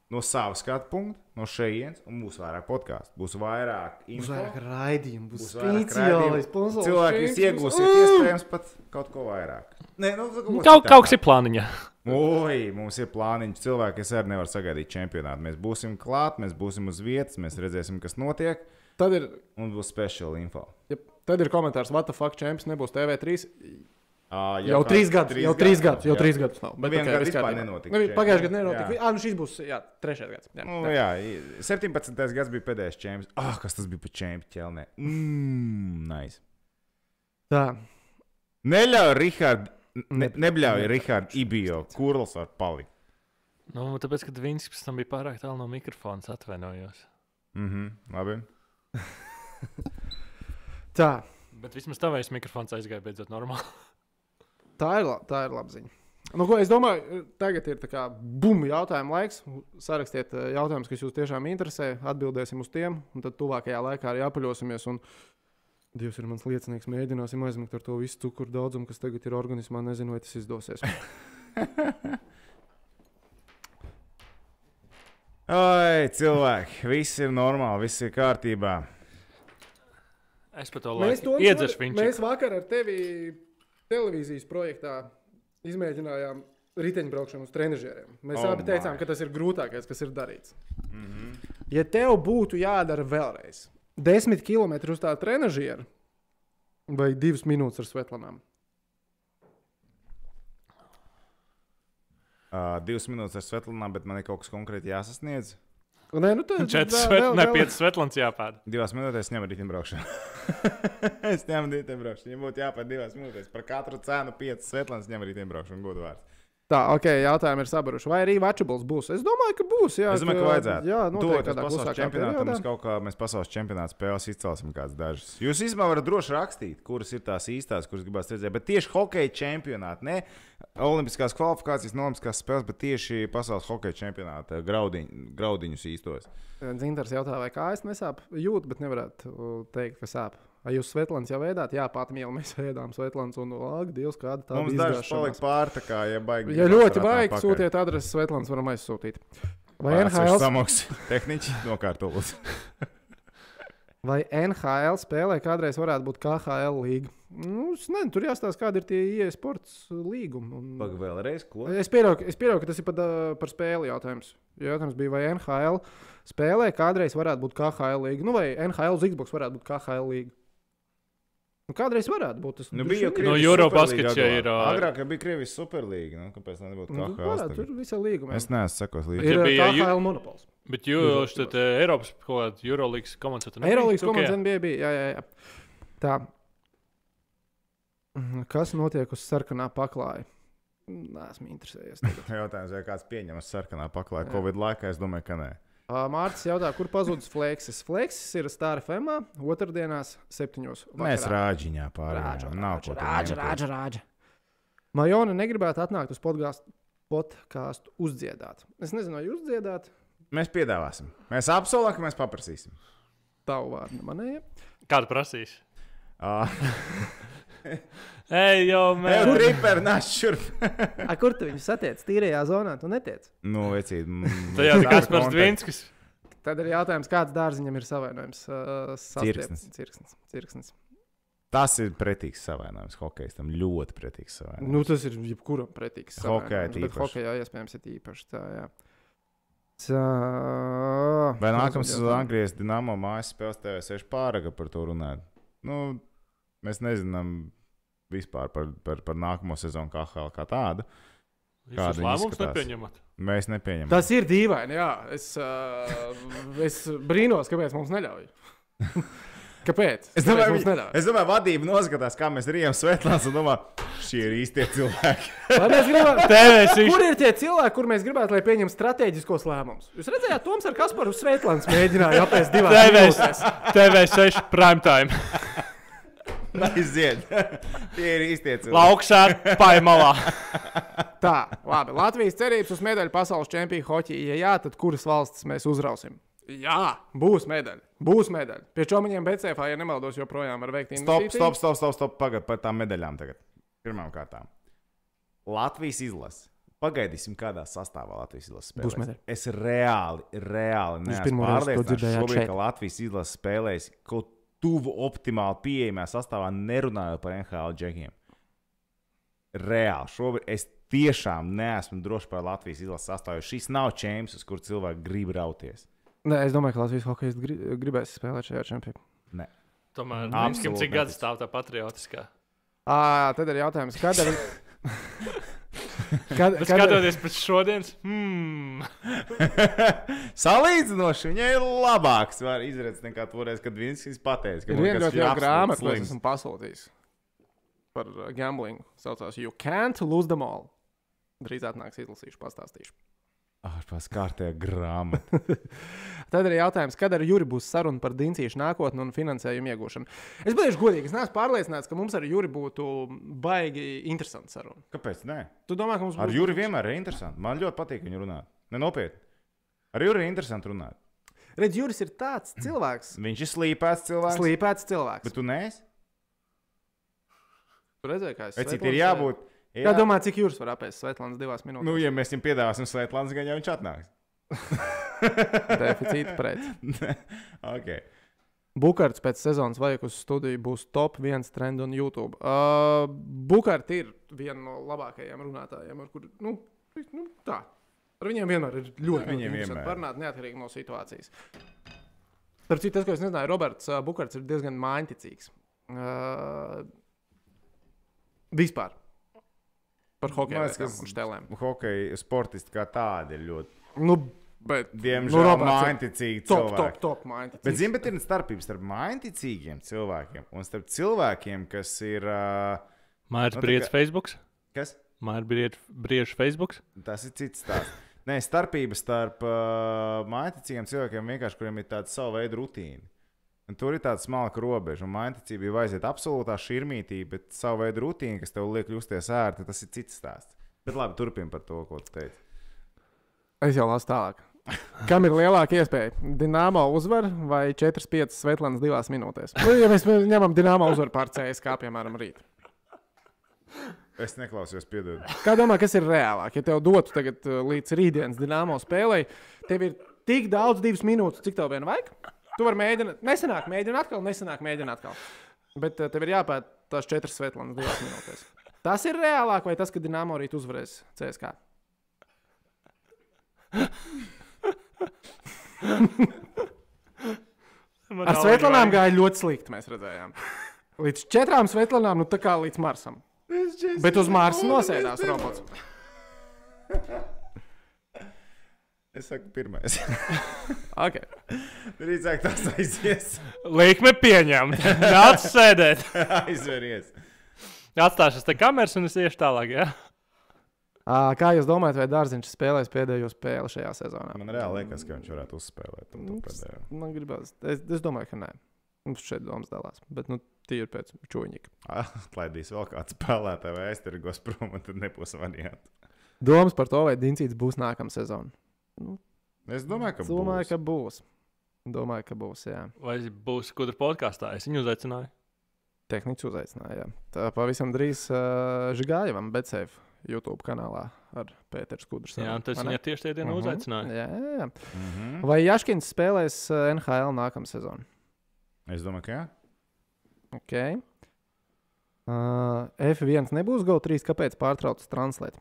No savas skatu punkta, no šejienes, un būs vairāk podkāstu. Būs vairāk
Būs
info,
vairāk raidījumu, būs
būs raidījumu. Cilvēki jūs iegūsiet iespējams pat kaut ko vairāk. Nē, nu,
Nu, Kaut, kaut kas ir plāniņā.
Oi, mums ir plāniņš. Cilvēki, es arī nevaru sagaidīt čempionātu. Mēs būsim klāt, mēs būsim uz vietas, mēs redzēsim, kas notiek,
Tad ir,
un būs speciāla info.
ja, tad ir komentārs, what the fuck, čempions nebūs TV3.
À,
Jau trīs gadus, jau trīs gadus, jau trīs gadus nav.
Vienu
ok,
gadu
viss
vispār nenotika
Nu, Pagājušajā gadā nenotika.
Jā.
Ah, nu šis būs, jā, trešais gads. Jā,
Nu,
jā.
jā, 17. gads bija pēdējais čempions. Ah, kas tas bija pa čempionu ķelnē? Mmm, nice.
Tā.
Neļauj, Rihard, ne,
Ne-
nebļauj,
ne-
Rihard, Ibio, kurls var palikt.
Nu, tāpēc, ka viņš pēc tam bija pārāk tālu no mikrofona, atvainojos.
Mhm, labi.
tā.
Bet vismaz tavējais mikrofons aizgāja beidzot normāli.
Tā ir, la- tā ir laba ziņa. Nu, ko, es domāju, tagad ir bum jautājumu laiks. Sarakstiet eh, jautājumus, kas jūs tiešām interesē. Atbildēsim uz tiem, un tad tuvākajā laikā arī apaļosimies. Un Dievs ir mans liecinieks. Mēģināsim aizmigt ar to visu cukuru daudzumu, kas tagad ir organismā. Nezinu, vai tas izdosies.
Ai, cilvēki, viss ir normāli, viss ir kārtībā.
Es par to
Mēs,
laiku
to,
iedzeršu
mēs vakar ar tevi televīzijas projektā izmēģinājām riteņbraukšanu uz trenižieriem. Mēs
Oh
abi teicām,
my.
ka tas ir grūtākais, kas ir darīts.
Mm -hmm.
Ja tev būtu jādara vēlreiz 10 km uz tā trenižiera vai 2 minūtes ar svetlanām,
uh, divas minūtes ar Svetlānu, bet man ir kaut kas konkrēti jāsasniedz.
Nē, nu tad
Četras,
vēl-
svet,
vēl-
ne piecas svetlants jāpēd.
Divās minūtēs ņemu riteņbraukšanu. es ņemu riteņbraukšanu. Ja būtu jāpār divās minūtēs, par katru cenu piecas Svetlānas ņemu riteņbraukšanu. Godu vārds.
Tā, ok, jautājumi ir sabiruši. Vai arī Vačables būs? Es domāju, ka būs. Jā,
Es domāju, ka vajadzētu.
Jā, noteikti
Tuvoties
kādā
pasaules
periodā.
mēs kaut kā mēs pasaules čempionāta spēles izcelsim kādas dažas. Jūs īstenībā varat droši rakstīt, kuras ir tās īstās, kuras gribās redzēt. Bet tieši hokeja čempionātā, ne olimpiskās kvalifikācijas, no olimpiskās spēles, bet tieši pasaules hokeja čempionāta graudiņ, graudiņus īstos.
Zintars jautā, vai kājas nesāp? Jūt, bet nevarētu uh, teikt, ka sāp. Vai jūs Svetlāns jau ēdāt? Jā, pat mīlu mēs ēdām Svetlāns un ak, Dievs, kāda tā
Mums dažs palika tā kā, ja baigi.
Ja ļoti baigi, sūtiet adresi Svetlāns, varam aizsūtīt. Vai.
Pārsvarā
NHL,
Samaksā tehniķi nokārtotas.
vai NHL spēlē kādreiz varētu būt KHL līga? Nu, es nezinu, tur jāstāsta, kādi ir tie IE sports līgumi. Un...
Pagaid vēlreiz, ko?
Es pieļauju, ka- es pieļauju, ka tas ir par, par spēli jautājums. Jautājums bija, vai NHL spēlē kādreiz varētu būt KHL līga, nu, vai NHL uz Xbox varētu būt KHL līga. Nu, kādreiz varētu būt tas.
Nu, bija jau Krievijas
No Eurobasket
Superlīga
šie
agrāk.
ir, ā,
Agrāk jau bija Krievijas superlīga. Nu, kāpēc tā nebūtu
Nu,
KHL?
varētu,
tagad?
tur viss ir līgumi.
Es neesmu sekos līdzi.
Ir
Ja
uh,
bija
KHL
ju-
monopols.
Bet jūs tad Eiropas kaut kāda Eurolīgas komandas. tu nebija?
Eirolandes komandas NBA bija. Jā, jā, jā. Tā. Mhm, Kas notiek uz sarkanā paklāja? Nē, esmu interesējies. tagad.
Jautājums, vai kāds pieņemas sarkanā paklāja
Jā.
Covid laikā? Es domāju, ka nē.
Mārcis jautā, kur pazudis Fleksis. Fleksis ir Stāra FMā, otrdienās, septiņos.
Mēs
vakarā.
rāģiņā pārējām. Nav ko tur
rāģa, rāģa. Majona negribētu atnākt uz podkāstu, podkāstu uzdziedāt. Es nezinu, vai jūs dziedāt
Mēs piedāvāsim. Mēs apsolām, ka mēs paprasīsim.
tavu vārdu manējai.
Kādu prasīs?
Ah,
Ej, jau mēs.
šurp.
A, kur tu viņu satiec? Tīrajā zonā, tu netiec.
Nu, vecīt.
Tajā ir Kaspars Dvinskis.
Tad ir jautājums, kāds dārziņam ir savainojums? Uh,
Cirksnis.
Cirksnis. Cirksnis.
Tas ir pretīgs savainojums. Hokejistam ļoti pretīgs savainojums.
Nu, tas ir jebkuram pretīgs.
Hokejā
savainojums, bet
tīpaši.
Hokejā iespējams ir īpaši tā, jā. Tā.
Vai sezonā
vēl
Anglijas Dienāmo mājas spēles TV6 pāraga par to runāt? Nu, mēs nezinām vispār par, par, par nākamo sezonu KHL kā tādu.
Lēmumus
izskatās?
nepieņemat.
Mēs nepieņemam.
Tas ir dīvaini, jā. Es, uh, es brīnos, kāpēc mums neļauj. kāpēc?
Es domāju,
mums
viņi, es domāju, vadība noskatās, kā mēs rījām Svetlāns un domā, šie ir īstie cilvēki.
Gribam-
TV6.
Kur ir tie cilvēki, kur mēs gribētu, lai pieņem strateģiskos lēmumus? Jūs redzējāt, Toms ar Kasparu Sveitlāns mēģināja apēst divas minūtes.
TV6 primetime.
Aiziet. Tie ir cilvēki.
Lauksēt, paimalā.
Tā, labi. Latvijas cerības uz medaļu pasaules čempionu hoķī. Ja jā, tad kuras valstis mēs uzrausim? Jā, būs medaļa. Būs medaļa. Pie čomiņiem BCF, ja nemaldos, joprojām var veikt
Stop,
investīcijas.
stop, stop, stop, stop. Pagaidiet par tām medaļām tagad. Pirmām kārtām. Latvijas izlase. Pagaidīsim, kādā sastāvā Latvijas izlase spēlēs.
Būs medaļa.
Es reāli, reāli neesmu pārliecināts šobrīd, ka Latvijas izlase spēlēs kaut tuvu optimāli pieejamā sastāvā, nerunājot par NHL džekiem. Reāli. Šobrīd es tiešām neesmu drošs par Latvijas izlases sastāvu, šis nav čempions, uz kur cilvēki grib rauties.
Nē, es domāju, ka Latvijas hokeja gri gribēs spēlēt šajā čempionā.
Tomēr, Minskam, cik gads
neticu.
stāv tā patriotiskā?
À, tad ir jautājums, kad ir. kad, kad,
skatoties pēc šodienas, hmm,
Salīdzinoši viņai ir labāks var izredzes nekā toreiz, kad viņš pateica, ka
ir viena
man
ļoti jauka grāmata, ko esmu pasūtījis par uh, gambling. Saucās You Can't Lose Them All. Drīz atnāks, izlasīšu, pastāstīšu.
Ārpus kārtējā grāmata.
Tad ir jautājums, kad ar Juri būs saruna par dincīšu nākotni un finansējumu iegūšanu. Es būšu godīgi, es neesmu pārliecināts, ka mums ar Juri būtu baigi interesanti saruna.
Kāpēc? Nē,
Tu domā, ka mums
ar
būs
Juri vienmēr ir interesanti. Man ļoti patīk viņu runāt. Nenopietni. Ar Juri ir interesanti runāt.
Redz, Juris ir tāds cilvēks,
Viņš ir slīpēts cilvēks.
slīpēts cilvēks.
Bet tu neesi?
Tu redzēji, kā es
cik ir jābūt?
Kā domā, cik jūras var apēst Svetlāns divās minūtēs?
Nu, ja mēs viņam piedāvāsim Svetlāns, gan jau viņš atnāks.
Deficīta pret.
okay.
Bukārts pēc sezonas vajag uz studiju būs top viens trends un YouTube. Uh, Bukārts ir viena no labākajiem runātājiem, ar kuriem nu, nu, tā. Ar viņiem vienmēr ir ļoti, interesanti parunāt, neatkarīgi no situācijas. Starp citu, tas, ko es nezināju, Roberts uh, Bukārts ir diezgan mājiņticīgs. Uh, vispār par un štelēm.
Hokeja sportisti kā tādi ir ļoti,
Nu, bet,
diemžēl,
ir
mājiņticīgi
top,
cilvēki.
top, top mājiņticīgs.
Bet, zini, bet ir starpība starp mājiņticīgiem cilvēkiem un starp cilvēkiem, kas ir. Uh,
Mairs
Nu, kā-
Facebook.
kas?
Mairs Briedis Facebook.
Tas ir cits stāsts. Nē, starpība starp uh, mājiņticīgiem cilvēkiem, vienkārši, kuriem ir tāda sava veida rutīna. Un tur ir tāda smalka robeža, un mājiņticība ir vajadzēta absolūtā šķirmītī, bet sava veida rutīna, kas tev liek justies ērti, tas ir cits stāsts. Bet labi, turpini par to, ko tu teici.
Es jau lasu tālāk. Kam ir lielāka iespēja? Dienāmo uzvar vai 4-5 Svetlāns divās minūtēs? Nu, ja mēs ņemam Dienāmo uzvaru pār CS, kā piemēram rīt.
Es neklausījos, piedod.
Kā domā, kas ir reālāk? Ja tev dotu tagad uh, līdz rītdienas Dienāmo spēlei, tev ir tik daudz, divas minūtes, cik tev vien vajag. Tu vari mēģināt, nesenāk, mēģināt atkal, nesenāk, mēģināt atkal. Bet uh, tev ir jāpēt tās četras Svetlānas divās minūtēs. Tas ir reālāk vai tas, ka Dienāmo rīt uzvarēs CSK? Ar Svetlānām gāja ļoti slikti, mēs redzējām. Līdz četrām Svetlānām, nu tā kā līdz Marsam. Bet uz Marsa nosēdās robots.
Es saku, pirmais.
Okay.
Drīzāk tas aizies.
Likme pieņemt. Nāc sēdēt.
Aizveries.
Atstāšos te kameras un es iešu tālāk. Ja?
Kā jūs domājat, vai Dārziņš spēlēs pēdējo spēli šajā sezonā?
Man reāli liekas, ka viņš varētu uzspēlēt. to
Ups.
pēdējo.
Man gribās, es, es domāju, ka nē. Mums šeit domas dalās. Bet nu, tie ir pēc čūņika.
Atlaidīs vēl kāds spēlētājs, vai aizturgos prom, un tad nebūs variantu.
Domas par to, vai Diencīts būs nākamā sezona.
Es domāju, ka
Domāju,
būs.
ka būs. Domāju, ka būs. Jā.
Vai būs kudra podkāstā? Es viņu uzaicināju.
Tehniski uzaicināja. jā. Tā pavisam drīz uh, Žigājevam, Betseif YouTube kanālā ar Pēteru Skudru.
Jā, un tas viņa tieši tie dienu
Mhm.
uzaicināja.
Jā, jā, jā.
Mhm.
Vai Jaškins spēlēs uh, NHL nākamā sezona?
Es domāju, ka jā.
Okay. Uh, F1 nebūs GO3, kāpēc pārtrauc translēt?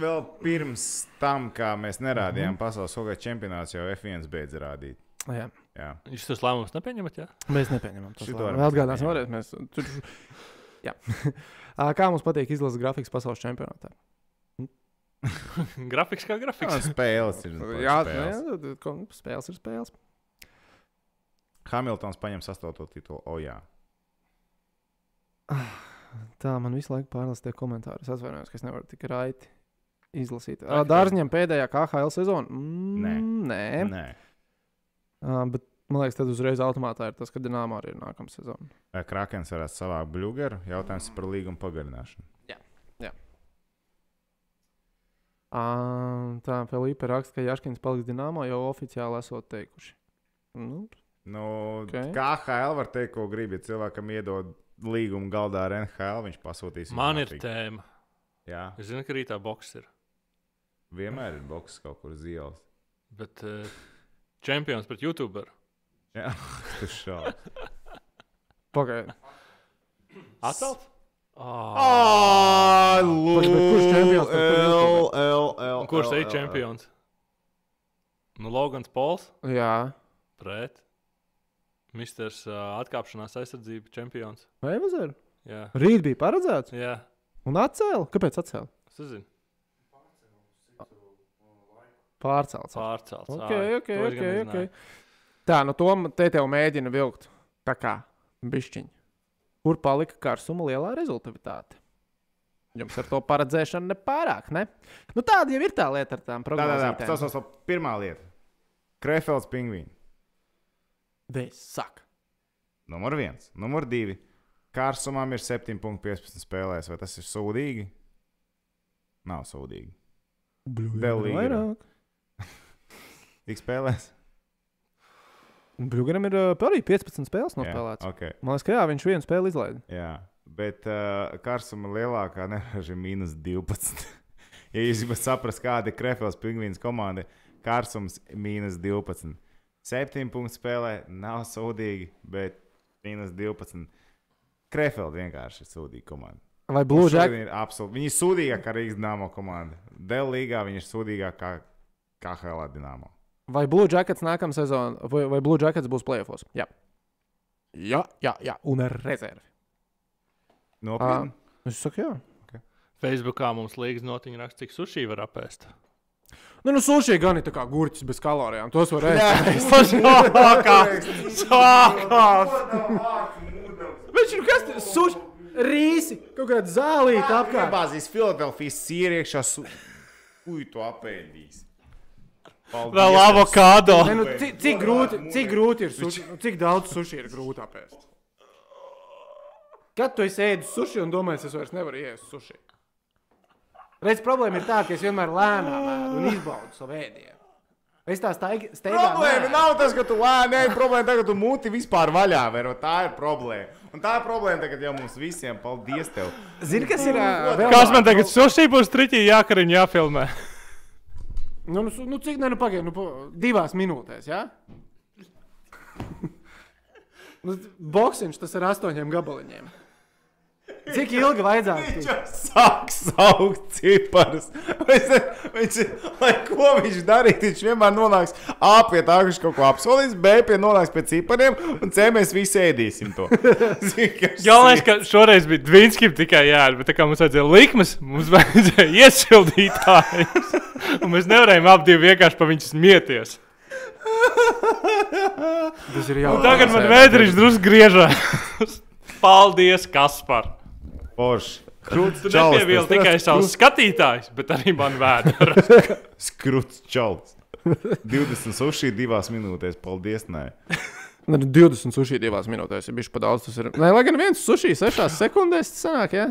Vēl pirms tam, kā mēs nerādījām
Mhm.
pasaules hokeja čempionāts, jau F1 beidz rādīt.
Jā.
Jā.
Jūs tos lēmumus nepieņemat? Jā?
Mēs nepieņemam
varam
atgādāsim, vēlreiz. Mēs... Tur... Jā. Kā mums patīk izlases grafiks pasaules čempionātā?
Grafiks kā
Jā,
grafiks.
spēles ir.
Jā,
spēles.
ko- spēles ir spēles.
Hamiltons paņem sastoto titulu. O, jā.
Tā man visu laiku pārlasa tie komentāri. Es atvainojos, ka es nevaru tik raiti izlasīt. Dārzņiem pēdējā KHL sezona? Mm,
Nē.
Nē.
Nē.
Uh, bet man liekas, tad uzreiz automātā ir tas, ka Dienāmā arī ir nākamā sezona.
Vai Krakens varētu savākt blugeru? Jautājums par līgumu pagarināšanu.
Uh, tā Filipa raksta, ka Jaškins paliks Dienāmā jau oficiāli esot teikuši. Nu,
Nu,
Ok.
okay. KHL var teikt, ko grib. Ja cilvēkam iedod līgumu galdā ar NHL, viņš pasūtīs.
Man ir
naktī.
tēma.
Jā,
Es zinu, ka rītā boks ir.
vienmēr ir boks kaut kur uz ielas.
Bet uh, čempions pret YouTuberu.
Jā, tas šādi.
Pagaidiet.
Atcelt? Oh.
Ah,
bet kurš
ir čempions? Nu, Logans Pols
Jā,
pret Misters uh, atkāpšanās aizsardzība čempions.
vai mazliet?
Jā,
Rīt bija paredzēts
jā.
un atcēla. Kāpēc atcēla?
Es zinu,
Pārcelts.
pārcelts.
Ok,
Ā,
ok,
to es
ok.
gan
okay. Tā, nu to te tev mēģina vilkt. Tā kā bišķiņi. Kur palika karsuma lielā rezultātivitāte? Jums ar to paredzēšanu nepārāk, ne? Nu, tāda jau ir tā lieta ar tām
Tā, tā, tā. Tas ir pirmā lieta. Krefelds pingvīns.
Vēs saka.
Numur viens. Numur divi. Kārsumam ir 7,15 spēlēs. Vai tas ir sūdīgi? Nav sūdīgi. Vēl.
Vairāk.
Cik spēlēs?
Brūganam ir uh, arī 15 spēles nospēlētas.
Okay.
Man liekas, ka jā, viņš vienu spēli izlaida.
Jā, bet uh, karsuma lielākā neraža ir mīnus 12. ja jūs gribat saprast, kāda ir Krefels pingvīns komanda, karsums mīnus 12. 7 punktu spēlē nav sūdīgi, bet mīnus 12. Krefels vienkārši ir sūdīga komanda.
Vai Blue
Un šodien
Jack?
Ir absolūti. Viņi ir sūdīgākā Rīgas dīnāmo komanda. Dēļ līgā viņi ir sūdīgākā kā HL dīnāmo.
Vai Blue Jackets nākamā sezona, vai, vai Blue Jackets būs playoffs? Jā. Jā, jā, jā, un ar rezervi.
Nopietni.
Es saku, jā.
Facebookā mums liekas notiņa raksta, cik sushi var apēst.
Nu, nu suši gan ir tā kā gurķis bez kalorijām. Tos var ēst. Viņš ir kas tas? Suši, rīsi, kaut kāda zālīta apkārt.
Apgāzīs Filadelfijas sīri iekšā. Su... Uj, tu apēdīs. Paldies,
Vēl avokado.
Ne, nu, cik, cik, grūti, cik grūti ir suši? Nu, cik daudz suši ir grūti apēst? Kad tu esi ēdis suši un domā, es vairs nevaru iest suši? Redz, problēma ir tā, ka es vienmēr lēnām ēdu un izbaudu savu ēdienu. Es tā steigā.
Problēma
neēdu.
nav tas, ka tu lēni ej, problēma tā, ka tu muti vispār vaļā vēro. Tā ir problēma. Un tā ir problēma tagad jau mums visiem. Paldies tev.
Zini, kas ir vēl?
Kas man tagad sushi būs triķī jākariņ jāfilmē?
Nu, nu, nu cik, ne, nu pagaidi, nu, divās minūtēs, jā? Nu, boksiņš tas ir astoņiem gabaliņiem. Cik ilgi vajadzētu?
Sāk saukt ciparus. Viņš, viņš, lai ko viņš darītu, viņš vienmēr nonāks A pie tā, ka viņš kaut ko apsolīs, B pie nonāks pie cipariem, un C mēs visi ēdīsim to.
Galvenais,
ir?
ka šoreiz bija Dvīnskim tikai jādara, bet tā kā mums vajadzēja likmes, mums vajadzēja iesildītājus. Un mēs nevarējām ap divi vienkārši pa viņus smieties.
Tas ir jau
Tagad man vēdriņš drusku griežās. Paldies, Kaspar!
Forši. Krūts
Tu
čalis,
tikai savus skatītājus, bet arī man vēdru.
Skruts čalis. 20 suši divās minūtēs. Paldies, nē.
Nu, 20 suši divās minūtēs ir bijis pa daudz. Tas ir. Nē, lai gan viens suši sešās sekundēs tas sanāk, jā.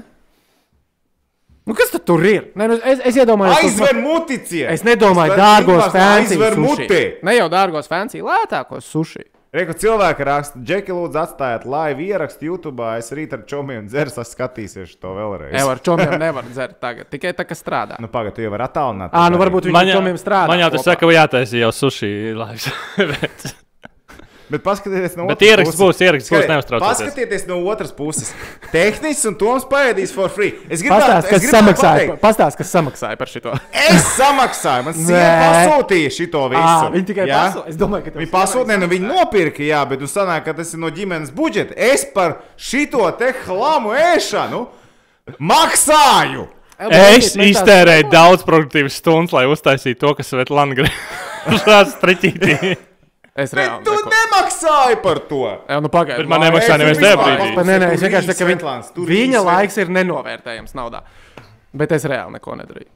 Nu, kas tad tur ir? Nē, nu, es, es iedomājos, ka
Aizver muticie!
Es nedomāju, dārgos fancy
aizver
sushi.
muti!
Ne jau dārgos fancy, lētākos suši.
Reku cilvēki raksta, Džeki, lūdzu, atstājiet laivu ierakstu YouTube. Es rīt ar čomiem dzers, es skatīsies to vēlreiz.
Jā, ar čomiem nevar dzert tagad, tikai tā, kas strādā.
Nu, pagaidi, tu jau vari attālināt.
Ā, nu varbūt viņi ar čomiem strādā.
Man jau tas saka, ka jātaisa jau sushi laiks. Bet-
Bet paskatieties no
Bet
otras puses.
būs, ieraksts būs, neuztraucieties.
Paskatieties no otras puses. Tehniski un Toms paēdīs for free. Es gribētu,
Pastāst,
es
kas samaksāja,
pateikt,
pastāst, kas samaksāja par šito.
Es samaksāju, man sieva pasūtīja šito visu.
Ā, viņi tikai
Jā?
pasūta. Es domāju, ka
Viņi pasūtīja, nu viņi nopirka, jā, bet jūs sanāk, ka tas ir no ģimenes budžeta. Es par šito te chlamu ēšanu maksāju.
Es iztērēju daudz produktīvas stundas, lai uztaisītu to, kas Svetlana gribēja striķītī.
Es reāli.
Tu
neko-
nemaksāji par to!
Jā, nu pagaidi.
Bet man nemaksā neviens
vispār-
tajā brīdī.
Pa- Nē, nē, es vienkārši saku, ka viņa, viņa laiks ir nenovērtējams naudā. Bet es reāli neko nedarīju.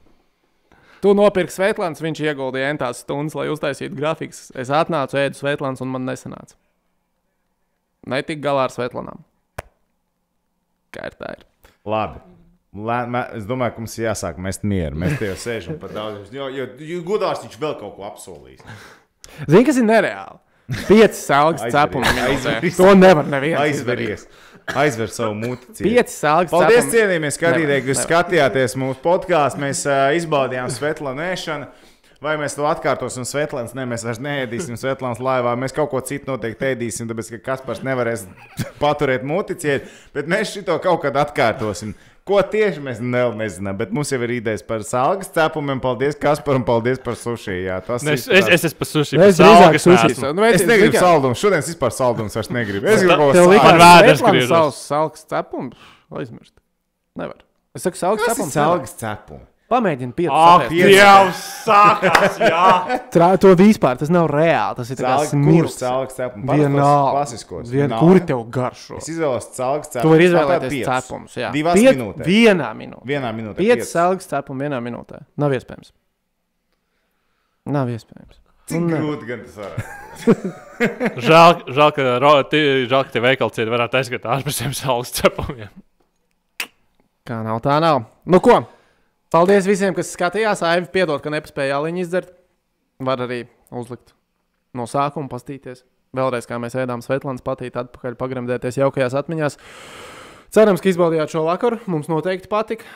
Tu nopirki Svetlāns, viņš ieguldīja entās stundas, lai uztaisītu grafikus. Es atnācu, ēdu Svetlāns, un man nesanāca. Netik galā ar Svetlānām. Kā ir tā? Ir.
Labi. Lē, mē, es domāju, ka mums jāsāk mest mieru. Mēs te jau sēžam par daudz. Jo, jo, jo gudrs viņš vēl kaut ko apsolīs.
Zini, kas ir nereāli? Pieci
Aizveries,
cepumi. To nevar neviens. izdarīt.
Aizveries. Aizver savu muti.
Pieci sāļas
Paldies, cienījamie skatītāji, ka jūs
Nevar,
skatījāties mūsu podkāstu. Mēs uh, izbaudījām Svetlānu ēšanu. Vai mēs to atkārtosim Svetlāns? Nē, mēs vairs neēdīsim Svetlānas laivā. Mēs kaut ko citu noteikti ēdīsim, tāpēc ka Kaspars nevarēs paturēt muticiet, bet mēs šito kaut kad atkārtosim. Ko tieši mēs nezinām, bet mums jau ir idejas par sāļas cepumiem. Paldies, Kasparam, paldies par sushi. Jā, tas
Nu, Es,
ir
es, es esmu par sushi.
Es
par
drīzāk
salgas
sushi. Nu,
Es negribu saldumus. Šodien es vispār saldumus vairs negribu. Es gribu kaut ko
likās,
Man vēders griežas.
salks cepums aizmirst. Nevar. Es saku,
ir
cepums.
sāļas cepums.
Pamēģini pieci.
pieci.
Dievs, sākās! Jā,
Trā, to vispār tas nav reāli. Tas ir
kurš
smilts.
sāļas cepums?
Vienalga. Vien, kuri tev garšo?
Es izvēlos sāļas cepums.
Tu vari izvēlēties cepumus. jā.
Divās
Piec-
minūtēs.
Vienā minūtē.
Vienā minūtē.
Pieci sāļas cepumi vienā minūtē. Nav iespējams. Nav iespējams.
Cik grūti gan tas varētu
žēl, žēl, ka, žēl, ka tie veikali cieti varētu aizgāt ārpus šiem saules cepumiem.
Kā nav, tā nav. Nu ko? Paldies visiem, kas skatījās. Aivi, piedod, ka nepaspēja aliņu izdzert. Var arī uzlikt no sākuma pastīties. Vēlreiz, kā mēs ēdām Svetlāns, patīt atpakaļ, pagremdēties jaukajās atmiņās. Cerams, ka izbaudījāt šo vakaru. Mums noteikti patika.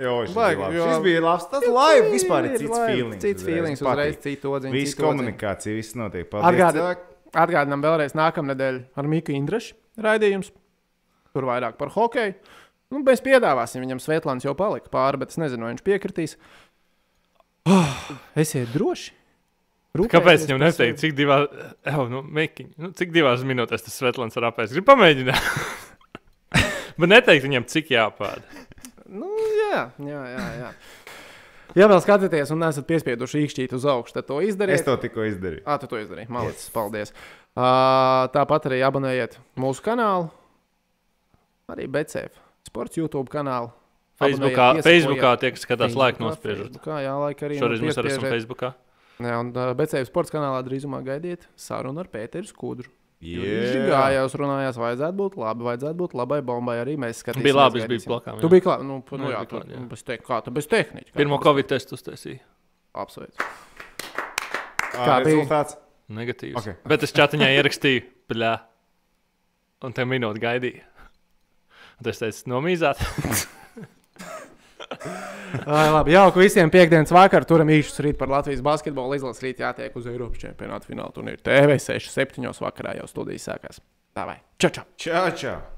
Jo, šis,
Vajag,
bija
jo-
šis bija labs. Tas live vispār ir cits feelings.
Cits feelings uzreiz, citu odziņu.
Viss komunikācija, viss notiek. Paldies.
Atgādi-. Atgādinām vēlreiz nākamnedēļ ar Miku Indrešu raidījums. Tur vairāk par hokeju. Nu, mēs piedāvāsim viņam Svetlāns jau palika pāri, bet es nezinu, vai viņš piekritīs. Oh, esiet droši.
Kāpēc
Rūpējieties
viņam neteikt, cik divās, oh, nu, Mikiņ, nu, cik divās minūtēs tas Svetlāns var apēst? Gribu pamēģināt. Bet neteikt viņam, cik jāpāda.
Nu, jā, jā, jā. jā. Ja vēl skatāties un esat piespieduši īkšķīt uz augšu, tad to izdariet.
Es to tikko izdarīju.
Ah, tu to izdarīji. Malicis, yes. paldies. Uh, tāpat arī abonējiet mūsu kanālu. Arī BCF sports YouTube kanālu.
Facebookā, Facebookā tie, kas skatās nospiežot.
Facebookā, Jā, laika arī.
Šoreiz mēs arī esam. Facebookā.
Jā, un uh, BCF sports kanālā drīzumā gaidiet sarunu ar Pēteru Skudru. Viņš
Jā.
gājās, runājās, vajadzētu būt labi, vajadzētu būt labai bombai. Arī mēs skatāmies.
Bija labi, es biju blakām,
Tu biji klāts. Nu, nu,
Nu,
jā, tu,
jā.
nu, bez te, kā tu bez tehnikas?
Pirmo Covid testu uztaisīju.
Apsveicu. Kā bija?
rezultāts?
Negatīvs.
Ok.
Bet es čatiņā ierakstīju, bļā. Un te minūti gaidīju. Un tas teica, nomīzāt.
Ai, labi, jauka visiem piekdienas vakarā. Turam īšus rīt par Latvijas basketbolu. Izlases rīt jātiek uz Eiropas čempionāta fināla turnīru. TV 6, 7 vakarā jau studijas sākās. Tā vai. Čau, čau!
Čau, čau!